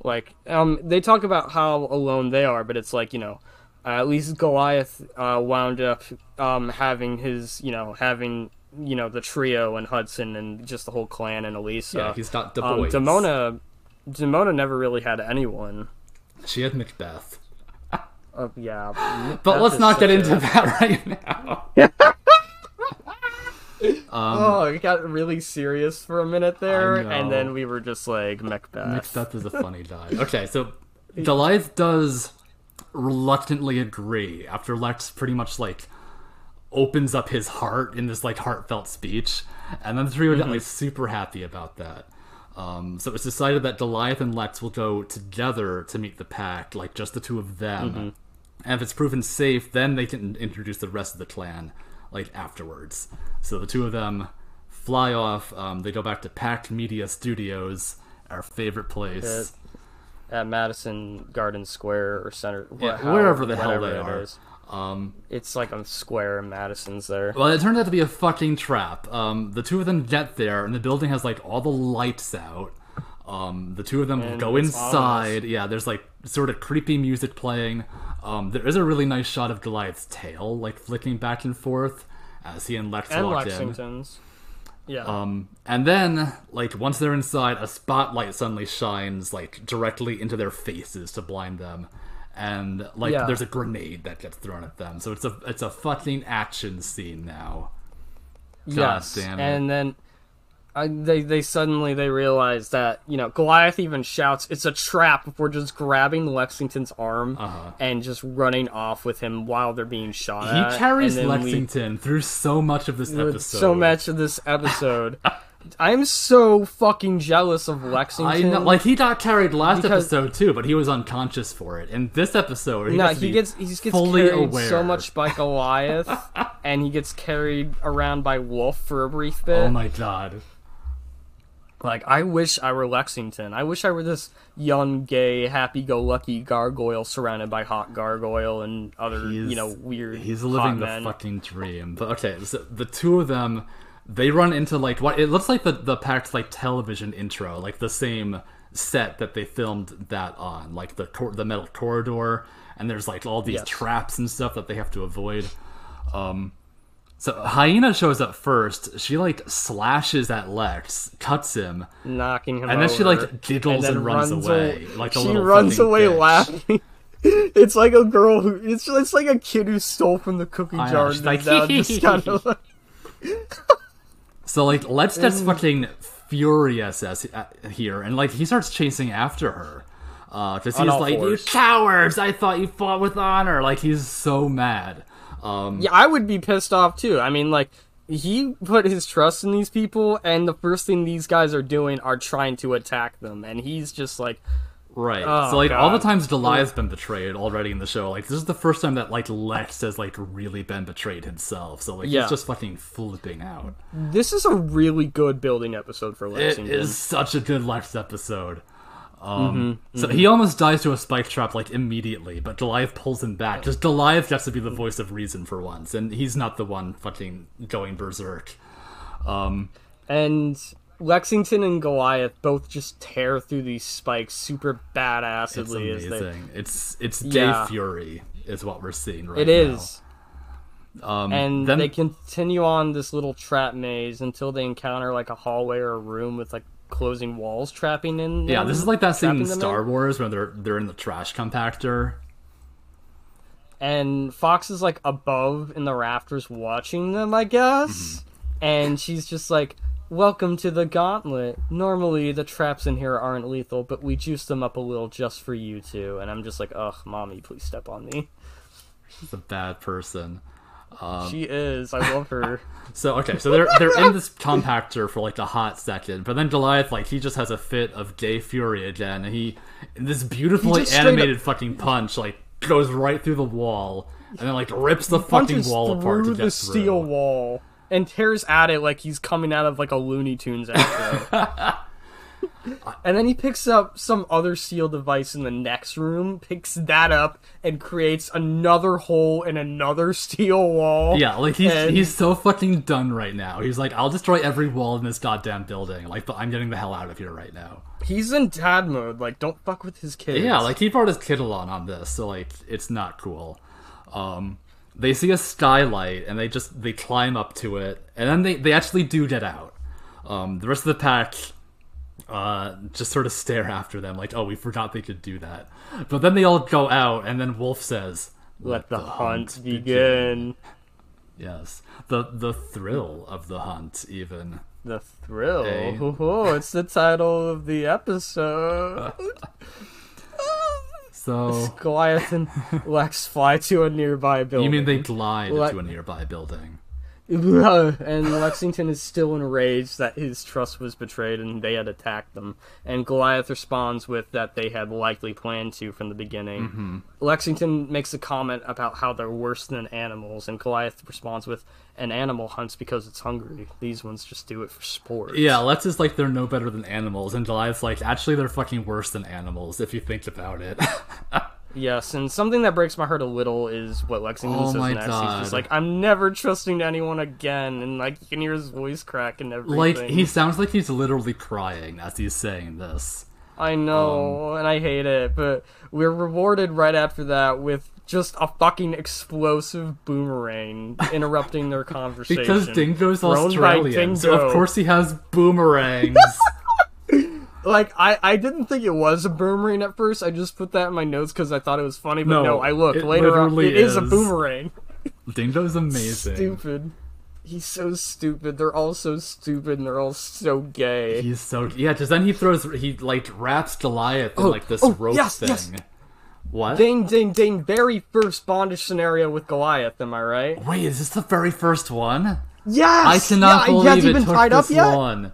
[SPEAKER 1] Like, um, they talk about how alone they are, but it's like, you know, uh, at least Goliath uh, wound up um, having his, you know, having, you know, the trio and Hudson and just the whole clan and Elisa.
[SPEAKER 2] yeah he's got the
[SPEAKER 1] um,
[SPEAKER 2] boys
[SPEAKER 1] Demona, Demona never really had anyone.
[SPEAKER 2] she had macbeth
[SPEAKER 1] Uh, yeah,
[SPEAKER 2] but let's not get
[SPEAKER 1] such
[SPEAKER 2] into
[SPEAKER 1] a-
[SPEAKER 2] that right now
[SPEAKER 1] oh, it got really serious for a minute there, and then we were just like Macbeth.
[SPEAKER 2] Macbeth is a funny guy. Okay, so Goliath does reluctantly agree after Lex pretty much like opens up his heart in this like heartfelt speech, and then the three are definitely super happy about that. Um, so it's decided that Goliath and Lex will go together to meet the pack, like just the two of them. And if it's proven safe, then they can introduce the rest of the clan, like afterwards. So the two of them fly off. Um, they go back to Pack Media Studios, our favorite place.
[SPEAKER 1] At Madison Garden Square or Center,
[SPEAKER 2] Yeah,
[SPEAKER 1] wha-
[SPEAKER 2] wherever the hell they
[SPEAKER 1] it
[SPEAKER 2] are.
[SPEAKER 1] is.
[SPEAKER 2] Um,
[SPEAKER 1] It's like a square in Madison's there.
[SPEAKER 2] well, it turned out to be a fucking trap. Um, the two of them get there, and the building has like all the lights out. Um, the two of them
[SPEAKER 1] And
[SPEAKER 2] go inside. Yeah, there's like sort of creepy music playing. Um, there is a really nice shot of Goliath's tail, like flicking back and forth as he and Lex
[SPEAKER 1] And
[SPEAKER 2] walk in.
[SPEAKER 1] Yeah.
[SPEAKER 2] Um, and then, like, once they're inside, a spotlight suddenly shines, like, directly into their faces to blind them. And, like,
[SPEAKER 1] Yeah.
[SPEAKER 2] there's a grenade that gets thrown at them. So it's a it's a fucking action scene now.
[SPEAKER 1] yes.
[SPEAKER 2] damn it.
[SPEAKER 1] And then uh, they they suddenly they realize that you know Goliath even shouts it's a trap before just grabbing Lexington's arm
[SPEAKER 2] Uh-huh.
[SPEAKER 1] and just running off with him while they're being shot
[SPEAKER 2] He
[SPEAKER 1] at.
[SPEAKER 2] carries
[SPEAKER 1] and then we-
[SPEAKER 2] Lexington through so much of this episode.
[SPEAKER 1] so much of this episode. I'm so fucking jealous of
[SPEAKER 2] I
[SPEAKER 1] Lexington.
[SPEAKER 2] know, like he got carried last
[SPEAKER 1] Because-
[SPEAKER 2] episode too, but he was unconscious for it. In this episode, he
[SPEAKER 1] no,
[SPEAKER 2] gets
[SPEAKER 1] he gets he gets
[SPEAKER 2] fully
[SPEAKER 1] carried
[SPEAKER 2] aware.
[SPEAKER 1] so much by Goliath, and he gets carried around by Wolf for a brief bit.
[SPEAKER 2] Oh my god!
[SPEAKER 1] Like I wish I were Lexington. I wish I were this young, gay, happy-go-lucky gargoyle surrounded by hot gargoyle and other,
[SPEAKER 2] He's-
[SPEAKER 1] you know, weird.
[SPEAKER 2] He's living the
[SPEAKER 1] men.
[SPEAKER 2] fucking dream. But okay, so the two of them, they run into like what it looks like the the packed like television intro, like the same set that they filmed that on, like the cor- the metal corridor, and there's like all these
[SPEAKER 1] Yes.
[SPEAKER 2] traps and stuff that they have to avoid. Um, So Hyena shows up first. She like slashes at Lex, cuts him,
[SPEAKER 1] knocking him
[SPEAKER 2] and then she like giggles
[SPEAKER 1] then
[SPEAKER 2] and, runs, away.
[SPEAKER 1] aw-
[SPEAKER 2] Like a
[SPEAKER 1] she runs away
[SPEAKER 2] bitch.
[SPEAKER 1] laughing. It's like a girl who it's it's like a kid who stole from the cookie
[SPEAKER 2] I know,
[SPEAKER 1] jar.
[SPEAKER 2] she's
[SPEAKER 1] and
[SPEAKER 2] like,
[SPEAKER 1] now just kind of like,
[SPEAKER 2] So like Lex gets fucking furious as uh, here, and like he starts chasing after her. Uh, cause
[SPEAKER 1] On
[SPEAKER 2] he's like,
[SPEAKER 1] fours.
[SPEAKER 2] "You cowards! I thought you fought with honor." Like he's so mad. Um,
[SPEAKER 1] yeah, I would be pissed off too. I mean, like he put his trust in these people, and the first thing these guys are doing are trying to attack them, and he's just like,
[SPEAKER 2] Right.
[SPEAKER 1] Oh,
[SPEAKER 2] so like all the times Goliath's been betrayed already in the show, like this is the first time that like Lex has like really been betrayed himself. So like
[SPEAKER 1] Yeah.
[SPEAKER 2] he's just fucking flipping out.
[SPEAKER 1] "This is a really good building episode for
[SPEAKER 2] Lex.
[SPEAKER 1] It
[SPEAKER 2] is such a good Lex episode. Um,
[SPEAKER 1] Mm-hmm,
[SPEAKER 2] so he almost dies to a spike trap like immediately, but Goliath pulls him back. Just Goliath gets to be the voice of reason for once, and he's not the one fucking going berserk. Um,
[SPEAKER 1] and Lexington and Goliath both just tear through these spikes super
[SPEAKER 2] it's
[SPEAKER 1] as they
[SPEAKER 2] amazing. It's it's Day
[SPEAKER 1] Yeah.
[SPEAKER 2] Fury is what we're seeing right
[SPEAKER 1] It
[SPEAKER 2] now.
[SPEAKER 1] is.
[SPEAKER 2] Um,
[SPEAKER 1] And
[SPEAKER 2] then
[SPEAKER 1] they continue on this little trap maze until they encounter like a hallway or a room with like closing walls trapping in.
[SPEAKER 2] Yeah,
[SPEAKER 1] them,
[SPEAKER 2] this is like that scene in Star
[SPEAKER 1] in.
[SPEAKER 2] Wars when they're they're in the trash compactor.
[SPEAKER 1] And Fox is like above in the rafters watching them, I guess.
[SPEAKER 2] Mm-hmm.
[SPEAKER 1] And she's just like, Welcome to the gauntlet. Normally the traps in here aren't lethal, but we juiced them up a little just for you two. And I'm just like, Ugh, mommy, please step on me.
[SPEAKER 2] She's a bad person. Um,
[SPEAKER 1] she is. I love her.
[SPEAKER 2] So okay, so they're they're in this compactor for like a hot second, but then Goliath like he just has a fit of gay fury again, and he this beautifully
[SPEAKER 1] He just straight
[SPEAKER 2] animated fucking punch like goes right through the wall and then like rips the fucking
[SPEAKER 1] punches
[SPEAKER 2] wall apart to
[SPEAKER 1] through
[SPEAKER 2] get
[SPEAKER 1] the
[SPEAKER 2] through.
[SPEAKER 1] steel wall and tears at it like he's coming out of like a Looney Tunes episode. and then he picks up some other steel device in the next room, picks that up, and creates another hole in another steel wall.
[SPEAKER 2] Yeah, like he's
[SPEAKER 1] And-
[SPEAKER 2] he's so fucking done right now. He's like, I'll destroy every wall in this goddamn building. Like, but I'm getting the hell out of here right now.
[SPEAKER 1] He's in dad mode. Like, don't fuck with his kid.
[SPEAKER 2] Yeah, like he brought his kid along on this, so like it's not cool. Um, they see a skylight and they just they climb up to it, and then they they actually do get out. Um, the rest of the pack uh just sort of stare after them like oh we forgot they could do that but then they all go out and then wolf says
[SPEAKER 1] let the, hunt, begin.
[SPEAKER 2] yes the the thrill of the hunt even
[SPEAKER 1] The thrill.
[SPEAKER 2] Hey.
[SPEAKER 1] Oh, it's the title of the episode.
[SPEAKER 2] so
[SPEAKER 1] Goliath and Lex fly to a nearby building.
[SPEAKER 2] you mean they glide
[SPEAKER 1] I-
[SPEAKER 2] to a nearby building
[SPEAKER 1] and Lexington is still enraged that his trust was betrayed and they had attacked them. And Goliath responds with that they had likely planned to from the beginning.
[SPEAKER 2] Mm-hmm.
[SPEAKER 1] Lexington makes a comment about how they're worse than animals, and Goliath responds with, "An animal hunts because it's hungry. These ones just do it for sport."
[SPEAKER 2] Yeah, Lex is like they're no better than animals, and Goliath's like actually they're fucking worse than animals if you think about it.
[SPEAKER 1] Yes, and something that breaks my heart a little is what Lexington
[SPEAKER 2] Oh
[SPEAKER 1] says
[SPEAKER 2] my
[SPEAKER 1] next. He's just like, "I'm never trusting to anyone again," and like you can hear his voice crack and everything.
[SPEAKER 2] like he sounds like he's literally crying as he's saying this.
[SPEAKER 1] I know,
[SPEAKER 2] Um,
[SPEAKER 1] and I hate it, but we're rewarded right after that with just a fucking explosive boomerang interrupting their conversation.
[SPEAKER 2] Because Dingo's Australian, so
[SPEAKER 1] Dingo.
[SPEAKER 2] of course he has boomerangs.
[SPEAKER 1] like I, I didn't think it was a boomerang at first. I just put that in my notes because I thought it was funny. But
[SPEAKER 2] No,
[SPEAKER 1] no, I looked later on. It is. a
[SPEAKER 2] is.
[SPEAKER 1] boomerang.
[SPEAKER 2] Dingo's amazing.
[SPEAKER 1] Stupid. He's so stupid. They're all so stupid, and they're all so gay.
[SPEAKER 2] He's so yeah. Because then he throws he like wraps Goliath in
[SPEAKER 1] Oh,
[SPEAKER 2] like this
[SPEAKER 1] oh,
[SPEAKER 2] rope
[SPEAKER 1] yes,
[SPEAKER 2] thing.
[SPEAKER 1] yes.
[SPEAKER 2] What?
[SPEAKER 1] Ding, ding, ding! Very first bondage scenario with Goliath. Am I right?
[SPEAKER 2] Wait, is this the very first one?
[SPEAKER 1] Yes.
[SPEAKER 2] I cannot
[SPEAKER 1] yeah,
[SPEAKER 2] believe it took
[SPEAKER 1] tied
[SPEAKER 2] this
[SPEAKER 1] up yet.
[SPEAKER 2] long.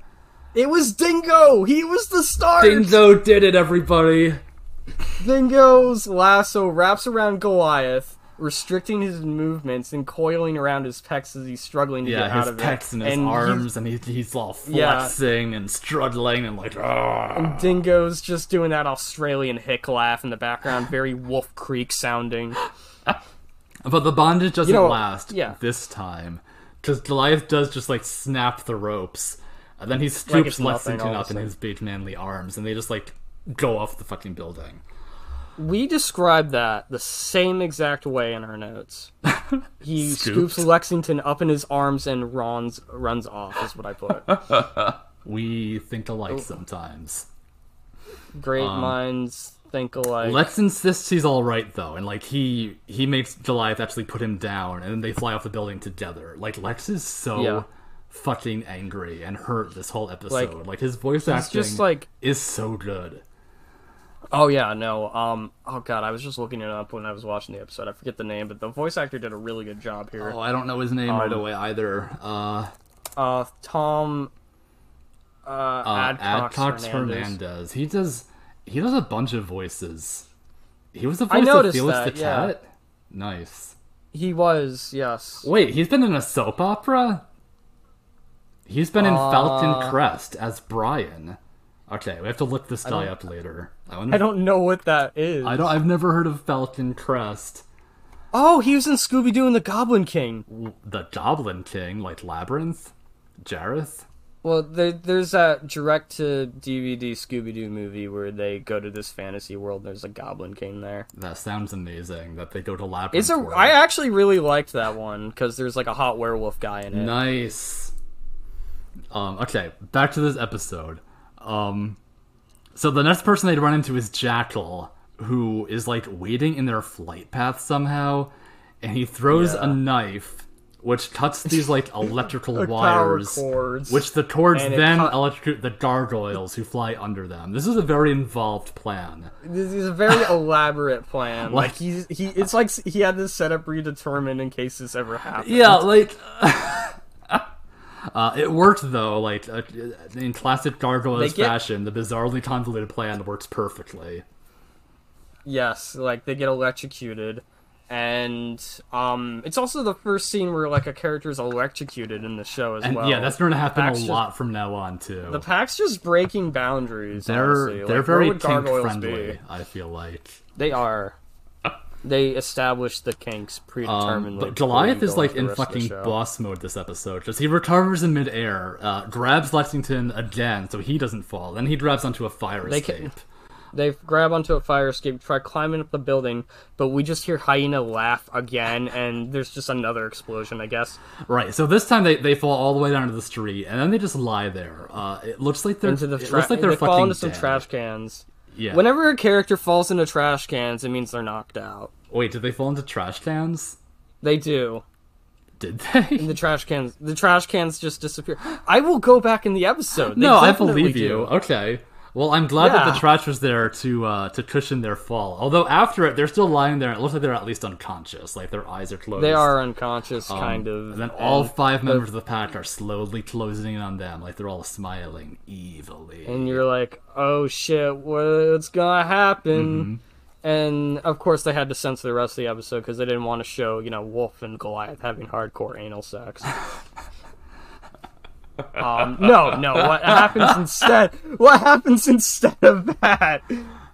[SPEAKER 1] It was Dingo. He was the start.
[SPEAKER 2] Dingo did it, everybody.
[SPEAKER 1] Dingo's lasso wraps around Goliath, restricting his movements and coiling around his pecs as he's struggling to
[SPEAKER 2] Yeah,
[SPEAKER 1] get out of it.
[SPEAKER 2] Yeah, his pecs and his
[SPEAKER 1] he-
[SPEAKER 2] arms, and he, he's all
[SPEAKER 1] Yeah.
[SPEAKER 2] flexing and struggling and like, ah.
[SPEAKER 1] Dingo's just doing that Australian hick laugh in the background, very Wolf Creek sounding.
[SPEAKER 2] But the bondage doesn't
[SPEAKER 1] know,
[SPEAKER 2] last
[SPEAKER 1] yeah.
[SPEAKER 2] this time. Because Goliath does just like snap the ropes. And then he
[SPEAKER 1] Like
[SPEAKER 2] stoops
[SPEAKER 1] nothing
[SPEAKER 2] Lexington up in his big manly arms and they just like go off the fucking building.
[SPEAKER 1] We describe that the same exact way in our notes. He scoops Lexington up in his arms and runs runs off. Is what I put.
[SPEAKER 2] We think alike sometimes.
[SPEAKER 1] Great
[SPEAKER 2] Um,
[SPEAKER 1] minds think alike.
[SPEAKER 2] Lex insists he's all right though, and like he he makes Goliath actually put him down, and then they fly off the building together. Like Lex is so
[SPEAKER 1] Yeah.
[SPEAKER 2] Fucking angry and hurt this whole episode. Like,
[SPEAKER 1] Like,
[SPEAKER 2] his voice acting
[SPEAKER 1] just like
[SPEAKER 2] is so good.
[SPEAKER 1] Oh yeah, no. Um. Oh god, I was just looking it up when I was watching the episode. I forget the name, but the voice actor did a really good job here.
[SPEAKER 2] Oh, I don't know his name right
[SPEAKER 1] Um,
[SPEAKER 2] away either. Uh,
[SPEAKER 1] Uh, Thom. Uh,
[SPEAKER 2] uh
[SPEAKER 1] Adcox,
[SPEAKER 2] Adcox
[SPEAKER 1] Hernandez.
[SPEAKER 2] Hernandez. He does he does a bunch of voices. He was the
[SPEAKER 1] I
[SPEAKER 2] voice of Felix
[SPEAKER 1] that,
[SPEAKER 2] the
[SPEAKER 1] yeah.
[SPEAKER 2] Cat. Nice.
[SPEAKER 1] He was yes.
[SPEAKER 2] Wait, he's been in a soap opera? He's been in Falcon
[SPEAKER 1] Uh,
[SPEAKER 2] Crest as Brian. Okay, we have to look this guy up later. I, wonder,
[SPEAKER 1] I don't know what that is.
[SPEAKER 2] I don't. I've never heard of Falcon Crest.
[SPEAKER 1] Oh, he was in Scooby Doo and the Goblin King.
[SPEAKER 2] The Goblin King, like Labyrinth, Jareth.
[SPEAKER 1] Well, there, there's that direct to DVD Scooby Doo movie where they go to this fantasy world. and There's a Goblin King there.
[SPEAKER 2] That sounds amazing. That they go to Labyrinth.
[SPEAKER 1] It's a.
[SPEAKER 2] world.
[SPEAKER 1] I actually really liked that one because there's like a hot werewolf guy in it.
[SPEAKER 2] Nice. Um, okay, back to this episode. Um, so the next person they'd run into is Jackal, who is like waiting in their flight path somehow, and he throws
[SPEAKER 1] Yeah.
[SPEAKER 2] a knife, which cuts these like electrical wires,
[SPEAKER 1] cords.
[SPEAKER 2] which the cords then
[SPEAKER 1] cut-
[SPEAKER 2] electrocute the gargoyles who fly under them. This is a very involved plan.
[SPEAKER 1] This is a very elaborate plan.
[SPEAKER 2] Like-
[SPEAKER 1] Like he's he. It's like he had this setup predetermined in case this ever happened.
[SPEAKER 2] Yeah, like. Uh, it worked though, like uh, in classic gargoyles
[SPEAKER 1] get-
[SPEAKER 2] fashion. The bizarrely convoluted plan works perfectly.
[SPEAKER 1] Yes, like they get electrocuted, and um, it's also the first scene where like a character is electrocuted in the show as
[SPEAKER 2] And
[SPEAKER 1] well.
[SPEAKER 2] yeah, that's going to happen a
[SPEAKER 1] Pack's just-
[SPEAKER 2] lot from now on too.
[SPEAKER 1] The pack's just breaking boundaries.
[SPEAKER 2] they're
[SPEAKER 1] honestly.
[SPEAKER 2] they're
[SPEAKER 1] Like,
[SPEAKER 2] very kink friendly.
[SPEAKER 1] be?
[SPEAKER 2] I feel like.
[SPEAKER 1] They are. They established the kinks
[SPEAKER 2] Um, but Goliath is like in
[SPEAKER 1] rest of the
[SPEAKER 2] fucking boss mode this episode. Because he recovers in midair, uh, grabs Lexington again so he doesn't fall. Then he grabs onto a fire
[SPEAKER 1] They
[SPEAKER 2] escape.
[SPEAKER 1] can- They grab onto a fire escape, try climbing up the building, but we just hear Hyena laugh again, and there's just another explosion, I guess.
[SPEAKER 2] Right. So this time they, they fall all the way down to the street, and then they just lie there. Uh, it looks like they're
[SPEAKER 1] Into the
[SPEAKER 2] it looks like they're
[SPEAKER 1] they fall
[SPEAKER 2] fucking
[SPEAKER 1] into some
[SPEAKER 2] dead.
[SPEAKER 1] trash cans.
[SPEAKER 2] Yeah.
[SPEAKER 1] Whenever a character falls into trash cans, it means they're knocked out.
[SPEAKER 2] Wait, did they fall into trash cans?
[SPEAKER 1] They do.
[SPEAKER 2] Did they?
[SPEAKER 1] The trash cans. The trash cans just disappear. I will go back in the episode. They
[SPEAKER 2] no, I believe you.
[SPEAKER 1] do.
[SPEAKER 2] Okay. Well, I'm glad that the trash was there to uh, to cushion their fall. Although after it, they're still lying there. It looks like they're at least unconscious, like their eyes are closed.
[SPEAKER 1] They are unconscious,
[SPEAKER 2] Um,
[SPEAKER 1] kind of.
[SPEAKER 2] And then all
[SPEAKER 1] and,
[SPEAKER 2] five members of the pack are slowly closing in on them, like they're all smiling evilly.
[SPEAKER 1] and you're like, "Oh shit, what's gonna happen?"
[SPEAKER 2] Mm-hmm.
[SPEAKER 1] And of course, they had to censor the rest of the episode because they didn't want to show, you know, Wolf and Goliath having hardcore anal sex. um, no, no. What happens instead? What happens instead of that?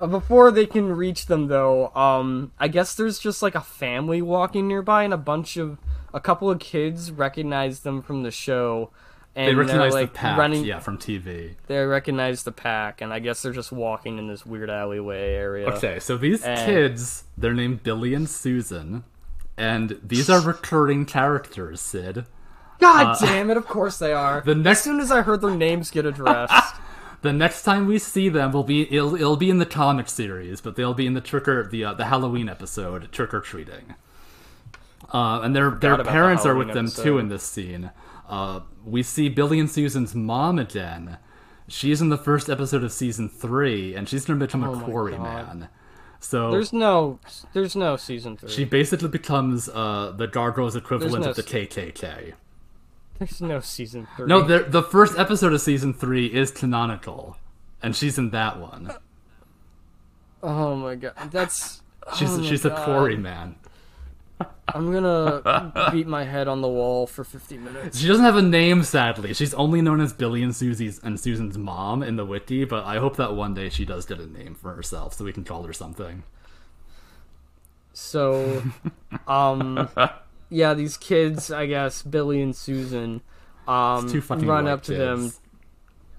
[SPEAKER 1] Uh, Before they can reach them, though, um, I guess there's just like a family walking nearby, and a bunch of a couple of kids recognize them from the show. And
[SPEAKER 2] they recognize
[SPEAKER 1] like,
[SPEAKER 2] the pack,
[SPEAKER 1] running,
[SPEAKER 2] yeah, from TV.
[SPEAKER 1] they recognize the pack, and I guess they're just walking in this weird alleyway area.
[SPEAKER 2] Okay, so these
[SPEAKER 1] And-
[SPEAKER 2] kids, they're named Billy and Susan, and these are recurring characters, Sid.
[SPEAKER 1] God damn it! Of course they are.
[SPEAKER 2] Uh, the next-
[SPEAKER 1] as soon as I heard their names get addressed,
[SPEAKER 2] The next time we see them will be it'll, it'll be in the comic series, but they'll be in the trick or the uh, the Halloween episode, trick or treating. Uh, and their their
[SPEAKER 1] about the
[SPEAKER 2] parents are with
[SPEAKER 1] Halloween
[SPEAKER 2] them too in this scene. Uh, we see Billy and Susan's mom again. She's in the first episode of season three, and she's going to become a
[SPEAKER 1] Oh my
[SPEAKER 2] quarry man. So
[SPEAKER 1] there's no, there's no season three.
[SPEAKER 2] she basically becomes uh, the Gargoyles equivalent
[SPEAKER 1] no
[SPEAKER 2] of the
[SPEAKER 1] s-
[SPEAKER 2] KKK.
[SPEAKER 1] There's no season three.
[SPEAKER 2] No, the the first episode of season three is canonical, and she's in that one.
[SPEAKER 1] Oh my god, that's.
[SPEAKER 2] She's
[SPEAKER 1] oh
[SPEAKER 2] she's a
[SPEAKER 1] God.
[SPEAKER 2] quarry man.
[SPEAKER 1] I'm gonna beat my head on the wall for 50 minutes.
[SPEAKER 2] She doesn't have a name, sadly. She's only known as Billy and Susie's and Susan's mom in the wiki, but I hope that one day she does get a name for herself, so we can call her something.
[SPEAKER 1] So, um, yeah, these kids, I guess, Billy and Susan, um, run up to them.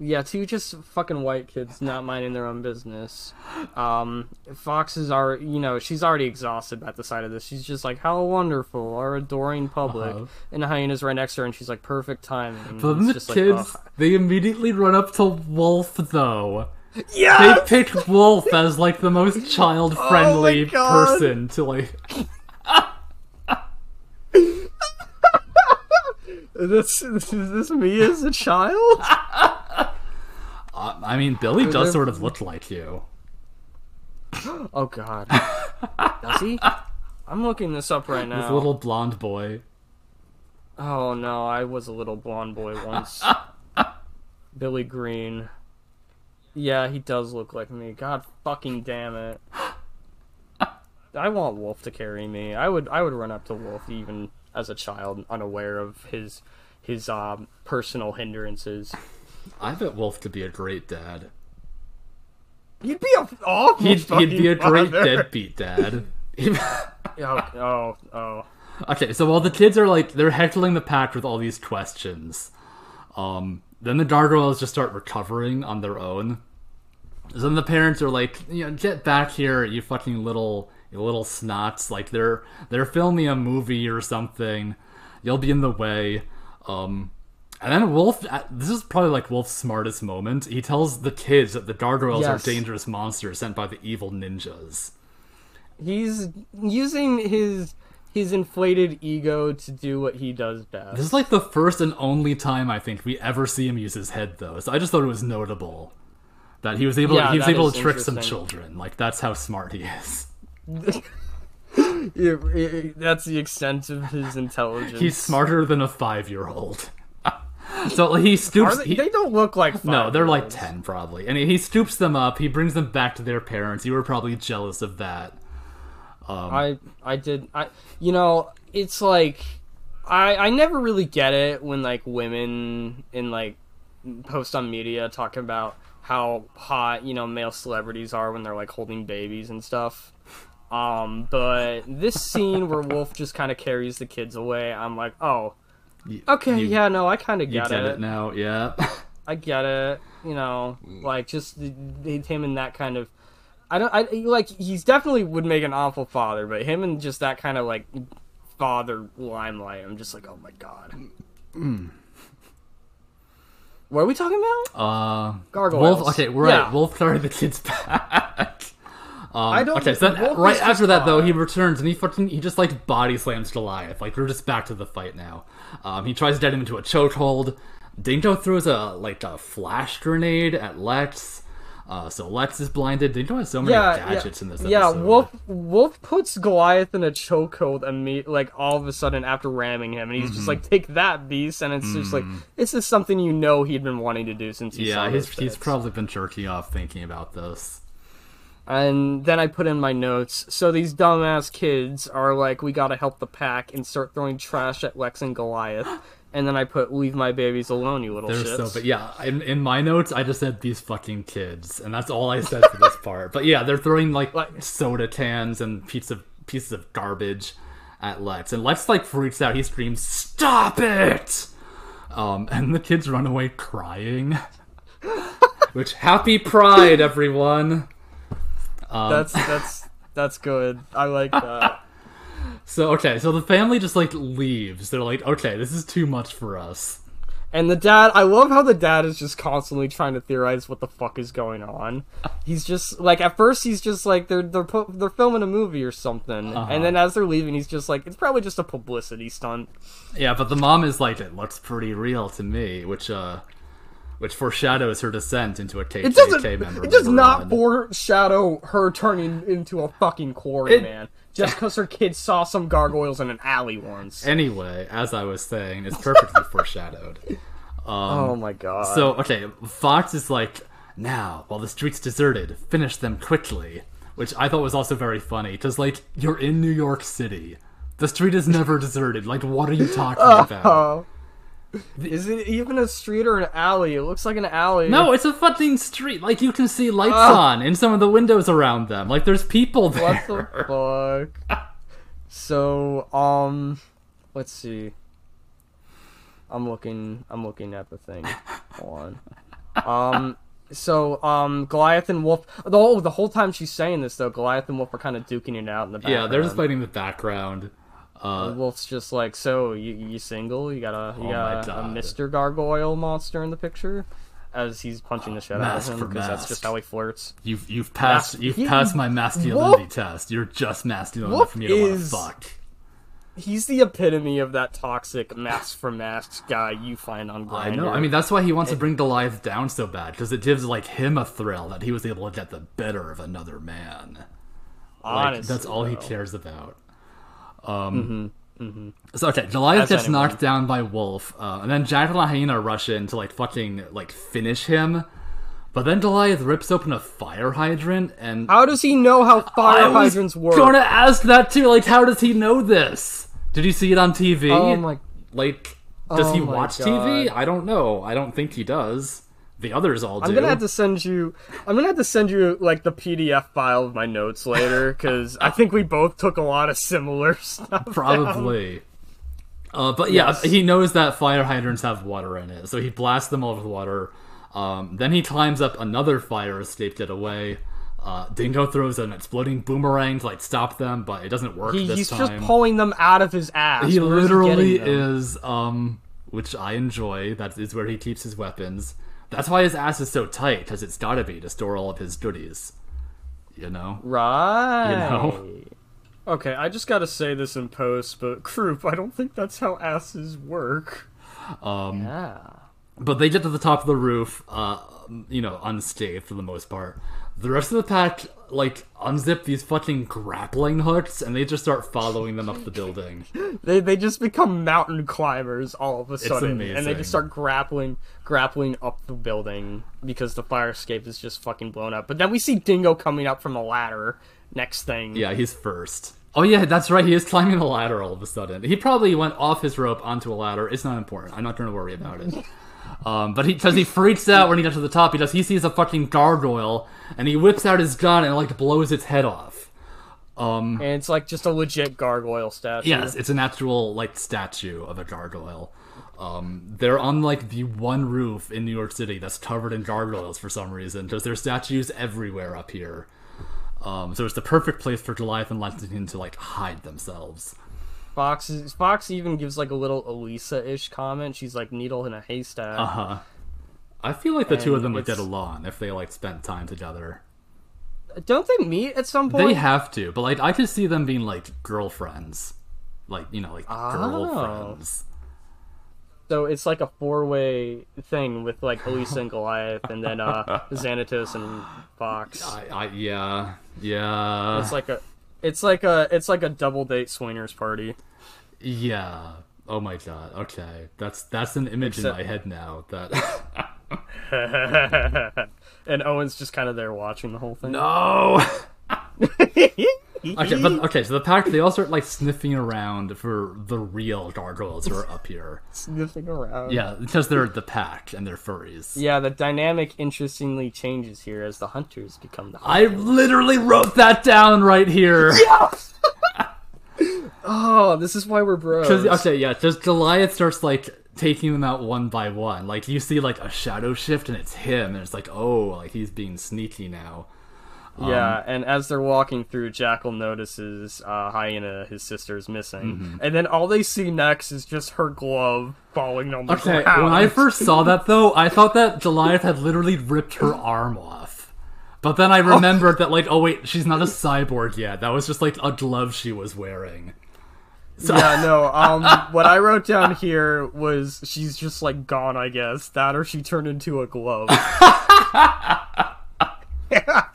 [SPEAKER 1] Yeah, two just fucking white kids not minding their own business. Um, Fox is already, you know, she's already exhausted at the sight of this. She's just like, "How wonderful, our adoring public,"
[SPEAKER 2] Uh-huh.
[SPEAKER 1] and the hyena's right next to her, and she's like, "Perfect timing."
[SPEAKER 2] But then the
[SPEAKER 1] like,
[SPEAKER 2] kids,
[SPEAKER 1] ugh.
[SPEAKER 2] they immediately run up to Wolf, though.
[SPEAKER 1] Yeah, they
[SPEAKER 2] pick Wolf as like the most child-friendly
[SPEAKER 1] Oh
[SPEAKER 2] person to like.
[SPEAKER 1] this is this me as a child?
[SPEAKER 2] Uh, I mean, Billy does sort of look like you.
[SPEAKER 1] Oh God, does he? I'm looking this up right
[SPEAKER 2] This
[SPEAKER 1] now.
[SPEAKER 2] little blonde boy.
[SPEAKER 1] Oh no, I was a little blonde boy once. Billy Green. Yeah, he does look like me. God fucking damn it. I want Wolf to carry me. I would I would run up to Wolf even as a child, unaware of his his um, personal hindrances.
[SPEAKER 2] I bet Wolf could be a great dad.
[SPEAKER 1] He'd be a awful
[SPEAKER 2] He'd, he'd be a
[SPEAKER 1] fucking
[SPEAKER 2] great
[SPEAKER 1] father.
[SPEAKER 2] deadbeat dad.
[SPEAKER 1] Oh, oh, oh.
[SPEAKER 2] okay, so while the kids are like they're heckling the pack with all these questions, um, then the gargoyles just start recovering on their own. Then the parents are like, you know, get back here, you fucking little, you little snots! Like they're they're filming a movie or something. You'll be in the way. Um, and then Wolf, uh, this is probably like Wolf's smartest moment. He tells the kids that the gargoyles
[SPEAKER 1] Yes.
[SPEAKER 2] are dangerous monsters sent by the evil ninjas.
[SPEAKER 1] He's using his his inflated ego to do what he does best.
[SPEAKER 2] This is like the first and only time I think we ever see him use his head, though. So I just thought it was notable that he was able
[SPEAKER 1] Yeah,
[SPEAKER 2] he was able to trick some children. Like that's how smart he is.
[SPEAKER 1] Yeah, yeah, that's the extent of his intelligence.
[SPEAKER 2] He's smarter than a five year old. so he stoops.
[SPEAKER 1] they,
[SPEAKER 2] he-
[SPEAKER 1] they don't look like
[SPEAKER 2] no, they're like ten probably, and he, he stoops them up. He brings them back to their parents. You were probably jealous of that.
[SPEAKER 1] Um, I I did I you know it's like I I never really get it when like women in like post on media talking about how hot you know male celebrities are when they're like holding babies and stuff. Um, but this scene where Wolf just kind of carries the kids away, I'm like, oh, okay,
[SPEAKER 2] you,
[SPEAKER 1] yeah, no, I kind of get
[SPEAKER 2] get
[SPEAKER 1] it.
[SPEAKER 2] it now. Yeah.
[SPEAKER 1] I get it. You know, like just him and that kind of. I don't. I like. He's definitely would make an awful father, but him and just that kind of like father limelight. I'm just like, oh my god. What are we talking about?
[SPEAKER 2] Uh,
[SPEAKER 1] Gargoyles.
[SPEAKER 2] Wolf. Okay, right.
[SPEAKER 1] Yeah.
[SPEAKER 2] Wolf carried the kids back. Um,
[SPEAKER 1] I don't-
[SPEAKER 2] Okay, so
[SPEAKER 1] Wolf
[SPEAKER 2] right after that though, he returns and he fucking he just like body slams Goliath. Like we're just back to the fight now. Um, he tries to get him into a chokehold. Dingo throws a like a flash grenade at Lex. Uh, so Lex is blinded. Dingo has so many
[SPEAKER 1] Yeah,
[SPEAKER 2] gadgets
[SPEAKER 1] yeah,
[SPEAKER 2] in this
[SPEAKER 1] yeah. Wolf Wolf puts Goliath in a chokehold and me like all of a sudden after ramming him, and he's
[SPEAKER 2] Mm-hmm.
[SPEAKER 1] just like, "Take that, beast!" And it's just like this is something you know he'd been wanting to do since he
[SPEAKER 2] Yeah, he's he's probably been jerking off thinking about this.
[SPEAKER 1] And then I put in my notes. So these dumbass kids are like, we gotta help the pack and start throwing trash at Lex and Goliath. And then I put, leave my babies alone, you little
[SPEAKER 2] They're
[SPEAKER 1] shits.
[SPEAKER 2] so, but yeah, in, in my notes, I just said these fucking kids, and that's all I said for this part. But yeah, they're throwing like,
[SPEAKER 1] Like-
[SPEAKER 2] soda cans and pieces of pieces of garbage at Lex, and Lex like freaks out. He screams, "Stop it!" Um, and the kids run away crying. Which happy Pride, everyone. Um,
[SPEAKER 1] That's that's that's good. I like that.
[SPEAKER 2] so okay, so the family just like leaves. They're like, okay, this is too much for us.
[SPEAKER 1] And the dad, I love how the dad is just constantly trying to theorize what the fuck is going on. He's just like at first he's just like they're they're they're filming a movie or something,
[SPEAKER 2] Uh-huh.
[SPEAKER 1] and then as they're leaving, he's just like it's probably just a publicity stunt.
[SPEAKER 2] Yeah, but the mom is like, it looks pretty real to me, which uh, which foreshadows her descent into a KKK
[SPEAKER 1] It doesn't.
[SPEAKER 2] member.
[SPEAKER 1] It does not
[SPEAKER 2] on.
[SPEAKER 1] foreshadow her turning into a fucking quarry
[SPEAKER 2] It-
[SPEAKER 1] man just because her kids saw some gargoyles in an alley once.
[SPEAKER 2] Anyway, as I was saying, it's perfectly foreshadowed.
[SPEAKER 1] Um, oh my god!
[SPEAKER 2] So okay, Fox is like, now while the street's deserted, finish them quickly, which I thought was also very funny because like you're in New York City, the street is never deserted. Like, what are you talking uh-huh.
[SPEAKER 1] about? Is it even a street or an alley? It looks like an alley.
[SPEAKER 2] No, it's a fucking street. Like you can see lights
[SPEAKER 1] Ugh.
[SPEAKER 2] on in some of the windows around them. Like there's people there.
[SPEAKER 1] What the fuck? So, um, let's see. I'm looking. I'm looking at the thing. Hold on. um, so um, Goliath and Wolf. Oh, the whole time she's saying this though, Goliath and Wolf are kind of duking it out in the background.
[SPEAKER 2] Yeah, they're just fighting in the background. Uh,
[SPEAKER 1] Wolf's just like, so you, you single? You got a you
[SPEAKER 2] Oh
[SPEAKER 1] got a, a Mr. Gargoyle monster in the picture? As he's punching the shit out of him because that's just how he flirts.
[SPEAKER 2] you've you've passed
[SPEAKER 1] Mas-
[SPEAKER 2] you've
[SPEAKER 1] he-
[SPEAKER 2] passed my masculinity
[SPEAKER 1] Wolf-
[SPEAKER 2] test. You're just masculine enough for me to want to
[SPEAKER 1] is-
[SPEAKER 2] fuck.
[SPEAKER 1] He's the epitome of that toxic mask for masks guy you find on
[SPEAKER 2] I know. I mean, that's why he wants to bring Goliath down so bad because it gives like him a thrill that he was able to get the better of another man. Like, that's all he cares about. Um, mm-hmm So okay, Goliath
[SPEAKER 1] As
[SPEAKER 2] gets
[SPEAKER 1] anyone.
[SPEAKER 2] knocked down by Wolf, uh, and then Jackal and Hyena rush in to like fucking like finish him. But then Goliath rips open a fire hydrant, and
[SPEAKER 1] How does he know how fire
[SPEAKER 2] I was
[SPEAKER 1] hydrants work?
[SPEAKER 2] Gonna ask that too. Like, how does he know this? Did he see it on TV?
[SPEAKER 1] Oh my!
[SPEAKER 2] Like, does
[SPEAKER 1] Oh
[SPEAKER 2] he watch
[SPEAKER 1] God.
[SPEAKER 2] TV? I don't know. I don't think he does. The others all do.
[SPEAKER 1] I'm gonna have to send you. I'm gonna have to send you like the PDF file of my notes later because I think we both took a lot of similar stuff.
[SPEAKER 2] Probably. Uh, but yeah,
[SPEAKER 1] Yes.
[SPEAKER 2] he knows that fire hydrants have water in it, so he blasts them all with water. Um, then he climbs up another fire escape get away. Uh, Dingo throws an exploding boomerang to like stop them, but it doesn't work
[SPEAKER 1] He, he's
[SPEAKER 2] time.
[SPEAKER 1] just pulling them out of his ass.
[SPEAKER 2] he literally
[SPEAKER 1] them?
[SPEAKER 2] is, um, which I enjoy. That is where he keeps his weapons. That's why his ass is so tight, because it's gotta be to store all of his goodies. You know?
[SPEAKER 1] Right.
[SPEAKER 2] You know?
[SPEAKER 1] Okay, I just gotta say this in post, but Croup, I don't think that's how asses work.
[SPEAKER 2] Um,
[SPEAKER 1] Yeah.
[SPEAKER 2] But they get to the top of the roof, uh, you know, unscathed for the most part. The rest of the pack, like, unzip these fucking grappling hooks, and they just start following them up the building.
[SPEAKER 1] They they just become mountain climbers all of a sudden, and they just start grappling grappling up the building because the fire escape is just fucking blown up. But then we see Dingo coming up from a ladder. Next thing,
[SPEAKER 2] Yeah, he's first. Oh yeah, that's right. He is climbing a ladder all of a sudden. He probably went off his rope onto a ladder. It's not important. I'm not going to worry about it. Um, but he because he freaks out when he gets to the top because he sees a fucking gargoyle and he whips out his gun and like blows its head off. Um,
[SPEAKER 1] and it's like just a legit gargoyle statue.
[SPEAKER 2] Yes, it's an actual like statue of a gargoyle. Um, they're on like the one roof in New York City that's covered in gargoyles for some reason because there's statues everywhere up here. Um, so it's the perfect place for Goliath and Lexington to like hide themselves.
[SPEAKER 1] Fox is, Fox even gives like a little Elisa-ish comment. She's like needle in a haystack.
[SPEAKER 2] Uh huh. I feel like the two of them would get along if they like spent time together.
[SPEAKER 1] Don't they meet at some point?
[SPEAKER 2] They have to, but like I could see them being like girlfriends, like you know, like
[SPEAKER 1] Oh.
[SPEAKER 2] girlfriends.
[SPEAKER 1] So it's like a four-way thing with like Elisa and Goliath, and then uh Xanatos and Fox.
[SPEAKER 2] I, I yeah, yeah.
[SPEAKER 1] It's like a, it's like a, it's like a double date swingers party.
[SPEAKER 2] Yeah. Oh my god. Okay. That's that's an image
[SPEAKER 1] Except-
[SPEAKER 2] in my head now. That
[SPEAKER 1] and Owen's just kind of there watching the whole thing.
[SPEAKER 2] No. okay, but okay, so the pack they all start like sniffing around for the real gargoyles who are up here.
[SPEAKER 1] sniffing around.
[SPEAKER 2] Yeah, because they're the pack and they're furries.
[SPEAKER 1] Yeah, the dynamic interestingly changes here as the hunters become the
[SPEAKER 2] I literally wrote that down right here.
[SPEAKER 1] Oh, this is why we're bros.
[SPEAKER 2] Okay, yeah, just Goliath starts like taking them out one by one. Like you see like a shadow shift and it's him, and it's like oh, like he's being sneaky now.
[SPEAKER 1] Yeah, and as they're walking through, Jackal notices uh, Hyena, his sister, is missing,
[SPEAKER 2] Mm-hmm.
[SPEAKER 1] and then all they see next is just her glove falling on the
[SPEAKER 2] Okay,
[SPEAKER 1] ground.
[SPEAKER 2] when I first saw that though, I thought that Goliath had literally ripped her arm off. But then I remembered that like, oh wait, she's not a cyborg yet. That was just like a glove she was wearing. So,
[SPEAKER 1] yeah, no. Um, what I wrote down here was she's just like gone. I guess that, or she turned into a glove.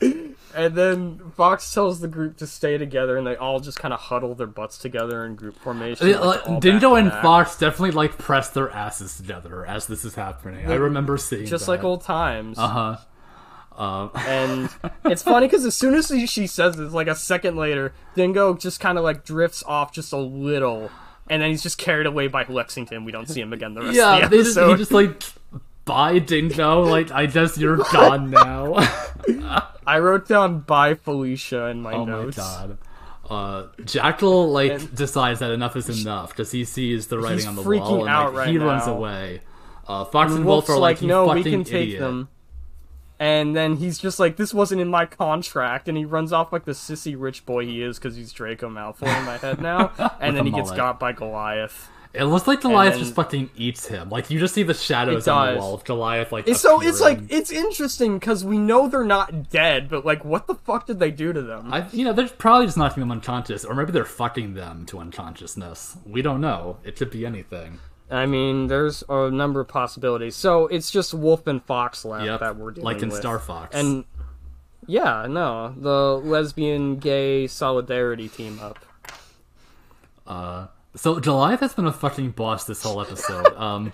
[SPEAKER 1] and then Fox tells the group to stay together, and they all just kind of huddle their butts together in group formation. Like,
[SPEAKER 2] like, Dingo and
[SPEAKER 1] back.
[SPEAKER 2] Fox definitely like press their asses together as this is happening. I remember seeing
[SPEAKER 1] just
[SPEAKER 2] that.
[SPEAKER 1] like old times.
[SPEAKER 2] Uh huh. Um,
[SPEAKER 1] And it's funny because as soon as she, says this, like a second later, Dingo just kind of like drifts off just a little, and then he's just carried away by Lexington. We don't see him again the rest
[SPEAKER 2] yeah,
[SPEAKER 1] of the
[SPEAKER 2] they just,
[SPEAKER 1] episode.
[SPEAKER 2] he just like, bye Dingo. Like I guess you're gone now.
[SPEAKER 1] I wrote down "Bye Felicia" in my notes.
[SPEAKER 2] Oh my
[SPEAKER 1] notes.
[SPEAKER 2] god. Uh, Jackal like
[SPEAKER 1] And-
[SPEAKER 2] decides that enough is enough because he sees the writing on the wall and
[SPEAKER 1] out
[SPEAKER 2] like,
[SPEAKER 1] right
[SPEAKER 2] he runs away. Uh, Fox and,
[SPEAKER 1] And
[SPEAKER 2] Wolf are like,
[SPEAKER 1] like,
[SPEAKER 2] "You
[SPEAKER 1] no, we
[SPEAKER 2] fucking
[SPEAKER 1] can take
[SPEAKER 2] idiot."
[SPEAKER 1] them. And then he's just like, this wasn't in my contract, and he runs off like the sissy rich boy he is because he's Draco Malfoy in my head now. And then he gets
[SPEAKER 2] mullet.
[SPEAKER 1] got by Goliath.
[SPEAKER 2] It looks like Goliath just fucking eats him. Like you just see the shadows
[SPEAKER 1] It
[SPEAKER 2] on the
[SPEAKER 1] does.
[SPEAKER 2] wall of Goliath. Like
[SPEAKER 1] It's, so it's like
[SPEAKER 2] appearing.
[SPEAKER 1] it's interesting because we know they're not dead, but like, what the fuck did they do to them?
[SPEAKER 2] I, you know, they're probably just knocking them unconscious, or maybe they're fucking them to unconsciousness. We don't know. It could be anything.
[SPEAKER 1] I mean, there's a number of possibilities. So it's just Wolf and Fox left
[SPEAKER 2] Yep,
[SPEAKER 1] that we're dealing
[SPEAKER 2] like in
[SPEAKER 1] with.
[SPEAKER 2] Star Fox.
[SPEAKER 1] And yeah, no, the lesbian gay solidarity team up.
[SPEAKER 2] Uh, so Goliath has been a fucking boss this whole episode. um,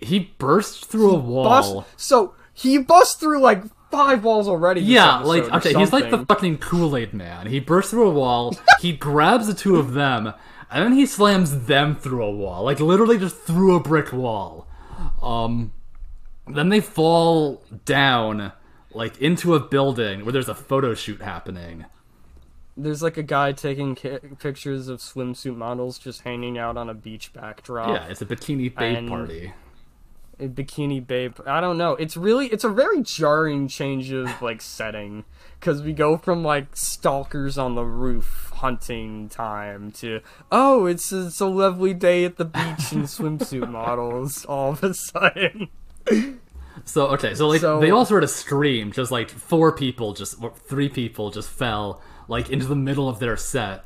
[SPEAKER 2] he burst through a wall.
[SPEAKER 1] Bust, so he busts through like five walls already. this
[SPEAKER 2] Yeah, like okay, he's like the fucking Kool Aid Man. He bursts through a wall. he grabs the two of them, and then he slams them through a wall. Like literally just through a brick wall. Um, then they fall down like into a building where there's a photo shoot happening.
[SPEAKER 1] There's like a guy taking ki- pictures of swimsuit models just hanging out on a beach backdrop.
[SPEAKER 2] Yeah, it's a bikini babe party.
[SPEAKER 1] a bikini babe. I don't know. It's really it's a very jarring change of like setting because we go from like stalkers on the roof hunting time to oh it's it's a lovely day at the beach and swimsuit models all of a sudden.
[SPEAKER 2] So okay, so like
[SPEAKER 1] So-
[SPEAKER 2] they all sort of screamed, just like four people, just or three people, just fell like into the middle of their set.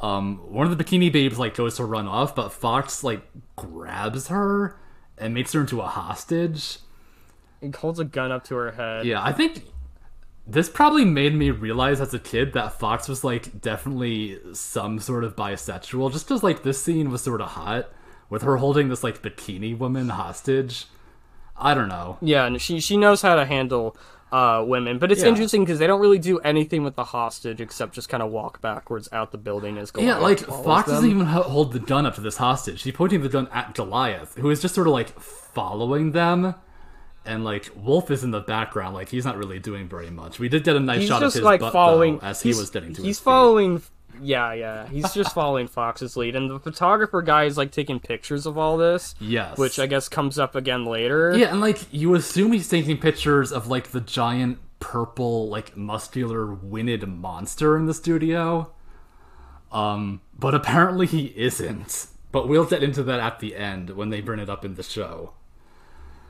[SPEAKER 2] Um, one of the bikini babes like goes to run off, but Fox like grabs her and makes her into a hostage.
[SPEAKER 1] He holds a gun up to her head.
[SPEAKER 2] Yeah, I think this probably made me realize as a kid that Fox was like definitely some sort of bisexual, just because like this scene was sort of hot with her holding this like bikini woman hostage. I don't know.
[SPEAKER 1] Yeah, and she she knows how to handle uh, women, but it's
[SPEAKER 2] Yeah.
[SPEAKER 1] interesting because they don't really do anything with the hostage except just kind of walk backwards out the building as Goliath
[SPEAKER 2] Yeah, like Fox
[SPEAKER 1] them.
[SPEAKER 2] doesn't even hold the gun up to this hostage. She's pointing the gun at Goliath, who is just sort of like following them. And like Wolf is in the background, like he's not really doing very much. We did get a nice
[SPEAKER 1] he's
[SPEAKER 2] shot
[SPEAKER 1] just
[SPEAKER 2] of his
[SPEAKER 1] like
[SPEAKER 2] butt
[SPEAKER 1] following
[SPEAKER 2] though, as he was getting to
[SPEAKER 1] he's
[SPEAKER 2] his feet.
[SPEAKER 1] following yeah yeah he's just following fox's lead and the photographer guy is like taking pictures of all this
[SPEAKER 2] Yes,
[SPEAKER 1] which i guess comes up again later
[SPEAKER 2] yeah, and like you assume he's taking pictures of like the giant purple, like muscular, winded monster in the studio. Um, but apparently he isn't. But we'll get into that at the end when they bring it up in the show.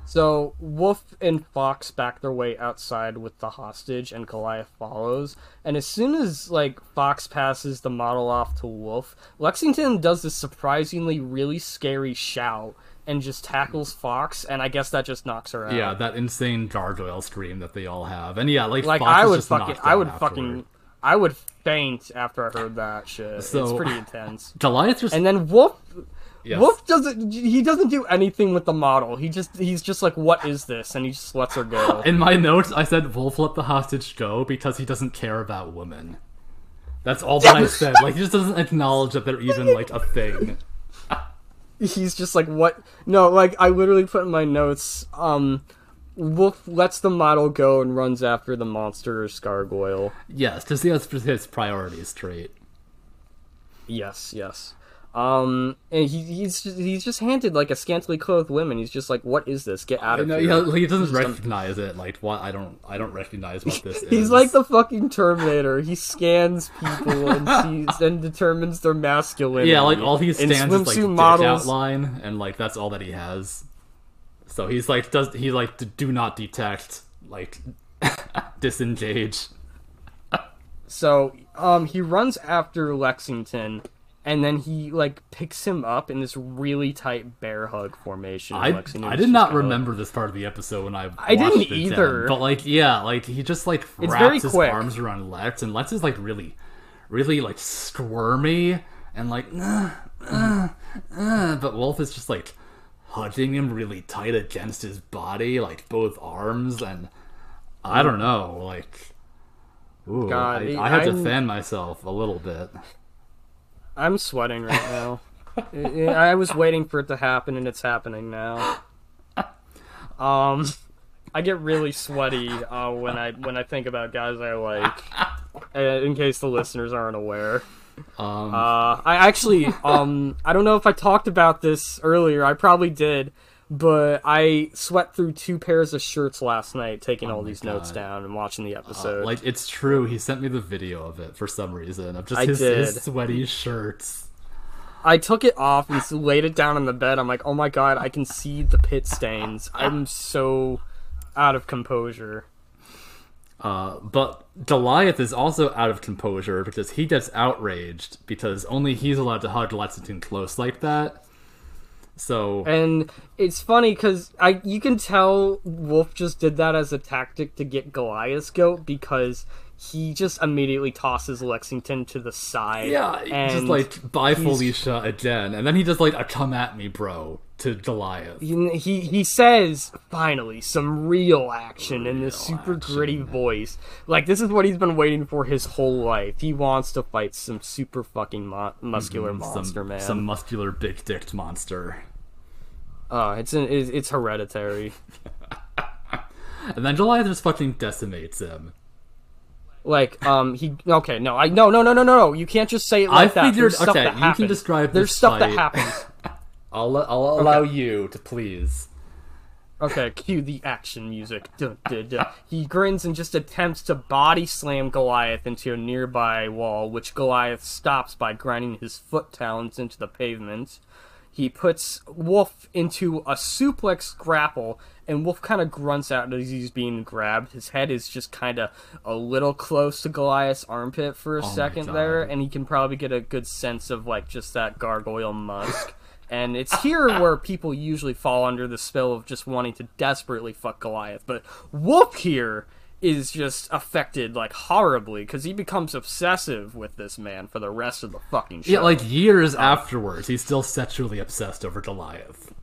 [SPEAKER 1] So wolf and fox back their way outside with the hostage and goliath follows and as soon as like fox passes the model off to wolf lexington does this surprisingly really scary shout and just tackles fox and i guess that just knocks her out
[SPEAKER 2] Yeah, that insane gargoyle scream that they all have, and yeah, like
[SPEAKER 1] like
[SPEAKER 2] Fox
[SPEAKER 1] I would
[SPEAKER 2] just
[SPEAKER 1] fucking, I would
[SPEAKER 2] afterward.
[SPEAKER 1] fucking, I would faint after I heard that shit. it's pretty intense.
[SPEAKER 2] Goliath just
[SPEAKER 1] And then Wolf,
[SPEAKER 2] yes.
[SPEAKER 1] Wolf doesn't, he doesn't do anything with the model. He just, he's just like, what is this? And he just lets her go.
[SPEAKER 2] In my notes, I said Wolf let the hostage go because he doesn't care about women. That's all that I said. Like he just doesn't acknowledge that they're even like a thing.
[SPEAKER 1] he's just like, what? No, like I literally put in my notes, um. Wolf lets the model go and runs after the monster or Scargoyle.
[SPEAKER 2] Yes, because he has his priorities straight.
[SPEAKER 1] Yes, yes. Um, and he, he's just, he's just handed like a scantily clothed woman. He's just like, "What is this? Get out of
[SPEAKER 2] know,
[SPEAKER 1] here!"
[SPEAKER 2] yeah, like, he doesn't recognize it. Like what? I don't. I don't recognize what this is.
[SPEAKER 1] He's like the fucking Terminator. He scans people and sees and determines their masculinity.
[SPEAKER 2] yeah, like all he stands is like
[SPEAKER 1] models.
[SPEAKER 2] outline, and like that's all that he has. So he's like, does he like do not detect like disengage?
[SPEAKER 1] So, um, he runs after Lexington, and then he like picks him up in this really tight bear hug formation.
[SPEAKER 2] I, I did not remember this part of the episode when I
[SPEAKER 1] I didn't
[SPEAKER 2] it
[SPEAKER 1] either.
[SPEAKER 2] but like yeah like he just like wraps
[SPEAKER 1] very
[SPEAKER 2] his
[SPEAKER 1] quick.
[SPEAKER 2] arms around Lex and Lex is like really really like squirmy and like uh, uh, uh, but Wolf is just like hugging him really tight against his body like both arms and I don't know like ooh,
[SPEAKER 1] God,
[SPEAKER 2] I, I had to fan myself a little bit
[SPEAKER 1] I'm sweating right now. I was waiting for it to happen, and it's happening now. Um, I get really sweaty uh, when I when I think about guys I like. Uh, in case the listeners aren't aware,
[SPEAKER 2] um
[SPEAKER 1] uh, I actually um I don't know if I talked about this earlier. I probably did, but I sweat through two pairs of shirts last night, taking all
[SPEAKER 2] Oh my
[SPEAKER 1] these notes down and watching the
[SPEAKER 2] Uh,
[SPEAKER 1] episode.
[SPEAKER 2] like it's true. He sent me the video of it for some reason of just
[SPEAKER 1] I
[SPEAKER 2] his, his sweaty shirts.
[SPEAKER 1] I took it off and laid it down on the bed. I'm like, oh my god, I can see the pit stains. I'm so out of composure.
[SPEAKER 2] Uh, but Goliath is also out of composure because he gets outraged because only he's allowed to hug Lexington close like that. So
[SPEAKER 1] And it's funny because I you can tell Wolf just did that as a tactic to get Goliath's goat because he just immediately tosses Lexington to the side.
[SPEAKER 2] yeah,
[SPEAKER 1] and
[SPEAKER 2] just like bye Felicia again, and then he just like a come at me, bro, to Goliath.
[SPEAKER 1] he he, he says finally some real action in this super
[SPEAKER 2] action.
[SPEAKER 1] gritty voice. Like this is what he's been waiting for his whole life. He wants to fight some super fucking mo- muscular monster
[SPEAKER 2] some,
[SPEAKER 1] man.
[SPEAKER 2] some muscular big dicked monster.
[SPEAKER 1] Oh, it's an, it's, it's hereditary.
[SPEAKER 2] And then Goliath just fucking decimates him.
[SPEAKER 1] Like, um, he okay, no, I no, no, no, no, no. You can't just say it
[SPEAKER 2] I
[SPEAKER 1] like that.
[SPEAKER 2] figured-
[SPEAKER 1] There's stuff
[SPEAKER 2] okay,
[SPEAKER 1] that
[SPEAKER 2] you can describe
[SPEAKER 1] There's stuff that happens.
[SPEAKER 2] I'll, I'll allow you to please.
[SPEAKER 1] Okay, cue the action music. Dun, dun, dun. He grins and just attempts to body slam Goliath into a nearby wall, which Goliath stops by grinding his foot talons into the pavement. He puts Wolf into a suplex grapple, and Wolf kind of grunts out as he's being grabbed. His head is just kind of a little close to Goliath's armpit for a
[SPEAKER 2] Oh
[SPEAKER 1] second there, and he can probably get a good sense of like just that gargoyle musk. And it's ah, here ah. where people usually fall under the spell of just wanting to desperately fuck Goliath. But Wolf here is just affected like horribly because he becomes obsessive with this man for the rest of the fucking show.
[SPEAKER 2] Yeah, like years um, afterwards, he's still sexually obsessed over Goliath.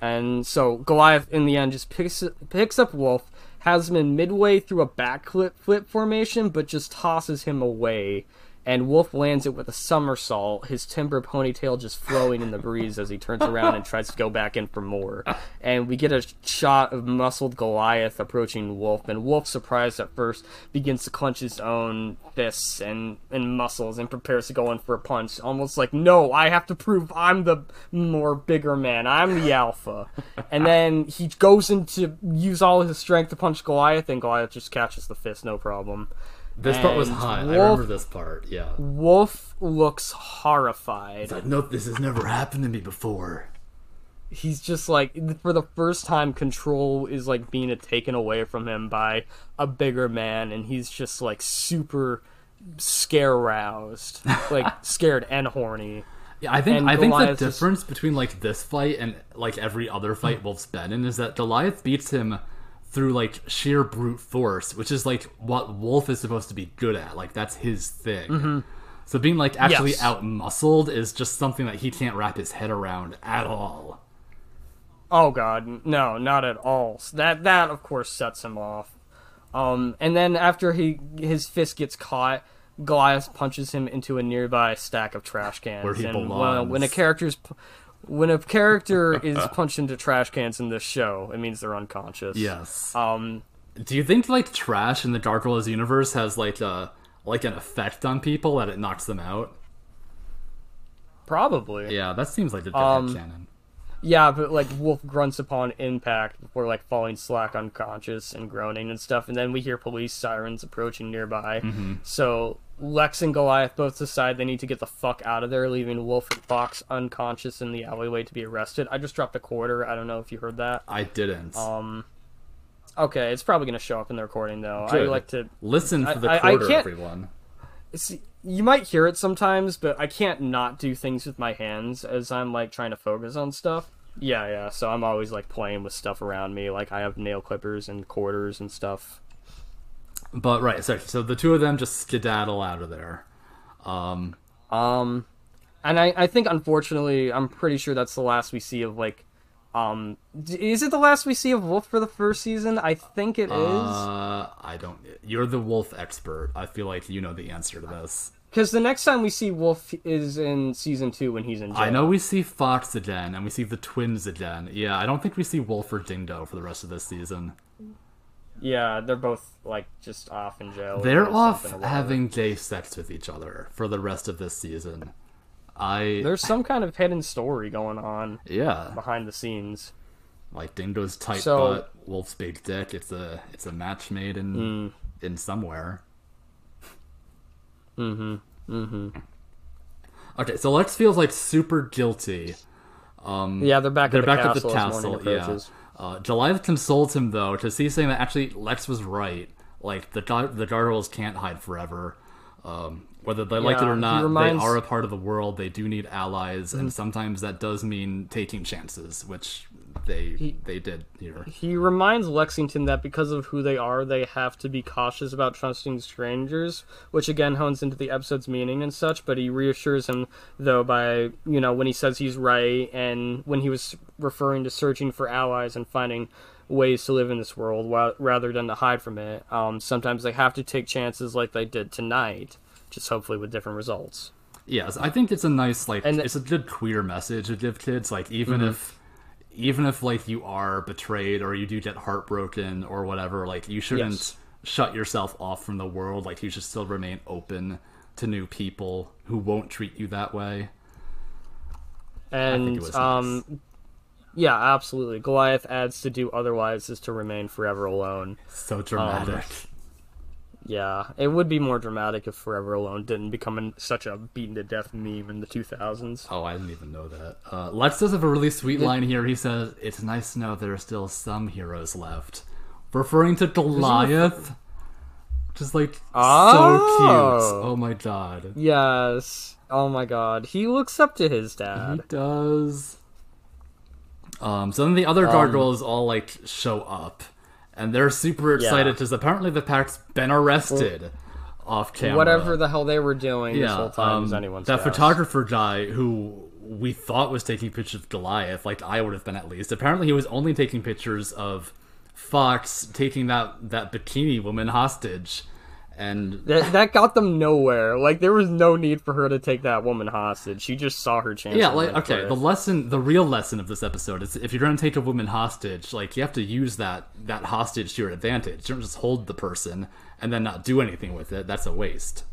[SPEAKER 1] And so Goliath, in the end, just picks picks up Wolf, has him in midway through a backflip flip formation, but just tosses him away. And Wolf lands it with a somersault, his timber ponytail just flowing in the breeze as he turns around and tries to go back in for more. And we get a shot of muscled Goliath approaching Wolf, and Wolf, surprised at first, begins to clench his own fists and, and muscles and prepares to go in for a punch. Almost like, no, I have to prove I'm the more bigger man. I'm the alpha. And then he goes in to use all his strength to punch Goliath, and Goliath just catches the fist, no problem.
[SPEAKER 2] This part was hot. I remember this part. Yeah.
[SPEAKER 1] Wolf looks horrified.
[SPEAKER 2] Like, no, this has never happened to me before.
[SPEAKER 1] He's just like, for the first time, control is like being taken away from him by a bigger man, and he's just like super scare roused, like scared and horny.
[SPEAKER 2] Yeah, I think
[SPEAKER 1] And
[SPEAKER 2] I think the
[SPEAKER 1] Goliath just-
[SPEAKER 2] difference between like this fight and like every other fight Wolf's been in is that Goliath beats him through like sheer brute force, which is like what Wolf is supposed to be good at. Like that's his thing. So being like actually
[SPEAKER 1] Yes.
[SPEAKER 2] out muscled is just something that he can't wrap his head around at all.
[SPEAKER 1] Oh god, no, not at all. So that that of course sets him off. Um, and then after he his fist gets caught, Goliath punches him into a nearby stack of trash cans.
[SPEAKER 2] Where he
[SPEAKER 1] and when,
[SPEAKER 2] belongs.
[SPEAKER 1] when a character's when a character is punched into trash cans in this show, it means they're unconscious.
[SPEAKER 2] Yes.
[SPEAKER 1] Um,
[SPEAKER 2] Do you think like trash in the Dark Gargoyles universe has like a like an effect on people that it knocks them out?
[SPEAKER 1] probably.
[SPEAKER 2] Yeah, that seems like a good
[SPEAKER 1] Um,
[SPEAKER 2] canon.
[SPEAKER 1] Yeah, but like Wolf grunts upon impact before like falling slack unconscious and groaning and stuff, and then we hear police sirens approaching nearby.
[SPEAKER 2] Mm-hmm.
[SPEAKER 1] So Lex and Goliath both decide they need to get the fuck out of there, leaving Wolf and Fox unconscious in the alleyway to be arrested. I just dropped a quarter. I don't know if you heard that.
[SPEAKER 2] I didn't.
[SPEAKER 1] Um, okay, it's probably gonna show up in the recording though. I like to.
[SPEAKER 2] Listen for the
[SPEAKER 1] I- I
[SPEAKER 2] quarter,
[SPEAKER 1] can't-
[SPEAKER 2] everyone.
[SPEAKER 1] See, you might hear it sometimes, but I can't not do things with my hands as I'm like trying to focus on stuff. Yeah, yeah. So I'm always like playing with stuff around me. Like I have nail clippers and quarters and stuff.
[SPEAKER 2] But right, so so the two of them just skedaddle out of there. Um,
[SPEAKER 1] Um, and I I think unfortunately I'm pretty sure that's the last we see of like, um, is it the last we see of Wolf for the first season? I think it is.
[SPEAKER 2] uh, I don't. You're the wolf expert. I feel like you know the answer to this.
[SPEAKER 1] Because the next time we see Wolf is in season two when he's in jail.
[SPEAKER 2] I know we see Fox again, and we see the twins again. Yeah, I don't think we see Wolf or Dingo for the rest of this season.
[SPEAKER 1] Yeah, they're both like just off in jail.
[SPEAKER 2] They're off
[SPEAKER 1] something or whatever.
[SPEAKER 2] having gay sex with each other for the rest of this season. I
[SPEAKER 1] There's some kind of hidden story going on
[SPEAKER 2] yeah.
[SPEAKER 1] behind the scenes.
[SPEAKER 2] Like Dingo's tight
[SPEAKER 1] So-
[SPEAKER 2] butt, Wolf's big dick. It's a it's a match made in
[SPEAKER 1] Hmm.
[SPEAKER 2] in somewhere.
[SPEAKER 1] Mm-hmm. Mm-hmm.
[SPEAKER 2] Okay, so Lex feels like super guilty. Um,
[SPEAKER 1] Yeah, they're back
[SPEAKER 2] they're
[SPEAKER 1] at the
[SPEAKER 2] back
[SPEAKER 1] castle
[SPEAKER 2] at the castle. Yeah. Uh, consoles him though to see saying that actually Lex was right. Like the the gargoyles can't hide forever. Um, whether they like it or not,
[SPEAKER 1] reminds- Mm-hmm.
[SPEAKER 2] they are a part of the world. They do need allies, and sometimes that does mean taking chances, which they they did here.
[SPEAKER 1] He reminds Lexington that because of who they are, they have to be cautious about trusting strangers, which again hones into the episode's meaning and such. But he reassures him, though, by, you know, when he says he's right and when he was referring to searching for allies and finding ways to live in this world rather than to hide from it. Um, sometimes they have to take chances like they did tonight, just hopefully with different results.
[SPEAKER 2] Yes, I think it's a nice like
[SPEAKER 1] And- Mm-hmm.
[SPEAKER 2] it's a good queer message to give kids. Like even if even if like you are betrayed or you do get heartbroken or whatever, like you shouldn't
[SPEAKER 1] Yes.
[SPEAKER 2] shut yourself off from the world. Like you should still remain open to new people who won't treat you that way.
[SPEAKER 1] And
[SPEAKER 2] it was
[SPEAKER 1] um, yeah, absolutely. Goliath adds to do otherwise is to remain forever alone.
[SPEAKER 2] So dramatic.
[SPEAKER 1] Yeah, it would be more dramatic if Forever Alone didn't become an, such a beaten to death meme in the 2000s.
[SPEAKER 2] Oh, I didn't even know that. Uh, Lex does have a really sweet line here. He says, "It's nice to know there are still some heroes left," referring to Goliath. Just like so
[SPEAKER 1] Oh.
[SPEAKER 2] cute. Oh my god.
[SPEAKER 1] Yes. Oh my god. He looks up to his dad.
[SPEAKER 2] He does. Um, so then the other gargoyles all like show up, and they're super excited
[SPEAKER 1] Yeah.
[SPEAKER 2] because apparently the pack's been arrested off camera.
[SPEAKER 1] Whatever the hell they were doing this whole time is
[SPEAKER 2] um,
[SPEAKER 1] anyone's
[SPEAKER 2] that
[SPEAKER 1] guess.
[SPEAKER 2] photographer guy who we thought was taking pictures of Goliath, like I would have been at least. Apparently, he was only taking pictures of Fox taking that that bikini woman hostage, and
[SPEAKER 1] That, that got them nowhere. Like, there was no need for her to take that woman hostage. She just saw her chance.
[SPEAKER 2] yeah, like okay, the lesson, the real lesson of this episode is if you're going to take a woman hostage, like you have to use that that hostage to your advantage. You don't just hold the person and then not do anything with it. That's a waste.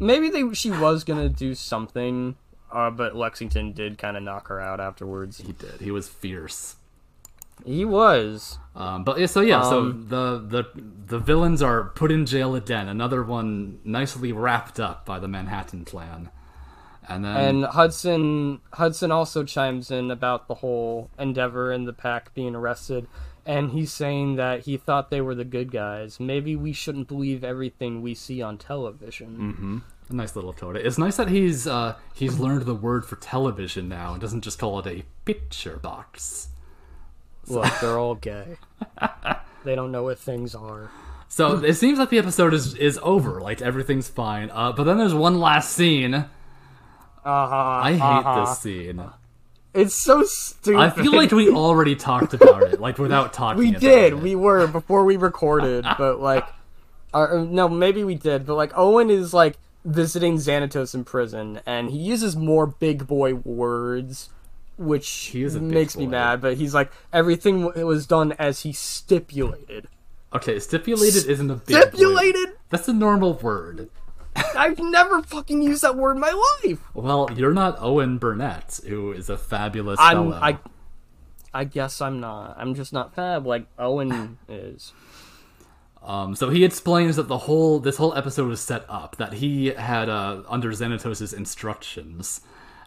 [SPEAKER 1] Maybe they she was gonna do something, uh, but Lexington did kind of knock her out afterwards.
[SPEAKER 2] He did. He was fierce.
[SPEAKER 1] He was.
[SPEAKER 2] Um, but yeah, so yeah, so
[SPEAKER 1] Um,
[SPEAKER 2] the the the villains are put in jail again. Another one nicely wrapped up by the Manhattan Clan, and then
[SPEAKER 1] And Hudson Hudson also chimes in about the whole Endeavor and the pack being arrested, and he's saying that he thought they were the good guys. Maybe we shouldn't believe everything we see on television.
[SPEAKER 2] a nice little coda. It's nice that he's uh, he's learned the word for television now and doesn't just call it a picture box.
[SPEAKER 1] Look, they're all gay. they don't know what things are.
[SPEAKER 2] So it seems like the episode is is over. Like everything's fine. Uh, but then there's one last scene.
[SPEAKER 1] Uh-huh,
[SPEAKER 2] I hate
[SPEAKER 1] uh-huh.
[SPEAKER 2] this scene.
[SPEAKER 1] It's so stupid.
[SPEAKER 2] I feel like we already talked about it, like without talking.
[SPEAKER 1] we
[SPEAKER 2] about
[SPEAKER 1] did.
[SPEAKER 2] it.
[SPEAKER 1] We were before we recorded, but like, uh, no, maybe we did. But like, Owen is like visiting Xanatos in prison, and he uses more big boy words, which
[SPEAKER 2] He is
[SPEAKER 1] makes me mad. But he's like, everything was done as he stipulated.
[SPEAKER 2] Okay, stipulated isn't a big
[SPEAKER 1] Stipulated.
[SPEAKER 2] Word. That's a normal word.
[SPEAKER 1] I've never fucking used that word in my life.
[SPEAKER 2] Well, you're not Owen Burnett, who is a fabulous
[SPEAKER 1] I'm.
[SPEAKER 2] fellow.
[SPEAKER 1] I. I guess I'm not. I'm just not fab like Owen is.
[SPEAKER 2] Um, so he explains that the whole this whole episode was set up that he had uh, under Xanatos' instructions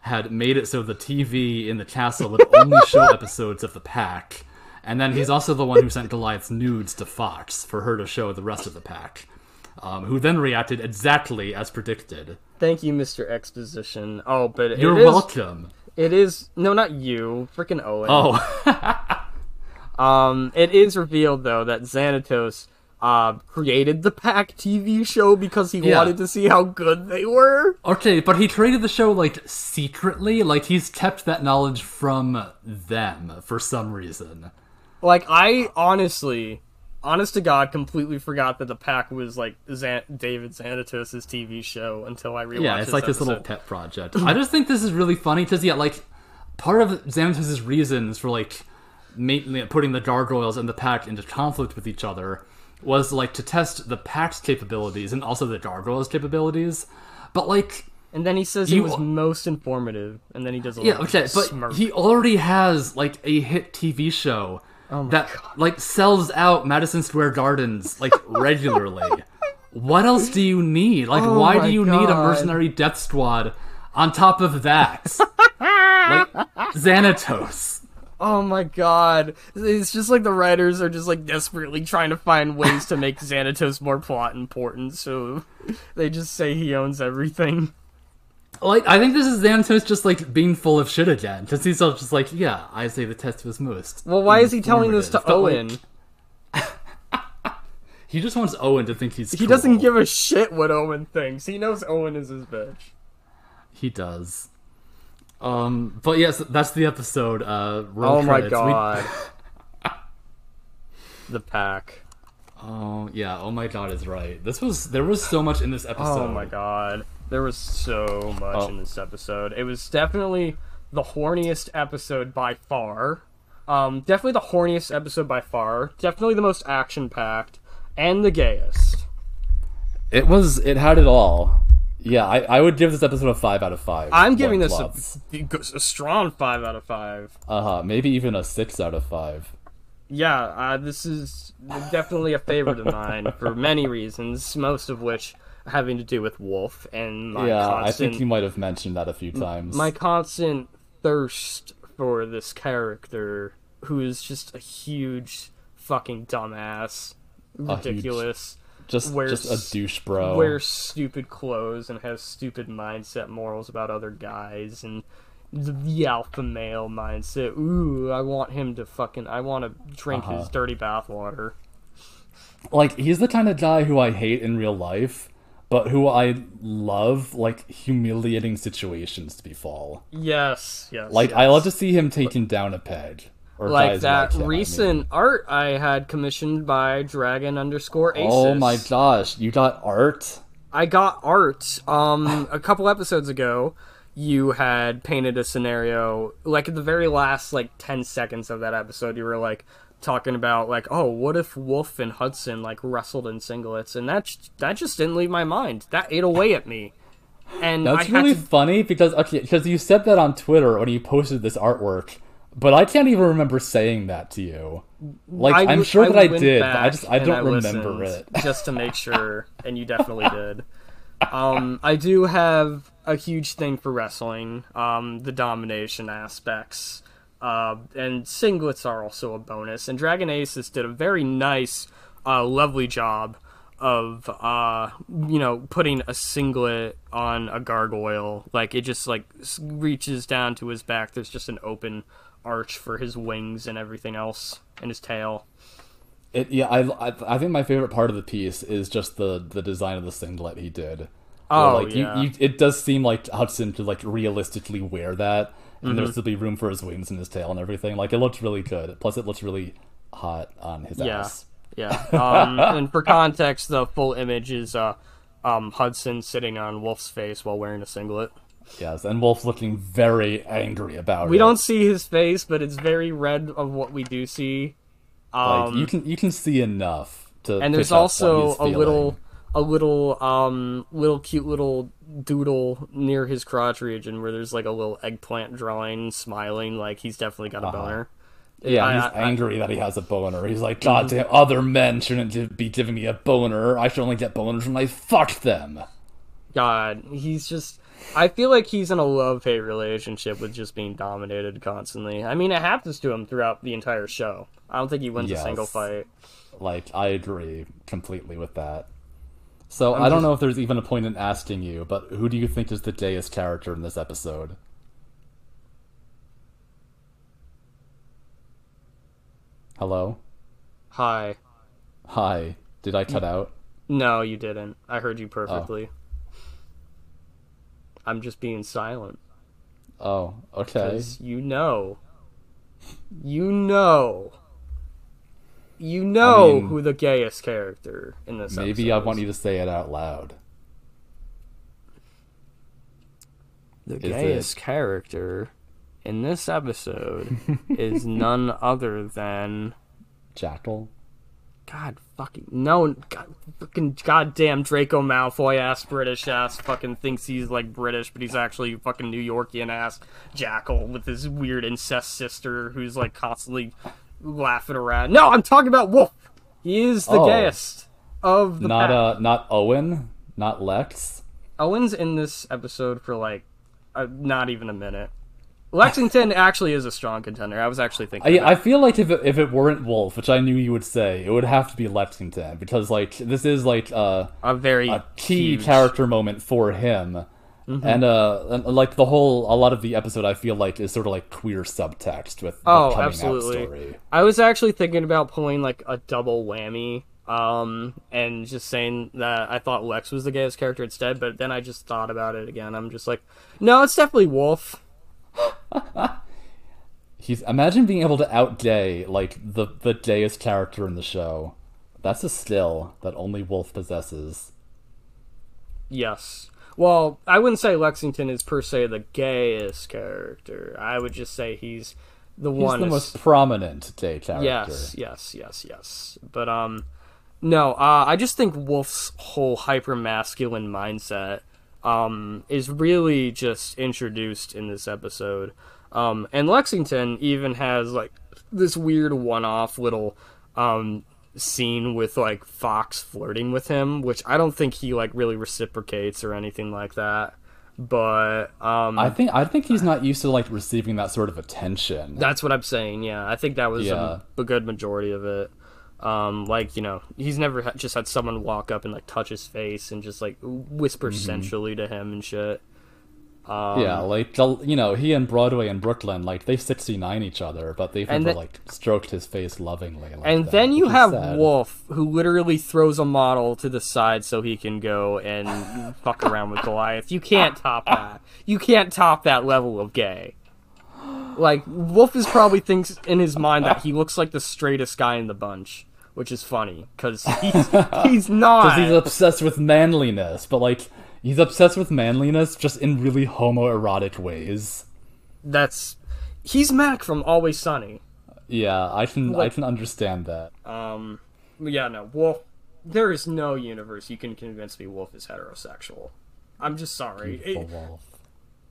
[SPEAKER 2] had made it so the TV in the castle would only show episodes of the pack, and then he's also the one who sent Goliath's nudes to Fox for her to show the rest of the pack, um, who then reacted exactly as predicted.
[SPEAKER 1] Thank you, Mr. Exposition. Oh, but it
[SPEAKER 2] You're
[SPEAKER 1] is-
[SPEAKER 2] welcome.
[SPEAKER 1] It is no, not you, freaking Owen.
[SPEAKER 2] Oh,
[SPEAKER 1] Um, it is revealed though that Xanatos uh created the Pack TV show because he
[SPEAKER 2] Yeah.
[SPEAKER 1] wanted to see how good they were.
[SPEAKER 2] okay, but he created the show like secretly, like he's kept that knowledge from them for some reason.
[SPEAKER 1] Like I honestly, honest to God, completely forgot that the Pack was like Xan- David Xanatos' TV show until I rewatched.
[SPEAKER 2] Yeah, it's like this little pet project. I just think this is really funny because yeah, like part of Xanatos' reasons for like putting the gargoyles and the pack into conflict with each other was like to test the pack's capabilities and also the gargoyles' capabilities. But like
[SPEAKER 1] And then he says
[SPEAKER 2] You-
[SPEAKER 1] it was most informative, and then he does a
[SPEAKER 2] Yeah, okay, but
[SPEAKER 1] smirk.
[SPEAKER 2] he already has like a hit TV show
[SPEAKER 1] Oh
[SPEAKER 2] that like sells out Madison Square Gardens like regularly. what else do you need? Like,
[SPEAKER 1] Oh
[SPEAKER 2] why do you need a mercenary death squad on top of that? like Xanatos.
[SPEAKER 1] Oh my god. It's just like the writers are just like desperately trying to find ways to make Xanatos more plot important, so they just say he owns everything.
[SPEAKER 2] Like, I think this is Xanatos just like being full of shit again. Because he's all just like, yeah, I say the test was most.
[SPEAKER 1] Well, why is he telling this to
[SPEAKER 2] informative." But, like,
[SPEAKER 1] Owen?
[SPEAKER 2] he just wants Owen to think he's.
[SPEAKER 1] He doesn't give a shit what Owen thinks. He knows Owen is his bitch.
[SPEAKER 2] He does. Um, but yes, that's the episode. Uh,
[SPEAKER 1] Oh my
[SPEAKER 2] credits. We-
[SPEAKER 1] god. the pack.
[SPEAKER 2] oh yeah. Oh my god is right. This was there was so much in this episode.
[SPEAKER 1] Oh my god. There was so much
[SPEAKER 2] Oh.
[SPEAKER 1] in this episode. It was definitely the horniest episode by far. Um, definitely the horniest episode by far. Definitely the most action packed. And the gayest.
[SPEAKER 2] It was. It had it all. Yeah, I, I would give this episode a five out of five.
[SPEAKER 1] I'm giving this a, a strong 5 out of 5.
[SPEAKER 2] Uh huh. Maybe even a six out of five.
[SPEAKER 1] Yeah, uh, this is definitely a favorite of mine for many reasons, most of which having to do with Wolf and my
[SPEAKER 2] yeah, I think you might have mentioned that a few times.
[SPEAKER 1] my constant thirst for this character who is just a huge fucking dumbass, ridiculous,
[SPEAKER 2] just
[SPEAKER 1] wears-
[SPEAKER 2] just a douche bro.
[SPEAKER 1] wears stupid clothes and has stupid mindset morals about other guys and the, the alpha male mindset. Ooh, I want him to fucking I want to drink
[SPEAKER 2] Uh-huh.
[SPEAKER 1] his dirty bathwater.
[SPEAKER 2] like he's the kind of guy who I hate in real life, but who I love like humiliating situations to befall.
[SPEAKER 1] Yes, yes.
[SPEAKER 2] Like
[SPEAKER 1] yes.
[SPEAKER 2] I love to see him taken down a peg.
[SPEAKER 1] Like that
[SPEAKER 2] him, I mean.
[SPEAKER 1] recent art I had commissioned by Dragon underscore Aces.
[SPEAKER 2] Oh my gosh, you got art.
[SPEAKER 1] I got art um a couple episodes ago. You had painted a scenario like at the very last like 10 seconds of that episode you were like talking about like oh what if Wolf and Hudson like wrestled in singlets and that that just didn't leave my mind. That ate away at me. And
[SPEAKER 2] That's
[SPEAKER 1] had
[SPEAKER 2] really
[SPEAKER 1] to
[SPEAKER 2] funny because okay, because you said that on Twitter when you posted this artwork, but I can't even remember saying that to you. Like
[SPEAKER 1] I
[SPEAKER 2] I'm
[SPEAKER 1] w-
[SPEAKER 2] sure that I did, but I just I don't remember it.
[SPEAKER 1] just to make sure, and you definitely did. Um, I do have a huge thing for wrestling, um, the domination aspects, uh, and singlets are also a bonus. And Dragon Aces did a very nice, uh, lovely job of uh, you know putting a singlet on a gargoyle. Like it just like reaches down to his back. There's just an open arch for his wings and everything else, and his tail.
[SPEAKER 2] It yeah, I, I I think my favorite part of the piece is just the the design of the singlet he did. Where,
[SPEAKER 1] Oh,
[SPEAKER 2] like
[SPEAKER 1] yeah.
[SPEAKER 2] you, you, it does seem like Hudson to like realistically wear that, and
[SPEAKER 1] Mm-hmm.
[SPEAKER 2] there'd still be room for his wings and his tail and everything. Like it looks really good. Plus, it looks really hot on his
[SPEAKER 1] Yeah.
[SPEAKER 2] ass.
[SPEAKER 1] Yeah. Um, and for context, the full image is uh, um, Hudson sitting on Wolf's face while wearing a singlet.
[SPEAKER 2] Yes, and Wolf's looking very angry about
[SPEAKER 1] We
[SPEAKER 2] it.
[SPEAKER 1] We don't see his face, but it's very red of what we do see.
[SPEAKER 2] like
[SPEAKER 1] Um,
[SPEAKER 2] you can you can see enough to.
[SPEAKER 1] and there's
[SPEAKER 2] pick up what
[SPEAKER 1] also a little, a little, um, little cute little doodle near his crotch region where there's like a little eggplant drawing, smiling, like he's definitely got a boner.
[SPEAKER 2] Yeah,
[SPEAKER 1] I-
[SPEAKER 2] he's
[SPEAKER 1] I- I-
[SPEAKER 2] angry that he has a boner. He's like, God mm-hmm. damn, other men shouldn't be giving me a boner. I should only get boners when I fuck them.
[SPEAKER 1] God, he's just. I feel like he's in a love hate relationship with just being dominated constantly. I mean, it happens to him throughout the entire show. I don't think he wins a single fight.
[SPEAKER 2] Like, I agree completely with that. So, I don't know if there's even a point in asking you, but who do you think is the gayest character in this episode? Hello?
[SPEAKER 1] Hi.
[SPEAKER 2] Hi. Did I cut out?
[SPEAKER 1] No, you didn't. I heard you
[SPEAKER 2] Oh.
[SPEAKER 1] perfectly. I'm just being silent.
[SPEAKER 2] Oh, okay.
[SPEAKER 1] Because you know. You know. You know
[SPEAKER 2] mean,
[SPEAKER 1] who the gayest character in this
[SPEAKER 2] Maybe I want
[SPEAKER 1] is.
[SPEAKER 2] you to say it out loud.
[SPEAKER 1] The
[SPEAKER 2] Is
[SPEAKER 1] gayest character in this episode is none other than
[SPEAKER 2] Jackal?
[SPEAKER 1] God fucking no, God, fucking goddamn Draco Malfoy ass British ass fucking thinks he's like British, but he's actually fucking New Yorkian ass jackal with his weird incest sister who's like constantly laughing around. No, I'm talking about Wolf. He is the
[SPEAKER 2] Oh.
[SPEAKER 1] gayest of the
[SPEAKER 2] Not
[SPEAKER 1] pack.
[SPEAKER 2] uh, not Owen, not Lex.
[SPEAKER 1] Owen's in this episode for like uh, not even a minute. Lexington actually is a strong contender. I was actually thinking.
[SPEAKER 2] I, I feel like if it, if it weren't Wolf, which I knew you would say, it would have to be Lexington because like this is like uh,
[SPEAKER 1] a very
[SPEAKER 2] a key
[SPEAKER 1] huge-
[SPEAKER 2] character moment for him. And uh, and, like the whole, a lot of the episode, I feel like is sort of like queer subtext with the
[SPEAKER 1] Oh, absolutely. I was actually thinking about pulling like a double whammy, um, and just saying that I thought Lex was the gayest character instead. But then I just thought about it again. I'm just like, no, it's definitely Wolf.
[SPEAKER 2] He's imagine being able to out gay like the the gayest character in the show. That's a skill that only Wolf possesses.
[SPEAKER 1] Yes. Well, I wouldn't say Lexington is per se the gayest character. I would just say he's the
[SPEAKER 2] He's
[SPEAKER 1] one.
[SPEAKER 2] the
[SPEAKER 1] is-
[SPEAKER 2] most prominent gay character.
[SPEAKER 1] Yes, yes, yes, yes. But um, no, uh, I just think Wolf's whole hyper masculine mindset um is really just introduced in this episode. Um, and Lexington even has like this weird one-off little um scene with like Fox flirting with him, which I don't think he like really reciprocates or anything like that. But um,
[SPEAKER 2] I think I think he's not used to like receiving that sort of attention.
[SPEAKER 1] That's what I'm saying. Yeah, I think that was
[SPEAKER 2] Yeah.
[SPEAKER 1] a, a good majority of it. Um, like you know, he's never ha- just had someone walk up and like touch his face and just like whisper sensually to him and shit. Um,
[SPEAKER 2] yeah, like the- you know, he and Broadway and Brooklyn, like they sixty nine each other, but they've never
[SPEAKER 1] the-
[SPEAKER 2] like stroked his face lovingly. Like
[SPEAKER 1] And
[SPEAKER 2] that,
[SPEAKER 1] then you have
[SPEAKER 2] sad.
[SPEAKER 1] Wolf, who literally throws a model to the side so he can go and fuck around with Goliath. You can't top that. You can't top that level of gay. Like Wolf is probably thinks in his mind that he looks like the straightest guy in the bunch, which is funny because he's he's not.
[SPEAKER 2] because he's obsessed with manliness, but like he's obsessed with manliness just in really homoerotic ways.
[SPEAKER 1] That's he's Mac from Always Sunny.
[SPEAKER 2] Yeah, I can I can understand that.
[SPEAKER 1] Um, yeah, no, Wolf. There is no universe you can convince me Wolf is heterosexual. I'm just sorry. It-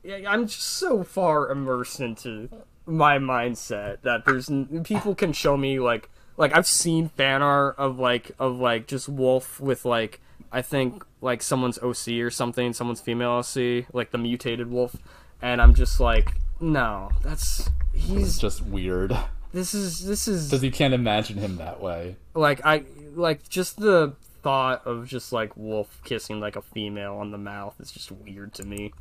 [SPEAKER 1] I'm just so far immersed into my mindset that there's people can show me like like I've seen fan art of like of like just Wolf with like I think like someone's OC or something, someone's female OC, like the mutated Wolf, and I'm just like, no, that's
[SPEAKER 2] It's
[SPEAKER 1] he's
[SPEAKER 2] just weird
[SPEAKER 1] this is this is
[SPEAKER 2] because you can't imagine him that way.
[SPEAKER 1] like I like just the thought of just like Wolf kissing like a female on the mouth is just weird to me.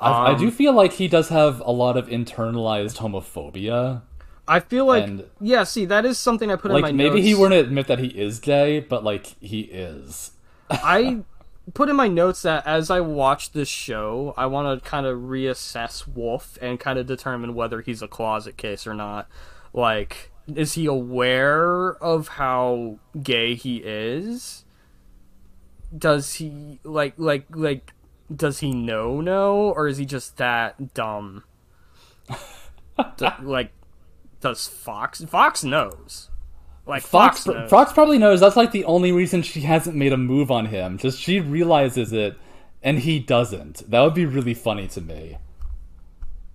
[SPEAKER 2] I, I
[SPEAKER 1] Um,
[SPEAKER 2] do feel like he does have a lot of internalized homophobia.
[SPEAKER 1] I feel like
[SPEAKER 2] And-
[SPEAKER 1] yeah, see that is something I put in my
[SPEAKER 2] Like maybe
[SPEAKER 1] notes.
[SPEAKER 2] he wouldn't admit that he is gay, but like he is.
[SPEAKER 1] I put in my notes that as I watch this show, I want to kind of reassess Wolf and kind of determine whether he's a closet case or not. Like, is he aware of how gay he is? Does he like like like does he know no or is he just that dumb? D- like does Fox Fox knows. Like
[SPEAKER 2] Fox
[SPEAKER 1] Fox, knows.
[SPEAKER 2] Fox probably knows that's like the only reason she hasn't made a move on him. Just she realizes it and he doesn't. That would be really funny to me.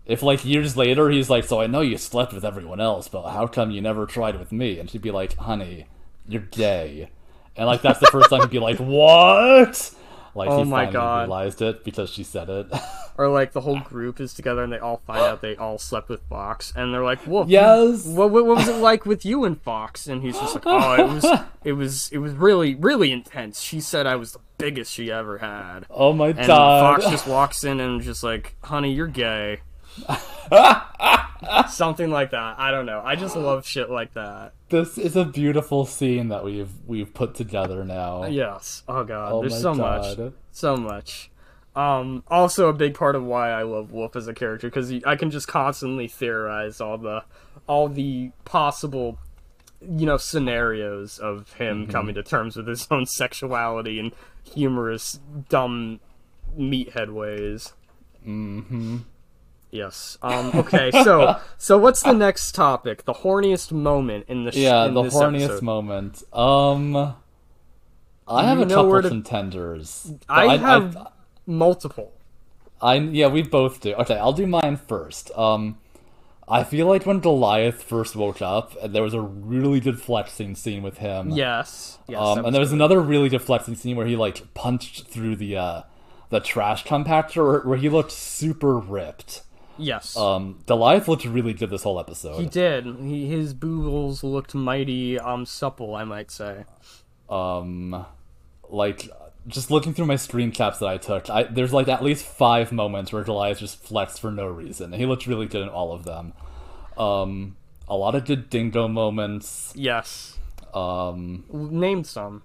[SPEAKER 2] If like years later he's like, "So I know you slept with everyone else, but how come you never tried with me?" And she'd be like, "Honey, you're gay." And like that's the first time he'd be like, "What?" Like
[SPEAKER 1] Oh
[SPEAKER 2] he
[SPEAKER 1] my
[SPEAKER 2] finally
[SPEAKER 1] God.
[SPEAKER 2] realized it because she said it.
[SPEAKER 1] or like the whole group is together and they all find out they all slept with Fox, and they're like, "Wolf,
[SPEAKER 2] Yes.
[SPEAKER 1] what, what, what was it like with you and Fox?" And he's just like, "Oh, it was, it was, it was really, really intense." She said I was the biggest she ever had,
[SPEAKER 2] oh my
[SPEAKER 1] and
[SPEAKER 2] god.
[SPEAKER 1] Fox just walks in and just like, "Honey, you're gay." Something like that. I don't know. I just love shit like that.
[SPEAKER 2] This is a beautiful scene that we've we've put together now.
[SPEAKER 1] Yes. Oh god.
[SPEAKER 2] Oh
[SPEAKER 1] There's so much. So much. Um, also, a big part of why I love Wolf as a character because I can just constantly theorize all the all the possible you know scenarios of him
[SPEAKER 2] Mm-hmm.
[SPEAKER 1] coming to terms with his own sexuality and humorous dumb meathead ways.
[SPEAKER 2] Mm-hmm.
[SPEAKER 1] Yes. Um. Okay. So so what's the next topic? The horniest moment in the sh-
[SPEAKER 2] Yeah,
[SPEAKER 1] in
[SPEAKER 2] the horniest
[SPEAKER 1] episode.
[SPEAKER 2] moment. Um, I have a couple
[SPEAKER 1] to-
[SPEAKER 2] contenders. but
[SPEAKER 1] I have multiple.
[SPEAKER 2] I, yeah, we both do. Okay, I'll do mine first. Um, I feel like when Goliath first woke up, there was a really good flexing scene with him.
[SPEAKER 1] Yes. Yes.
[SPEAKER 2] Um, and there was
[SPEAKER 1] good.
[SPEAKER 2] another really good flexing scene where he like punched through the uh, the trash compactor, where, where he looked super ripped.
[SPEAKER 1] Yes.
[SPEAKER 2] Um, Goliath looked really good this whole episode.
[SPEAKER 1] he did. He, his boogles looked mighty um supple, I might say.
[SPEAKER 2] um like just looking through my screen caps that I took, I there's like at least five moments where Goliath just flexed for no reason. He looked really good in all of them. Um a lot of good dingo moments.
[SPEAKER 1] Yes.
[SPEAKER 2] Um
[SPEAKER 1] Name some.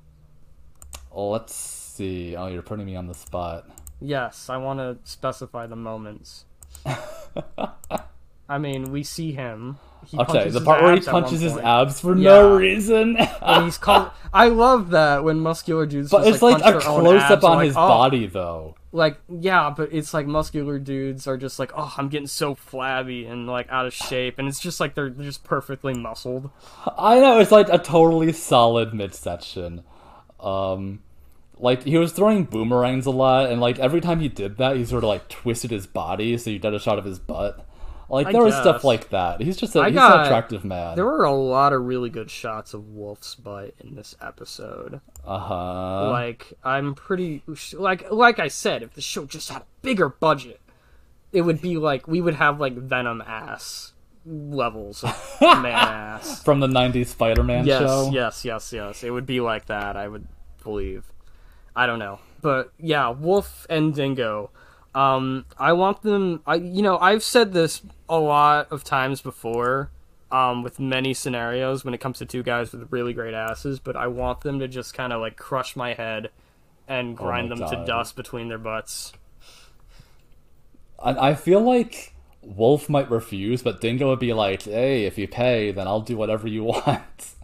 [SPEAKER 2] let's see. Oh, you're putting me on the spot.
[SPEAKER 1] Yes, I want to specify the moments. I mean, we see him. He
[SPEAKER 2] Okay, the part where he
[SPEAKER 1] abs at one
[SPEAKER 2] punches his abs for no
[SPEAKER 1] Yeah.
[SPEAKER 2] reason.
[SPEAKER 1] And he's called. I love that when muscular dudes.
[SPEAKER 2] but
[SPEAKER 1] just,
[SPEAKER 2] it's like,
[SPEAKER 1] punch
[SPEAKER 2] a
[SPEAKER 1] their own
[SPEAKER 2] close
[SPEAKER 1] abs,
[SPEAKER 2] up
[SPEAKER 1] they're
[SPEAKER 2] on
[SPEAKER 1] like,
[SPEAKER 2] his
[SPEAKER 1] "Oh."
[SPEAKER 2] body though.
[SPEAKER 1] Like, yeah, but it's like muscular dudes are just like, oh, I'm getting so flabby and like out of shape, and it's just like they're just perfectly muscled.
[SPEAKER 2] I know it's like a totally solid midsection. Um, like he was throwing boomerangs a lot, and like every time he did that, he sort of like twisted his body so you get a shot of his butt. Like
[SPEAKER 1] I
[SPEAKER 2] there was stuff like that. He's just a,
[SPEAKER 1] I
[SPEAKER 2] he's
[SPEAKER 1] got-
[SPEAKER 2] an attractive man.
[SPEAKER 1] There were a lot of really good shots of Wolf's butt in this episode.
[SPEAKER 2] Uh huh.
[SPEAKER 1] like I'm pretty like like I said, if the show just had a bigger budget, it would be like we would have like Venom ass levels of man ass.
[SPEAKER 2] From the '90s Spider-Man
[SPEAKER 1] Yes,
[SPEAKER 2] show.
[SPEAKER 1] yes, yes, yes. It would be like that. I would believe. I don't know, but yeah, Wolf and Dingo. Um, I want them. I you know I've said this a lot of times before. Um, with many scenarios when it comes to two guys with really great asses, but I want them to just kind of like crush my head and grind
[SPEAKER 2] my
[SPEAKER 1] them to dust between their butts.
[SPEAKER 2] And I feel like Wolf might refuse, but Dingo would be like, "Hey, if you pay, then I'll do whatever you want."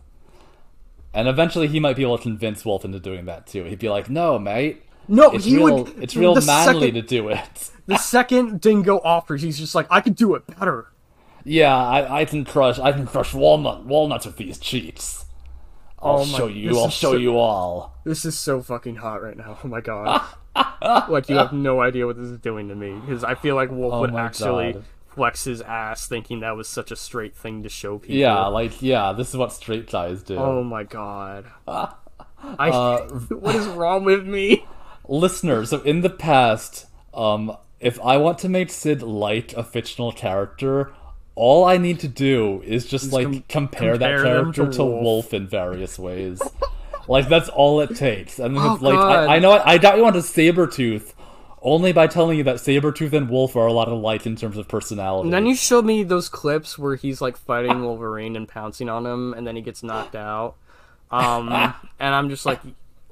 [SPEAKER 2] And eventually, he might be able to convince Wolf into doing that too. He'd be like, "No, mate,
[SPEAKER 1] No,
[SPEAKER 2] it's
[SPEAKER 1] he
[SPEAKER 2] real.
[SPEAKER 1] would.
[SPEAKER 2] it's real manly
[SPEAKER 1] second,
[SPEAKER 2] to do it."
[SPEAKER 1] The second Dingo offers, he's just like, I could do it better.
[SPEAKER 2] Yeah, I, I can crush I can crush walnut walnuts with these cheats. I'll
[SPEAKER 1] Oh my-
[SPEAKER 2] show you. I'll show
[SPEAKER 1] so-
[SPEAKER 2] you all.
[SPEAKER 1] This is so fucking hot right now. Oh my god. like you have no idea what this is doing to me because I feel like Wolf
[SPEAKER 2] Oh
[SPEAKER 1] would actually
[SPEAKER 2] God.
[SPEAKER 1] Flex his ass thinking that was such a straight thing to show people.
[SPEAKER 2] Yeah, like yeah, this is what straight guys do.
[SPEAKER 1] Oh my god. I
[SPEAKER 2] Uh,
[SPEAKER 1] what is wrong with me?
[SPEAKER 2] Listeners, so in the past, um, if I want to make Syd like a fictional character, all I need to do is just like
[SPEAKER 1] com-
[SPEAKER 2] compare, that
[SPEAKER 1] compare
[SPEAKER 2] character
[SPEAKER 1] to
[SPEAKER 2] to
[SPEAKER 1] Wolf.
[SPEAKER 2] Wolf. in various ways. like that's all it takes. And
[SPEAKER 1] Oh,
[SPEAKER 2] it's like I, I know I, I got you onto Sabretooth only by telling you that Sabretooth and Wolf are a lot alike in terms of personality.
[SPEAKER 1] And then you showed me those clips where he's like fighting Wolverine and pouncing on him and then he gets knocked out. Um and I'm just like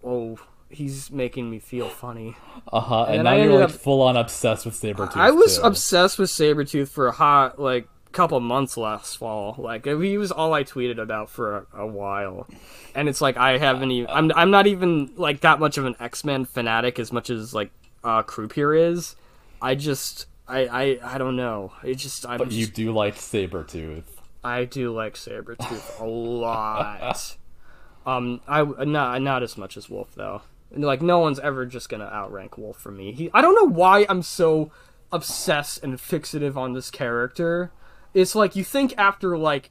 [SPEAKER 1] oh he's making me feel funny.
[SPEAKER 2] uh-huh, and,
[SPEAKER 1] and
[SPEAKER 2] now
[SPEAKER 1] I
[SPEAKER 2] you're like
[SPEAKER 1] up-
[SPEAKER 2] full on obsessed with Sabretooth.
[SPEAKER 1] I was
[SPEAKER 2] too.
[SPEAKER 1] obsessed with Sabretooth for a hot like couple months last fall. Like he was all I tweeted about for a, a while. And it's like I haven't even I'm I'm not even like that much of an X-Men fanatic as much as like uh Croupier is. I just I I, I don't know. It just I'm
[SPEAKER 2] But you
[SPEAKER 1] just,
[SPEAKER 2] do like Sabretooth.
[SPEAKER 1] I do like Sabretooth a lot. Um I not not as much as Wolf though. Like no one's ever just gonna outrank Wolf for me. He I don't know why I'm so obsessed and fixative on this character. It's like you think after like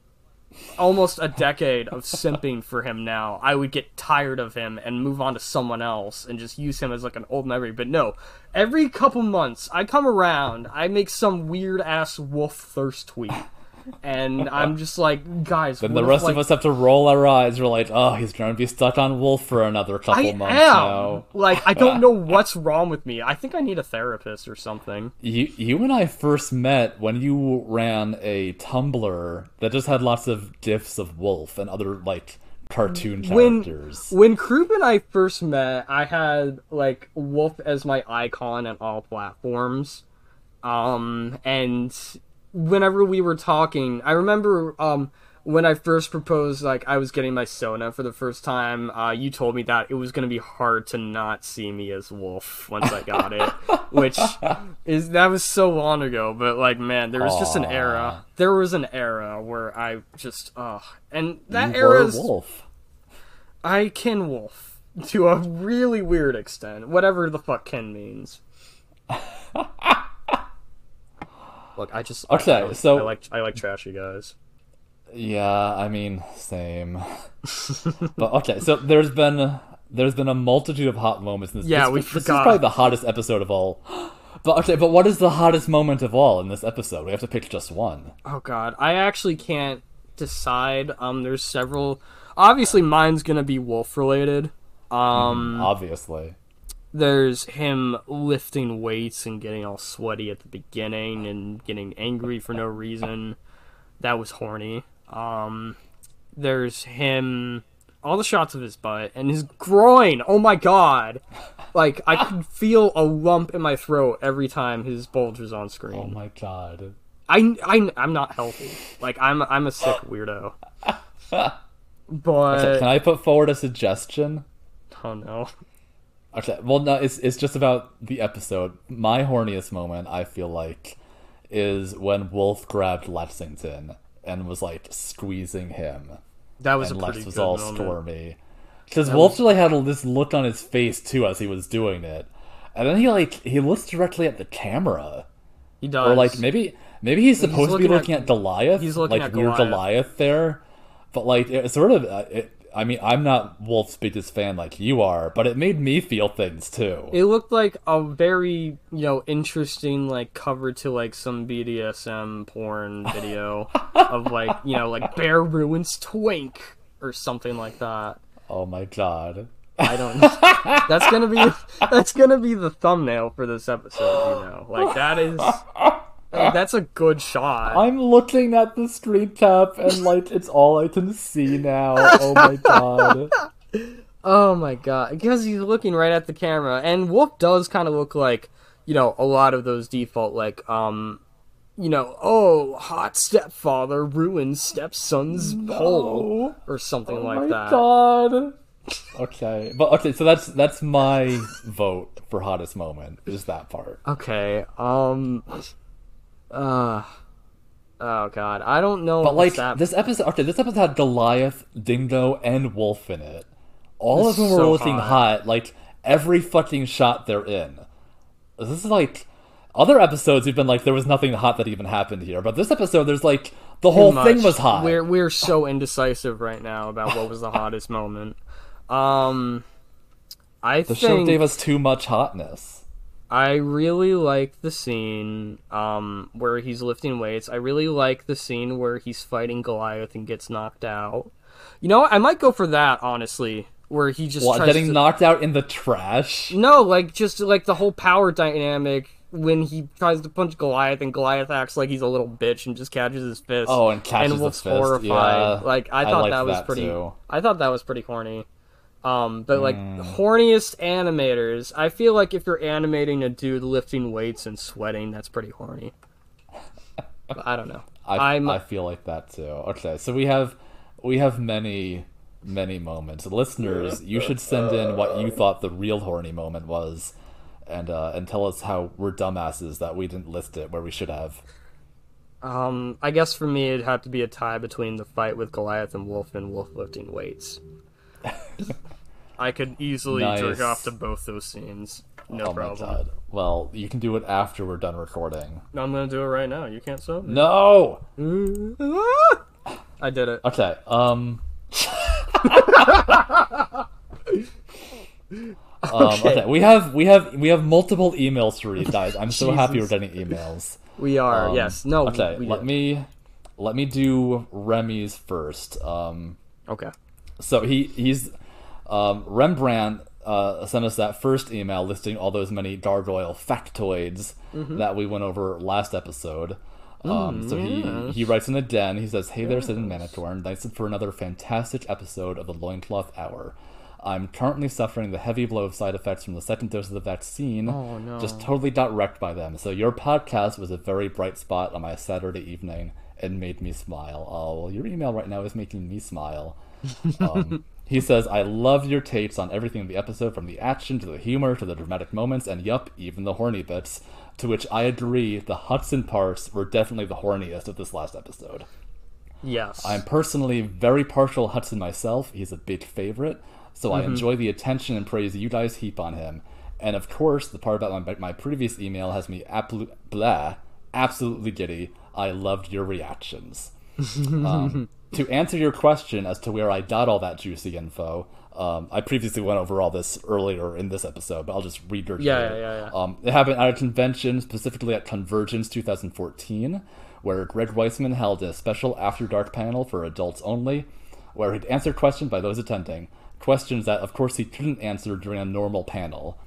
[SPEAKER 1] almost a decade of simping for him now, I would get tired of him and move on to someone else and just use him as like an old memory. But no, every couple months I come around, I make some weird ass wolf thirst tweet. And I'm just like, guys,
[SPEAKER 2] Then the
[SPEAKER 1] if,
[SPEAKER 2] rest
[SPEAKER 1] like,
[SPEAKER 2] of us have to roll our eyes. We're like, oh, he's going to be stuck on Wolf for another couple
[SPEAKER 1] I
[SPEAKER 2] months
[SPEAKER 1] am
[SPEAKER 2] now.
[SPEAKER 1] like I don't know what's wrong with me. I think I need a therapist or something.
[SPEAKER 2] You, you and I first met when you ran a Tumblr that just had lots of gifs of Wolf and other like cartoon characters.
[SPEAKER 1] when Croup and I first met, I had like Wolf as my icon on all platforms. Um and whenever we were talking, I remember um when I first proposed, like I was getting my Sona for the first time, uh, you told me that it was gonna be hard to not see me as Wolf once I got it, which is that was so long ago. But like, man, there was just an era. There was an era where I just, uh, and that era is
[SPEAKER 2] Wolf.
[SPEAKER 1] I can Wolf to a really weird extent, whatever the fuck Ken means. Look, I just
[SPEAKER 2] Okay,
[SPEAKER 1] I, I,
[SPEAKER 2] so-
[SPEAKER 1] I like I like trashy guys.
[SPEAKER 2] Yeah, I mean, same. but okay, so there's been there's been a multitude of hot moments in this.
[SPEAKER 1] Yeah,
[SPEAKER 2] this,
[SPEAKER 1] we
[SPEAKER 2] this is probably the hottest episode of all. But okay, but what is the hottest moment of all in this episode? We have to pick just one.
[SPEAKER 1] Oh god, I actually can't decide. Um, there's several. Obviously, mine's gonna be wolf related. Um,
[SPEAKER 2] Obviously,
[SPEAKER 1] there's him lifting weights and getting all sweaty at the beginning and getting angry for no reason. That was horny. Um, there's him. All the shots of his butt and his groin. Oh my god! Like I could feel a lump in my throat every time his bulge was on screen.
[SPEAKER 2] oh my god.
[SPEAKER 1] I, I, I'm not healthy. Like I'm, I'm a sick weirdo. But
[SPEAKER 2] can I put forward a suggestion?
[SPEAKER 1] oh no,
[SPEAKER 2] Okay, well, no, it's it's just about the episode. My horniest moment, I feel like, is when Wolf grabbed Lexington and was like squeezing him.
[SPEAKER 1] that was
[SPEAKER 2] and
[SPEAKER 1] a
[SPEAKER 2] Lex was
[SPEAKER 1] good
[SPEAKER 2] all
[SPEAKER 1] moment.
[SPEAKER 2] stormy. Because Wolf really had this look on his face too as he was doing it, and then he like he looks directly at the camera,
[SPEAKER 1] He does.
[SPEAKER 2] or like maybe maybe he's supposed to be
[SPEAKER 1] looking at-
[SPEAKER 2] at, Goliath.
[SPEAKER 1] he's looking
[SPEAKER 2] like
[SPEAKER 1] at
[SPEAKER 2] weird
[SPEAKER 1] Goliath.
[SPEAKER 2] Goliath there, but like it sort of. Uh, it, I mean, I'm not Wolf's biggest fan like you are, but it made me feel things too.
[SPEAKER 1] It looked like a very, you know, interesting like cover to like some BDSM porn video of like, you know, like Bear Ruins Twink or something like that.
[SPEAKER 2] oh my god.
[SPEAKER 1] I don't know. that's gonna be that's gonna be the thumbnail for this episode, you know. Like that is like, that's a good shot.
[SPEAKER 2] I'm looking at the screen cap and like it's all I can see now. Oh my god.
[SPEAKER 1] Oh my god, because he's looking right at the camera, and Wolf does kind of look like, you know, a lot of those default like, um, you know, oh, hot stepfather ruins stepson's hole or something like
[SPEAKER 2] oh my
[SPEAKER 1] that.
[SPEAKER 2] god. Okay, but okay, so that's that's my vote for hottest moment. Is that part?
[SPEAKER 1] Okay, um, uh, oh god, I don't know.
[SPEAKER 2] But like
[SPEAKER 1] that...
[SPEAKER 2] this episode, okay, this episode had Goliath, Dingo, and Wolf in it. All
[SPEAKER 1] This
[SPEAKER 2] of them were
[SPEAKER 1] so
[SPEAKER 2] looking
[SPEAKER 1] hot.
[SPEAKER 2] hot. Like every fucking shot they're in. This is like other episodes. You've been like there was nothing hot that even happened here, but this episode there's like the whole thing was hot.
[SPEAKER 1] We're we're so indecisive right now about what was the hottest moment. Um, I
[SPEAKER 2] the
[SPEAKER 1] think
[SPEAKER 2] show gave us too much hotness.
[SPEAKER 1] I really like the scene um, where he's lifting weights. I really like the scene where he's fighting Goliath and gets knocked out. You know, what? I might go for that honestly, where he just
[SPEAKER 2] What, getting
[SPEAKER 1] to...
[SPEAKER 2] knocked out in the trash?
[SPEAKER 1] No, like just like the whole power dynamic when he tries to punch Goliath and Goliath acts like he's a little bitch and just catches his fist.
[SPEAKER 2] Oh, and catches
[SPEAKER 1] and
[SPEAKER 2] fist.
[SPEAKER 1] horrified.
[SPEAKER 2] Yeah,
[SPEAKER 1] like I
[SPEAKER 2] I
[SPEAKER 1] thought
[SPEAKER 2] liked
[SPEAKER 1] that was
[SPEAKER 2] that
[SPEAKER 1] pretty.
[SPEAKER 2] too.
[SPEAKER 1] I thought that was pretty corny. Um, but like
[SPEAKER 2] Hmm.
[SPEAKER 1] horniest animators, I feel like if you're animating a dude lifting weights and sweating, that's pretty horny. But I don't know.
[SPEAKER 2] I,
[SPEAKER 1] I'm
[SPEAKER 2] I feel like that too. Okay, so we have we have many many moments. Listeners, you should send in what you thought the real horny moment was, and uh, and tell us how we're dumbasses that we didn't list it where we should have.
[SPEAKER 1] Um, I guess for me it'd have to be a tie between the fight with Goliath and Wolf and Wolf lifting weights. I could easily jerk off to both those scenes. No
[SPEAKER 2] oh
[SPEAKER 1] problem.
[SPEAKER 2] Well, you can do it after we're done recording.
[SPEAKER 1] No, I'm gonna do it right now. You can't stop me.
[SPEAKER 2] No.
[SPEAKER 1] I did it.
[SPEAKER 2] Okay. Um. Um, okay. we have we have we have multiple emails to read, guys. I'm so happy we're getting emails.
[SPEAKER 1] We are.
[SPEAKER 2] Um,
[SPEAKER 1] yes. No.
[SPEAKER 2] Okay,
[SPEAKER 1] We
[SPEAKER 2] let
[SPEAKER 1] did.
[SPEAKER 2] me let me do Remy's first. Um,
[SPEAKER 1] Okay.
[SPEAKER 2] so he he's um, Rembrandt uh, sent us that first email listing all those many gargoyle factoids
[SPEAKER 1] Mm-hmm.
[SPEAKER 2] that we went over last episode. Um,
[SPEAKER 1] Mm,
[SPEAKER 2] so he he writes in the den. He says, "Hey there, Syd and Manitorn. Thanks for another fantastic episode of the Loincloth Hour." I'm currently suffering the heavy blow of side effects from the second dose of the vaccine.
[SPEAKER 1] Oh, no.
[SPEAKER 2] Just totally got wrecked by them. So your podcast was a very bright spot on my Saturday evening. and made me smile. Oh, well, your email right now is making me smile. Um, he says, I love your takes on everything in the episode, from the action to the humor to the dramatic moments, and yup, even the horny bits. To which I agree, the Hudson parts were definitely the horniest of this last episode.
[SPEAKER 1] Yes.
[SPEAKER 2] I'm personally very partial Hudson myself. He's a big favorite, so I enjoy the attention and praise you guys heap on him. And of course, the part about my, my previous email has me aplu- blah, absolutely giddy. I loved your reactions. um, to answer your question as to where I got all that juicy info, um, I previously went over all this earlier in this episode, but I'll just regurgitate
[SPEAKER 1] Yeah,
[SPEAKER 2] it.
[SPEAKER 1] yeah, yeah, yeah.
[SPEAKER 2] Um, it happened at a convention, specifically at Convergence 2014, where Greg Weisman held a special After Dark panel for adults only, where he'd answer questions by those attending, questions that, of course, he couldn't answer during a normal panel.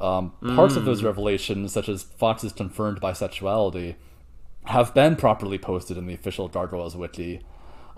[SPEAKER 2] Um, parts of those
[SPEAKER 1] Hmm.
[SPEAKER 2] revelations, such as Fox's confirmed bisexuality, have been properly posted in the official Gargoyles wiki.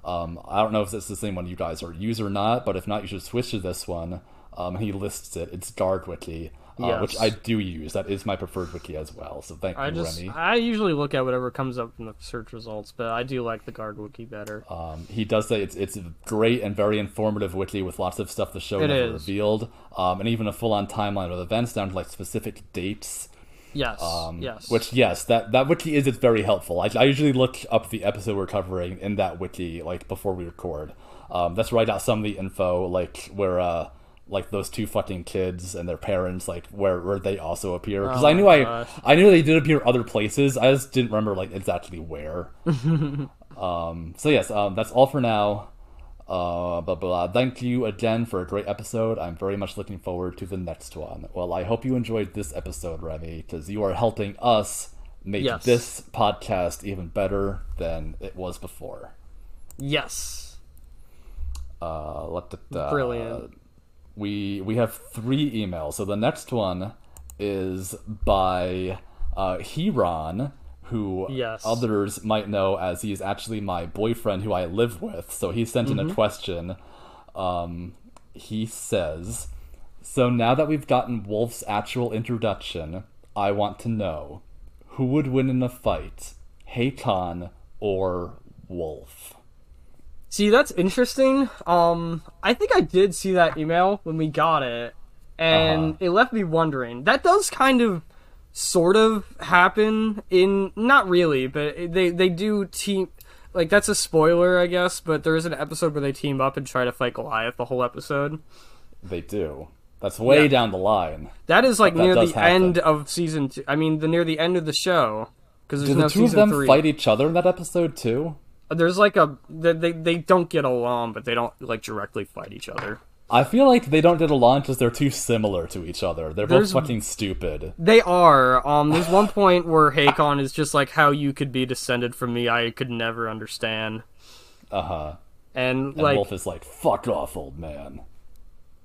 [SPEAKER 2] Um, I don't know if it's the same one you guys are use or not, but if not, you should switch to this one. Um, he lists it. It's Garg wiki, uh, which I do use. That is my preferred wiki as well. So thank
[SPEAKER 1] I
[SPEAKER 2] you,
[SPEAKER 1] just
[SPEAKER 2] Remy.
[SPEAKER 1] I usually look at whatever comes up in the search results, but I do like the Garg Wiki better.
[SPEAKER 2] Um, he does say it's it's a great and very informative wiki with lots of stuff the show
[SPEAKER 1] It
[SPEAKER 2] never
[SPEAKER 1] is.
[SPEAKER 2] revealed, um, and even a full on timeline of events down to like specific dates.
[SPEAKER 1] Yes.
[SPEAKER 2] Um,
[SPEAKER 1] yes.
[SPEAKER 2] Which yes, that that wiki is it's very helpful. I, I usually look up the episode we're covering in that wiki like before we record. Um, that's write out some of the info like where uh like those two fucking kids and their parents like where where they also appear because
[SPEAKER 1] Oh
[SPEAKER 2] I knew
[SPEAKER 1] my
[SPEAKER 2] I. I knew they did appear other places. I just didn't remember like exactly where. um, so yes, um, that's all for now. Uh, blah, blah, blah. Thank you again for a great episode. I'm very much looking forward to the next one. Well, I hope you enjoyed this episode, Remy, because you are helping us make
[SPEAKER 1] Yes.
[SPEAKER 2] this podcast even better than it was before.
[SPEAKER 1] yes.
[SPEAKER 2] Uh, let the, uh,
[SPEAKER 1] Brilliant.
[SPEAKER 2] We we have three emails. So the next one is by uh, Heron, who
[SPEAKER 1] Yes.
[SPEAKER 2] others might know as he's actually my boyfriend who I live with. So he sent
[SPEAKER 1] Mm-hmm.
[SPEAKER 2] in a question. Um, he says, "So now that we've gotten Wolf's actual introduction, I want to know who would win in a fight, Hakon or Wolf."
[SPEAKER 1] See, that's interesting. Um, I think I did see that email when we got it, and
[SPEAKER 2] Uh-huh.
[SPEAKER 1] it left me wondering. That does kind of, sort of happen in not really, but they they do team. Like that's a spoiler, I guess. But there is an episode where they team up and try to fight Goliath the whole episode.
[SPEAKER 2] They do. That's way
[SPEAKER 1] Yeah.
[SPEAKER 2] down the line.
[SPEAKER 1] That is like
[SPEAKER 2] That
[SPEAKER 1] near the
[SPEAKER 2] happen.
[SPEAKER 1] end of season two. I mean, the near the end of the show because there's
[SPEAKER 2] Do
[SPEAKER 1] no
[SPEAKER 2] the two of them
[SPEAKER 1] three.
[SPEAKER 2] fight each other in that episode too?
[SPEAKER 1] There's like a they, they they don't get along, but they don't like directly fight each other.
[SPEAKER 2] I feel like they don't get along because they're too similar to each other. They're
[SPEAKER 1] There's-
[SPEAKER 2] both fucking stupid.
[SPEAKER 1] They are. Um, there's one point where Hakon is just like, "How you could be descended from me, I could never understand."
[SPEAKER 2] Uh huh.
[SPEAKER 1] And
[SPEAKER 2] And
[SPEAKER 1] like,
[SPEAKER 2] Wolf is like, "Fuck off, old man."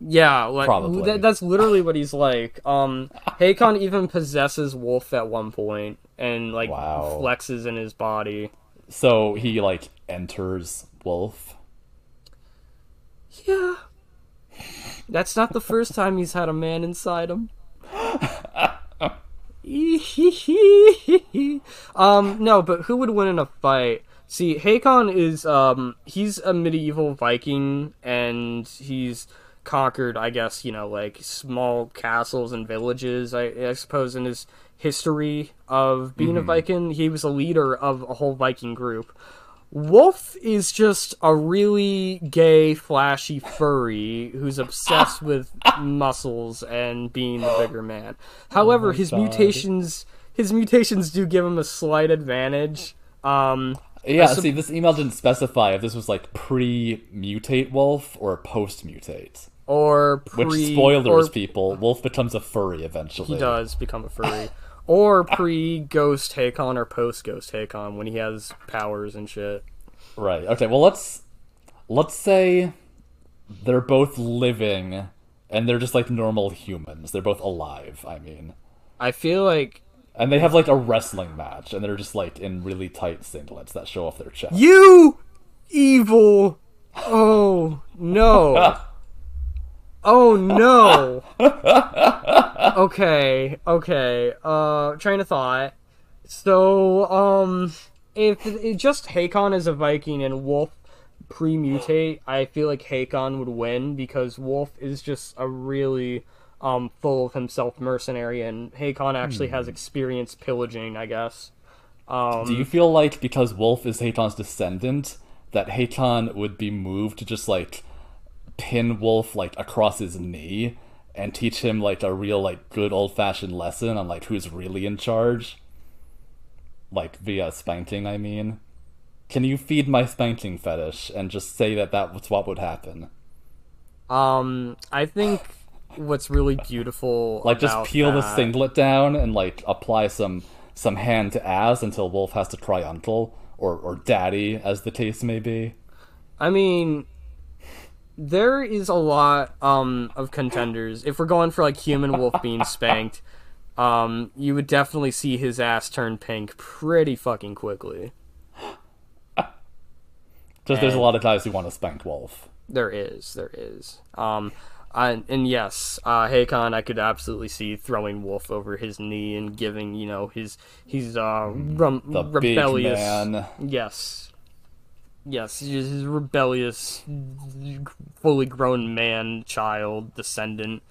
[SPEAKER 1] yeah, like
[SPEAKER 2] Probably.
[SPEAKER 1] that- that's literally what he's like. Um, Hakon even possesses Wolf at one point and like
[SPEAKER 2] Wow.
[SPEAKER 1] flexes in his body.
[SPEAKER 2] So he like enters Wolf.
[SPEAKER 1] Yeah, that's not the first time he's had a man inside him. um, no, but who would win in a fight? See, Hakon is um he's a medieval Viking and he's conquered, I guess, you know, like small castles and villages, I, I suppose in his history of being a Viking, he was a leader of a whole Viking group. Wolf is just a really gay, flashy furry who's obsessed with muscles and being the bigger man. However, his
[SPEAKER 2] God.
[SPEAKER 1] mutations his mutations do give him a slight advantage. Um
[SPEAKER 2] Yeah.
[SPEAKER 1] sup-
[SPEAKER 2] see, this email didn't specify if this was like pre-mutate Wolf or post-mutate.
[SPEAKER 1] or pre
[SPEAKER 2] Which spoilers,
[SPEAKER 1] or
[SPEAKER 2] people. Wolf becomes a furry eventually.
[SPEAKER 1] he does become a furry. Or pre Ghost Hakon or post Ghost Hakon when he has powers and shit.
[SPEAKER 2] Right. Okay. Well, let's let's say they're both living, and they're just like normal humans. They're both alive. I mean,
[SPEAKER 1] I feel like
[SPEAKER 2] and they have like a wrestling match, and they're just like in really tight singlets that show off their chest.
[SPEAKER 1] You evil Oh no. Oh no. okay, okay. Uh train of thought. So, um if it, just Hakon is a Viking and Wolf pre-mutate, I feel like Hakon would win because Wolf is just a really um, full of himself mercenary, and Hakon actually has experience pillaging, I guess. Um,
[SPEAKER 2] Do you feel like because Wolf is Hakon's descendant, that Haton would be moved to just like pin Wolf like across his knee and teach him like a real like good old fashioned lesson on like who's really in charge? Like via spanking, I mean. Can you feed my spanking fetish and just say that that's what would happen?
[SPEAKER 1] Um, I think what's really beautiful,
[SPEAKER 2] Like just peel the
[SPEAKER 1] that-
[SPEAKER 2] singlet down and like apply some some hand to ass until Wolf has to cry uncle or or daddy as the case may be.
[SPEAKER 1] I mean, there is a lot um of contenders. If we're going for like human wolf being spanked, um, you would definitely see his ass turn pink pretty fucking quickly.
[SPEAKER 2] Just there's a lot of guys who want to spank Wolf.
[SPEAKER 1] There is, there is. Um, and, and yes, uh, Hakon, I could absolutely see throwing Wolf over his knee and giving, you know, his his uh rum-
[SPEAKER 2] The
[SPEAKER 1] rebellious.
[SPEAKER 2] big man.
[SPEAKER 1] Yes. Yes, his his rebellious, fully grown man, child, descendant,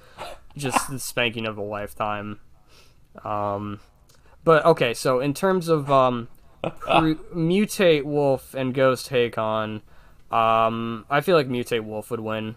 [SPEAKER 1] just the spanking of a lifetime. Um, but okay, so in terms of um, pre- mutate Wolf and Ghost Hakon, um, I feel like mutate Wolf would win.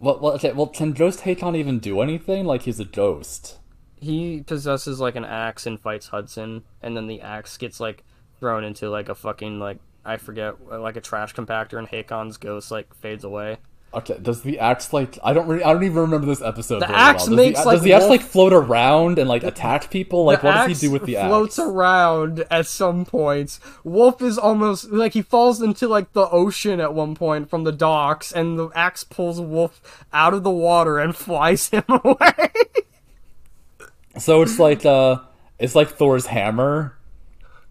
[SPEAKER 2] Well, well, okay, well, can Ghost Hakon even do anything? Like he's a ghost.
[SPEAKER 1] He possesses like an axe and fights Hudson, and then the axe gets like thrown into like a fucking like I forget like a trash compactor, and Hakon's ghost like fades away.
[SPEAKER 2] Okay, does the axe like I don't really I don't even remember this episode.
[SPEAKER 1] The axe
[SPEAKER 2] well. Does
[SPEAKER 1] makes,
[SPEAKER 2] the,
[SPEAKER 1] like,
[SPEAKER 2] does the axe
[SPEAKER 1] wolf-
[SPEAKER 2] like float around and like attack people? Like
[SPEAKER 1] The
[SPEAKER 2] what does he do with the axe?
[SPEAKER 1] floats around at some points. Wolf is almost like he falls into like the ocean at one point from the docks, and the axe pulls Wolf out of the water and flies him away.
[SPEAKER 2] So it's like uh, it's like Thor's hammer.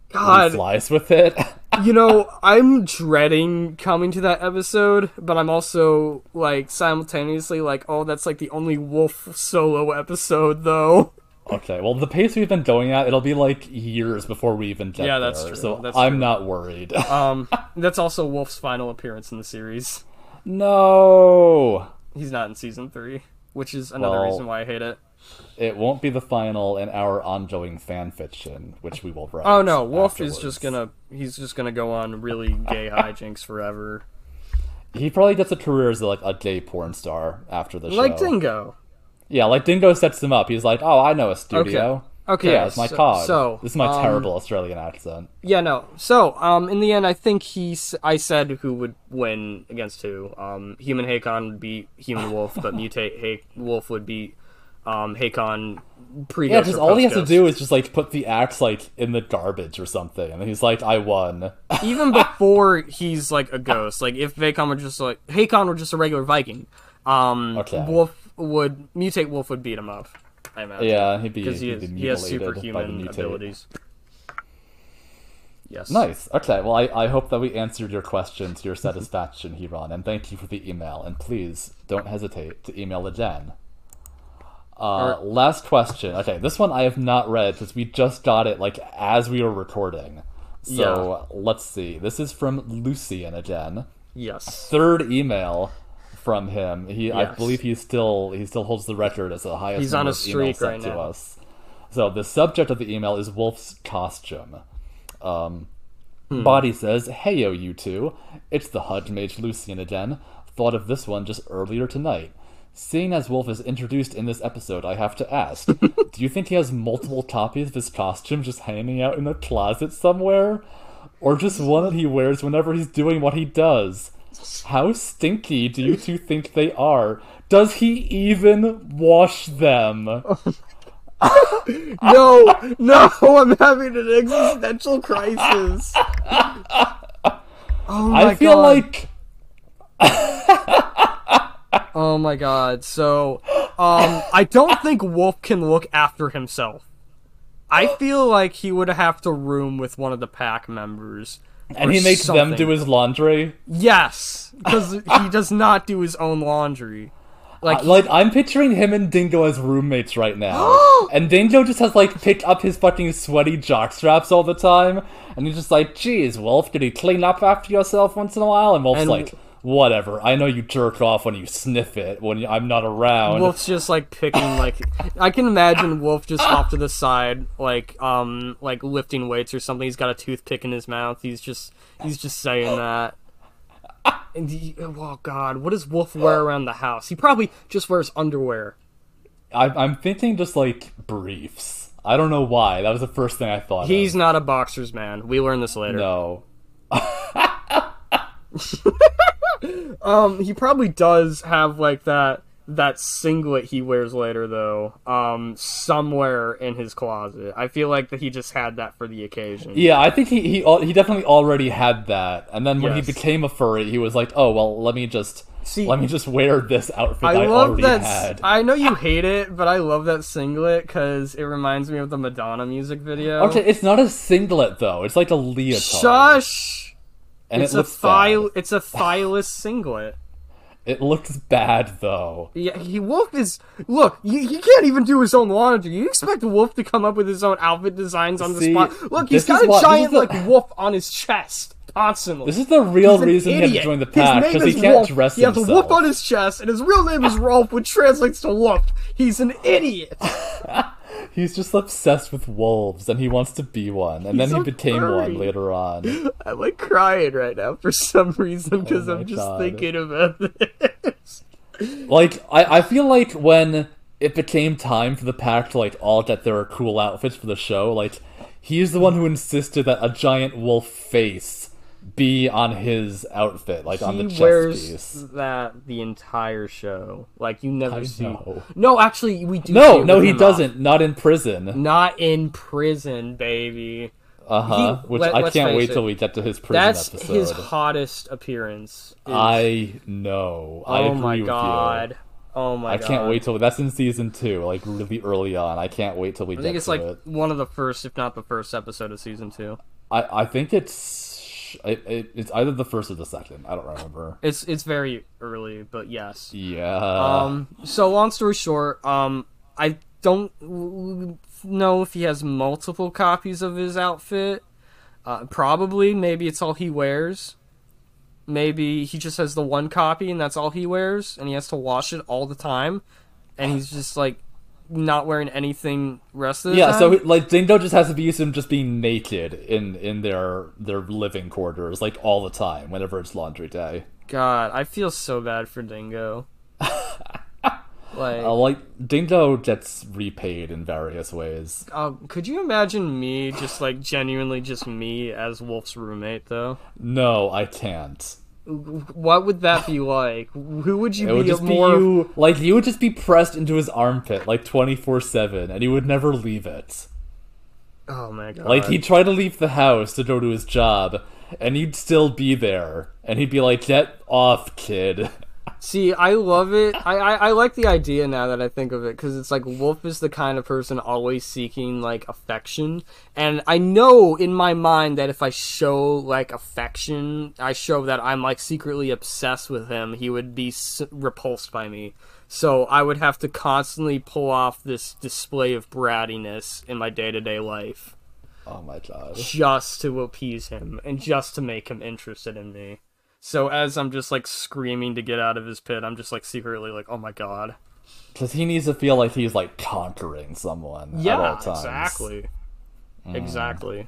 [SPEAKER 2] He
[SPEAKER 1] God,
[SPEAKER 2] flies with it.
[SPEAKER 1] you know, I'm dreading coming to that episode, but I'm also like simultaneously like, oh, that's like the only Wolf solo episode though.
[SPEAKER 2] okay, well the pace we've been going at, it'll be like years before we even get
[SPEAKER 1] Yeah,
[SPEAKER 2] there.
[SPEAKER 1] that's true,
[SPEAKER 2] So
[SPEAKER 1] that's
[SPEAKER 2] I'm
[SPEAKER 1] true.
[SPEAKER 2] not worried.
[SPEAKER 1] Um, that's also Wolf's final appearance in the series.
[SPEAKER 2] no.
[SPEAKER 1] He's not in season three, which is another
[SPEAKER 2] Well,
[SPEAKER 1] reason why I hate it.
[SPEAKER 2] It won't be the final in our ongoing fan fiction, which we will write.
[SPEAKER 1] Oh no, Wolf is just gonna he's just gonna go on really gay hijinks forever.
[SPEAKER 2] He probably gets a career as like a gay porn star after the show.
[SPEAKER 1] Like Dingo.
[SPEAKER 2] Yeah, like Dingo sets him up. He's like, "Oh, I know a studio.
[SPEAKER 1] Okay,
[SPEAKER 2] yeah, it's my
[SPEAKER 1] so-
[SPEAKER 2] cod.
[SPEAKER 1] so,
[SPEAKER 2] this is my
[SPEAKER 1] um,
[SPEAKER 2] terrible Australian accent.
[SPEAKER 1] Yeah, no. So, um, in the end, I think he's. I said who would win against who. Um, Human Hakon would beat Human Wolf, but Mutate ha- Wolf would beat um Hakon pre.
[SPEAKER 2] Yeah, just all he has to do is just like put the axe like in the garbage or something, and he's like, "I won."
[SPEAKER 1] even before he's like a ghost. Like if Hakon were just like Hakon were just a regular Viking, um,
[SPEAKER 2] Okay.
[SPEAKER 1] Wolf would mutate. Wolf would beat him up. I imagine.
[SPEAKER 2] yeah, he'd be,
[SPEAKER 1] because he,
[SPEAKER 2] he'd
[SPEAKER 1] has-
[SPEAKER 2] be
[SPEAKER 1] he
[SPEAKER 2] the
[SPEAKER 1] superhuman abilities. Yes.
[SPEAKER 2] Nice. Okay. Well, I, I hope that we answered your question to your satisfaction, Hiron, and thank you for the email. And please don't hesitate to email again. Uh, last question. Okay, this one I have not read because we just got it like as we were recording. So let's see. This is from Lucian again.
[SPEAKER 1] Yes.
[SPEAKER 2] Third email from him. He, I believe, he still he still holds the record as the highest.
[SPEAKER 1] He's on a streak right
[SPEAKER 2] to
[SPEAKER 1] now.
[SPEAKER 2] us. So the subject of the email is Wolf's costume. Um,
[SPEAKER 1] Hmm.
[SPEAKER 2] Body says, "Heyo, you two! It's the Hud Mage Lucian again. Thought of this one just earlier tonight. Seeing as Wolf is introduced in this episode, I have to ask: Do you think he has multiple copies of his costume just hanging out in a closet somewhere, or just one that he wears whenever he's doing what he does? How stinky do you two think they are? Does he even wash them?"
[SPEAKER 1] No, no, I'm having an existential crisis. Oh my
[SPEAKER 2] I feel
[SPEAKER 1] God.
[SPEAKER 2] like
[SPEAKER 1] Oh my god. So, um, I don't think Wolf can look after himself. I feel like he would have to room with one of the pack members.
[SPEAKER 2] and he makes them do his laundry.
[SPEAKER 1] Yes, because he does not do his own laundry. Like,
[SPEAKER 2] Uh, like I'm picturing him and Dingo as roommates right now, and Dingo just has like picked up his fucking sweaty jock straps all the time, and he's just like, "Geez, Wolf, did you clean up after yourself once in a while?" And Wolf's
[SPEAKER 1] And-
[SPEAKER 2] like, "Whatever. I know you jerk off when you sniff it when I'm not around."
[SPEAKER 1] Wolf's just like picking like I can imagine Wolf just off to the side, like um like lifting weights or something. He's got a toothpick in his mouth. He's just he's just saying that. And he, oh god, what does Wolf wear around the house? He probably just wears underwear.
[SPEAKER 2] I, I'm thinking just like briefs. I don't know why. That was the first thing I thought.
[SPEAKER 1] He's
[SPEAKER 2] of.
[SPEAKER 1] not a boxer's man. We learn this later.
[SPEAKER 2] no.
[SPEAKER 1] Um, he probably does have like that that singlet he wears later though. Um, somewhere in his closet. I feel like that he just had that for the occasion.
[SPEAKER 2] Yeah, I think he he he definitely already had that, and then when
[SPEAKER 1] Yes.
[SPEAKER 2] he became a furry, he was like, "Oh well, let me just
[SPEAKER 1] See-
[SPEAKER 2] let me just wear this outfit I,
[SPEAKER 1] I love
[SPEAKER 2] already
[SPEAKER 1] that.
[SPEAKER 2] had."
[SPEAKER 1] I know you hate it, but I love that singlet because it reminds me of the Madonna music video.
[SPEAKER 2] Okay, it's not a singlet though; it's like a leotard,
[SPEAKER 1] Shush!
[SPEAKER 2] And
[SPEAKER 1] it's
[SPEAKER 2] it
[SPEAKER 1] a thigh. It's a thighless singlet.
[SPEAKER 2] It looks bad though.
[SPEAKER 1] Yeah, he Wolf is look. He, he can't even do his own laundry. You expect Wolf to come up with his own outfit designs on the spot? Look, he's got a
[SPEAKER 2] what-
[SPEAKER 1] giant
[SPEAKER 2] the-
[SPEAKER 1] like wolf on his chest constantly.
[SPEAKER 2] This is the real reason he had to join the pack because he can't
[SPEAKER 1] Wolf.
[SPEAKER 2] dress
[SPEAKER 1] He has a
[SPEAKER 2] himself.
[SPEAKER 1] wolf on his chest, and his real name is Rolf, which translates to wolf. He's an idiot.
[SPEAKER 2] He's just obsessed with wolves, and he wants to be one, and
[SPEAKER 1] He's
[SPEAKER 2] then he became
[SPEAKER 1] furry.
[SPEAKER 2] one later on.
[SPEAKER 1] I'm like crying right now for some reason because
[SPEAKER 2] Oh
[SPEAKER 1] I'm just
[SPEAKER 2] God.
[SPEAKER 1] thinking about this.
[SPEAKER 2] Like I, I feel like when it became time for the pack to like all get their cool outfits for the show, like he's the one who insisted that a giant wolf face be on his outfit, like on the chest
[SPEAKER 1] wears
[SPEAKER 2] piece.
[SPEAKER 1] that the entire show. Like you never
[SPEAKER 2] I
[SPEAKER 1] see.
[SPEAKER 2] know.
[SPEAKER 1] No, actually, we do.
[SPEAKER 2] No, no, he doesn't. Not in prison.
[SPEAKER 1] Not in prison, baby.
[SPEAKER 2] Uh huh. Which
[SPEAKER 1] let-
[SPEAKER 2] I can't wait
[SPEAKER 1] it.
[SPEAKER 2] till we get to his prison
[SPEAKER 1] That's
[SPEAKER 2] episode.
[SPEAKER 1] his hottest appearance. is-
[SPEAKER 2] I know. I
[SPEAKER 1] oh
[SPEAKER 2] agree
[SPEAKER 1] my
[SPEAKER 2] with
[SPEAKER 1] god.
[SPEAKER 2] you.
[SPEAKER 1] Oh my
[SPEAKER 2] I
[SPEAKER 1] god.
[SPEAKER 2] I can't wait till that's in season two, like really early on. I can't wait till we
[SPEAKER 1] I think it's like
[SPEAKER 2] it.
[SPEAKER 1] one of the first, if not the first episode of season two.
[SPEAKER 2] I I think it's it, it, it's either the first or the second. I don't remember.
[SPEAKER 1] It's it's very early, but yes.
[SPEAKER 2] Yeah.
[SPEAKER 1] Um. So long story short, um, I don't know if he has multiple copies of his outfit. Uh, probably, maybe it's all he wears. Maybe he just has the one copy and that's all he wears, and he has to wash it all the time, and he's just like not wearing anything rest of the
[SPEAKER 2] yeah,
[SPEAKER 1] time.
[SPEAKER 2] so like Dingo just has to be used to him just being naked in in their their living quarters like all the time whenever it's laundry day.
[SPEAKER 1] God, I feel so bad for Dingo. like,
[SPEAKER 2] Uh, like Dingo gets repaid in various ways.
[SPEAKER 1] uh, could you imagine me just like genuinely just me as Wolf's roommate though?
[SPEAKER 2] No, I can't.
[SPEAKER 1] What would that be like? Who would you
[SPEAKER 2] It would
[SPEAKER 1] be
[SPEAKER 2] just be you like you would just be pressed into his armpit like twenty four seven, and he would never leave it.
[SPEAKER 1] Oh my god!
[SPEAKER 2] Like he'd try to leave the house to go to his job, and he'd still be there, and he'd be like, "Get off, kid."
[SPEAKER 1] See, I love it. I, I, I like the idea now that I think of it because it's like Wolf is the kind of person always seeking like affection, and I know in my mind that if I show like affection, I show that I'm like secretly obsessed with him. He would be s- repulsed by me, so I would have to constantly pull off this display of brattiness in my day to day life
[SPEAKER 2] Oh my god.
[SPEAKER 1] just to appease him and just to make him interested in me. So as I'm just like screaming to get out of his pit, I'm just like secretly like, "Oh my god!"
[SPEAKER 2] Because he needs to feel like he's like conquering someone at all
[SPEAKER 1] Yeah,
[SPEAKER 2] times.
[SPEAKER 1] exactly, exactly.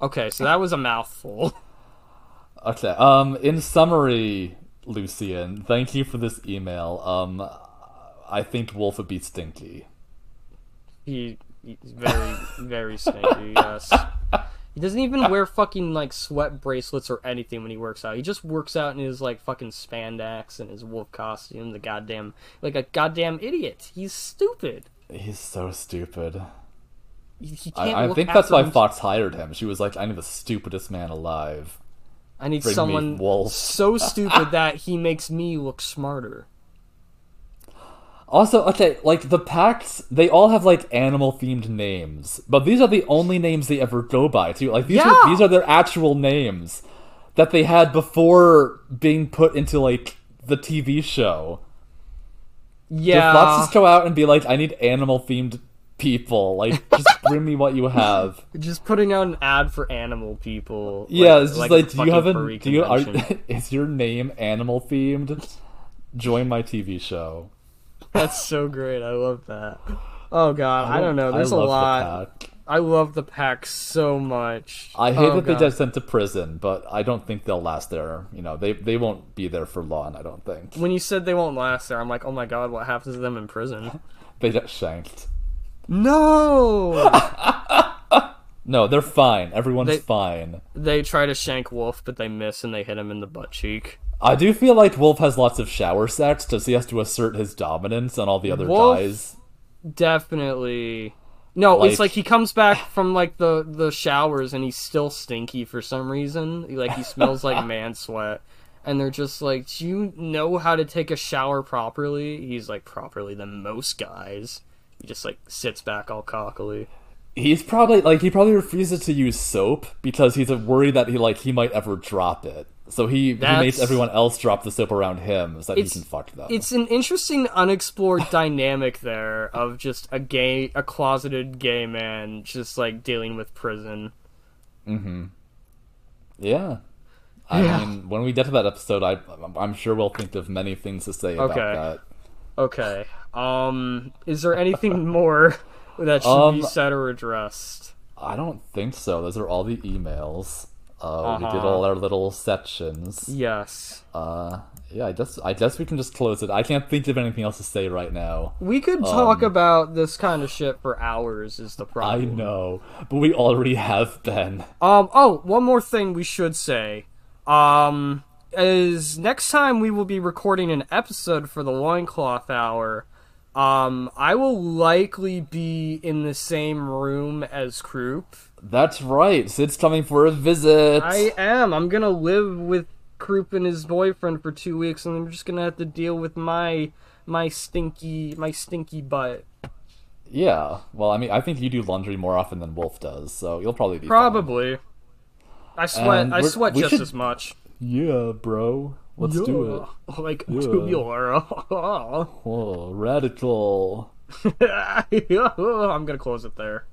[SPEAKER 1] Okay, so that was a mouthful.
[SPEAKER 2] Okay. Um. In summary, Lucian, thank you for this email. Um, I think Wolf would be stinky.
[SPEAKER 1] He, he's very, very stinky. Yes. He doesn't even ah. wear fucking like sweat bracelets or anything when he works out. He just works out in his like fucking spandex and his wolf costume. The goddamn like a goddamn idiot. He's stupid.
[SPEAKER 2] He's so stupid.
[SPEAKER 1] He, he can't
[SPEAKER 2] I, I think that's why
[SPEAKER 1] himself.
[SPEAKER 2] Fox hired him. She was like, "I need the stupidest man alive."
[SPEAKER 1] I need
[SPEAKER 2] Bring
[SPEAKER 1] someone
[SPEAKER 2] wolf.
[SPEAKER 1] so stupid that he makes me look smarter.
[SPEAKER 2] Also, okay, like the packs, they all have like animal themed names, but these are the only names they ever go by too. Like these
[SPEAKER 1] Yeah.
[SPEAKER 2] are these are their actual names that they had before being put into like the TV show.
[SPEAKER 1] Yeah.
[SPEAKER 2] Let's just go out and be like, I need animal themed people. Like, just bring me what you have.
[SPEAKER 1] Just putting out an ad for animal people.
[SPEAKER 2] Yeah,
[SPEAKER 1] like-
[SPEAKER 2] it's just
[SPEAKER 1] a
[SPEAKER 2] like, do you have a do you are is your name animal themed? Join my TV show.
[SPEAKER 1] That's so great. I love that. Oh god, I don't know. There's
[SPEAKER 2] I
[SPEAKER 1] a
[SPEAKER 2] the
[SPEAKER 1] lot.
[SPEAKER 2] pack.
[SPEAKER 1] I love the pack so much.
[SPEAKER 2] I hate
[SPEAKER 1] Oh,
[SPEAKER 2] that they
[SPEAKER 1] God.
[SPEAKER 2] get sent to prison, but I don't think they'll last there. You know, they they won't be there for long. I don't think
[SPEAKER 1] When you said they won't last there, I'm like, oh my god, what happens to them in prison?
[SPEAKER 2] they get shanked.
[SPEAKER 1] No.
[SPEAKER 2] No, they're fine. Everyone's
[SPEAKER 1] They-
[SPEAKER 2] fine.
[SPEAKER 1] they try to shank Wolf, but they miss and they hit him in the butt cheek.
[SPEAKER 2] I do feel like Wolf has lots of shower sex because he has to assert his dominance on all the other
[SPEAKER 1] Wolf-
[SPEAKER 2] guys.
[SPEAKER 1] Definitely. No,
[SPEAKER 2] Like-
[SPEAKER 1] it's like he comes back from like the the showers and he's still stinky for some reason. Like he smells like man sweat. And they're just like, "Do you know how to take a shower properly?" He's like, "Properly than most guys." He just like sits back all cockily.
[SPEAKER 2] He's probably like he probably refuses to use soap because he's worried that he like he might ever drop it. So he, he makes everyone else drop the soap around him so that he
[SPEAKER 1] It's-
[SPEAKER 2] can fuck them.
[SPEAKER 1] It's an interesting unexplored dynamic there of just a gay, a closeted gay man just like dealing with prison. Mm-hmm.
[SPEAKER 2] Yeah. I
[SPEAKER 1] Yeah.
[SPEAKER 2] mean, when we get to that episode, I I'm sure we'll think of many things to say about
[SPEAKER 1] Okay.
[SPEAKER 2] that.
[SPEAKER 1] Okay. Um, is there anything more that should
[SPEAKER 2] Um,
[SPEAKER 1] be said or addressed?
[SPEAKER 2] I don't think so. Those are all the emails. Uh, We did
[SPEAKER 1] Uh-huh.
[SPEAKER 2] all our little sections.
[SPEAKER 1] Yes.
[SPEAKER 2] Uh, yeah, I guess I guess we can just close it. I can't think of anything else to say right now.
[SPEAKER 1] We could talk about this kind of shit for hours. Is the problem?
[SPEAKER 2] I know, but we already have been.
[SPEAKER 1] Um. Oh, one more thing we should say. Um, is next time we will be recording an episode for the loincloth hour. Um, I will likely be in the same room as Croup.
[SPEAKER 2] That's right. Syd's coming for a visit.
[SPEAKER 1] I am. I'm gonna live with Croup and his boyfriend for two weeks, and I'm just gonna have to deal with my my stinky my stinky butt.
[SPEAKER 2] Yeah. Well, I mean, I think you do laundry more often than Wolf does, so you'll probably be fine.
[SPEAKER 1] Probably. I sweat. I sweat just
[SPEAKER 2] should-
[SPEAKER 1] as much.
[SPEAKER 2] Yeah, bro. Let's yeah. do it.
[SPEAKER 1] Like
[SPEAKER 2] yeah.
[SPEAKER 1] tubular.
[SPEAKER 2] oh, radical.
[SPEAKER 1] I'm gonna close it there.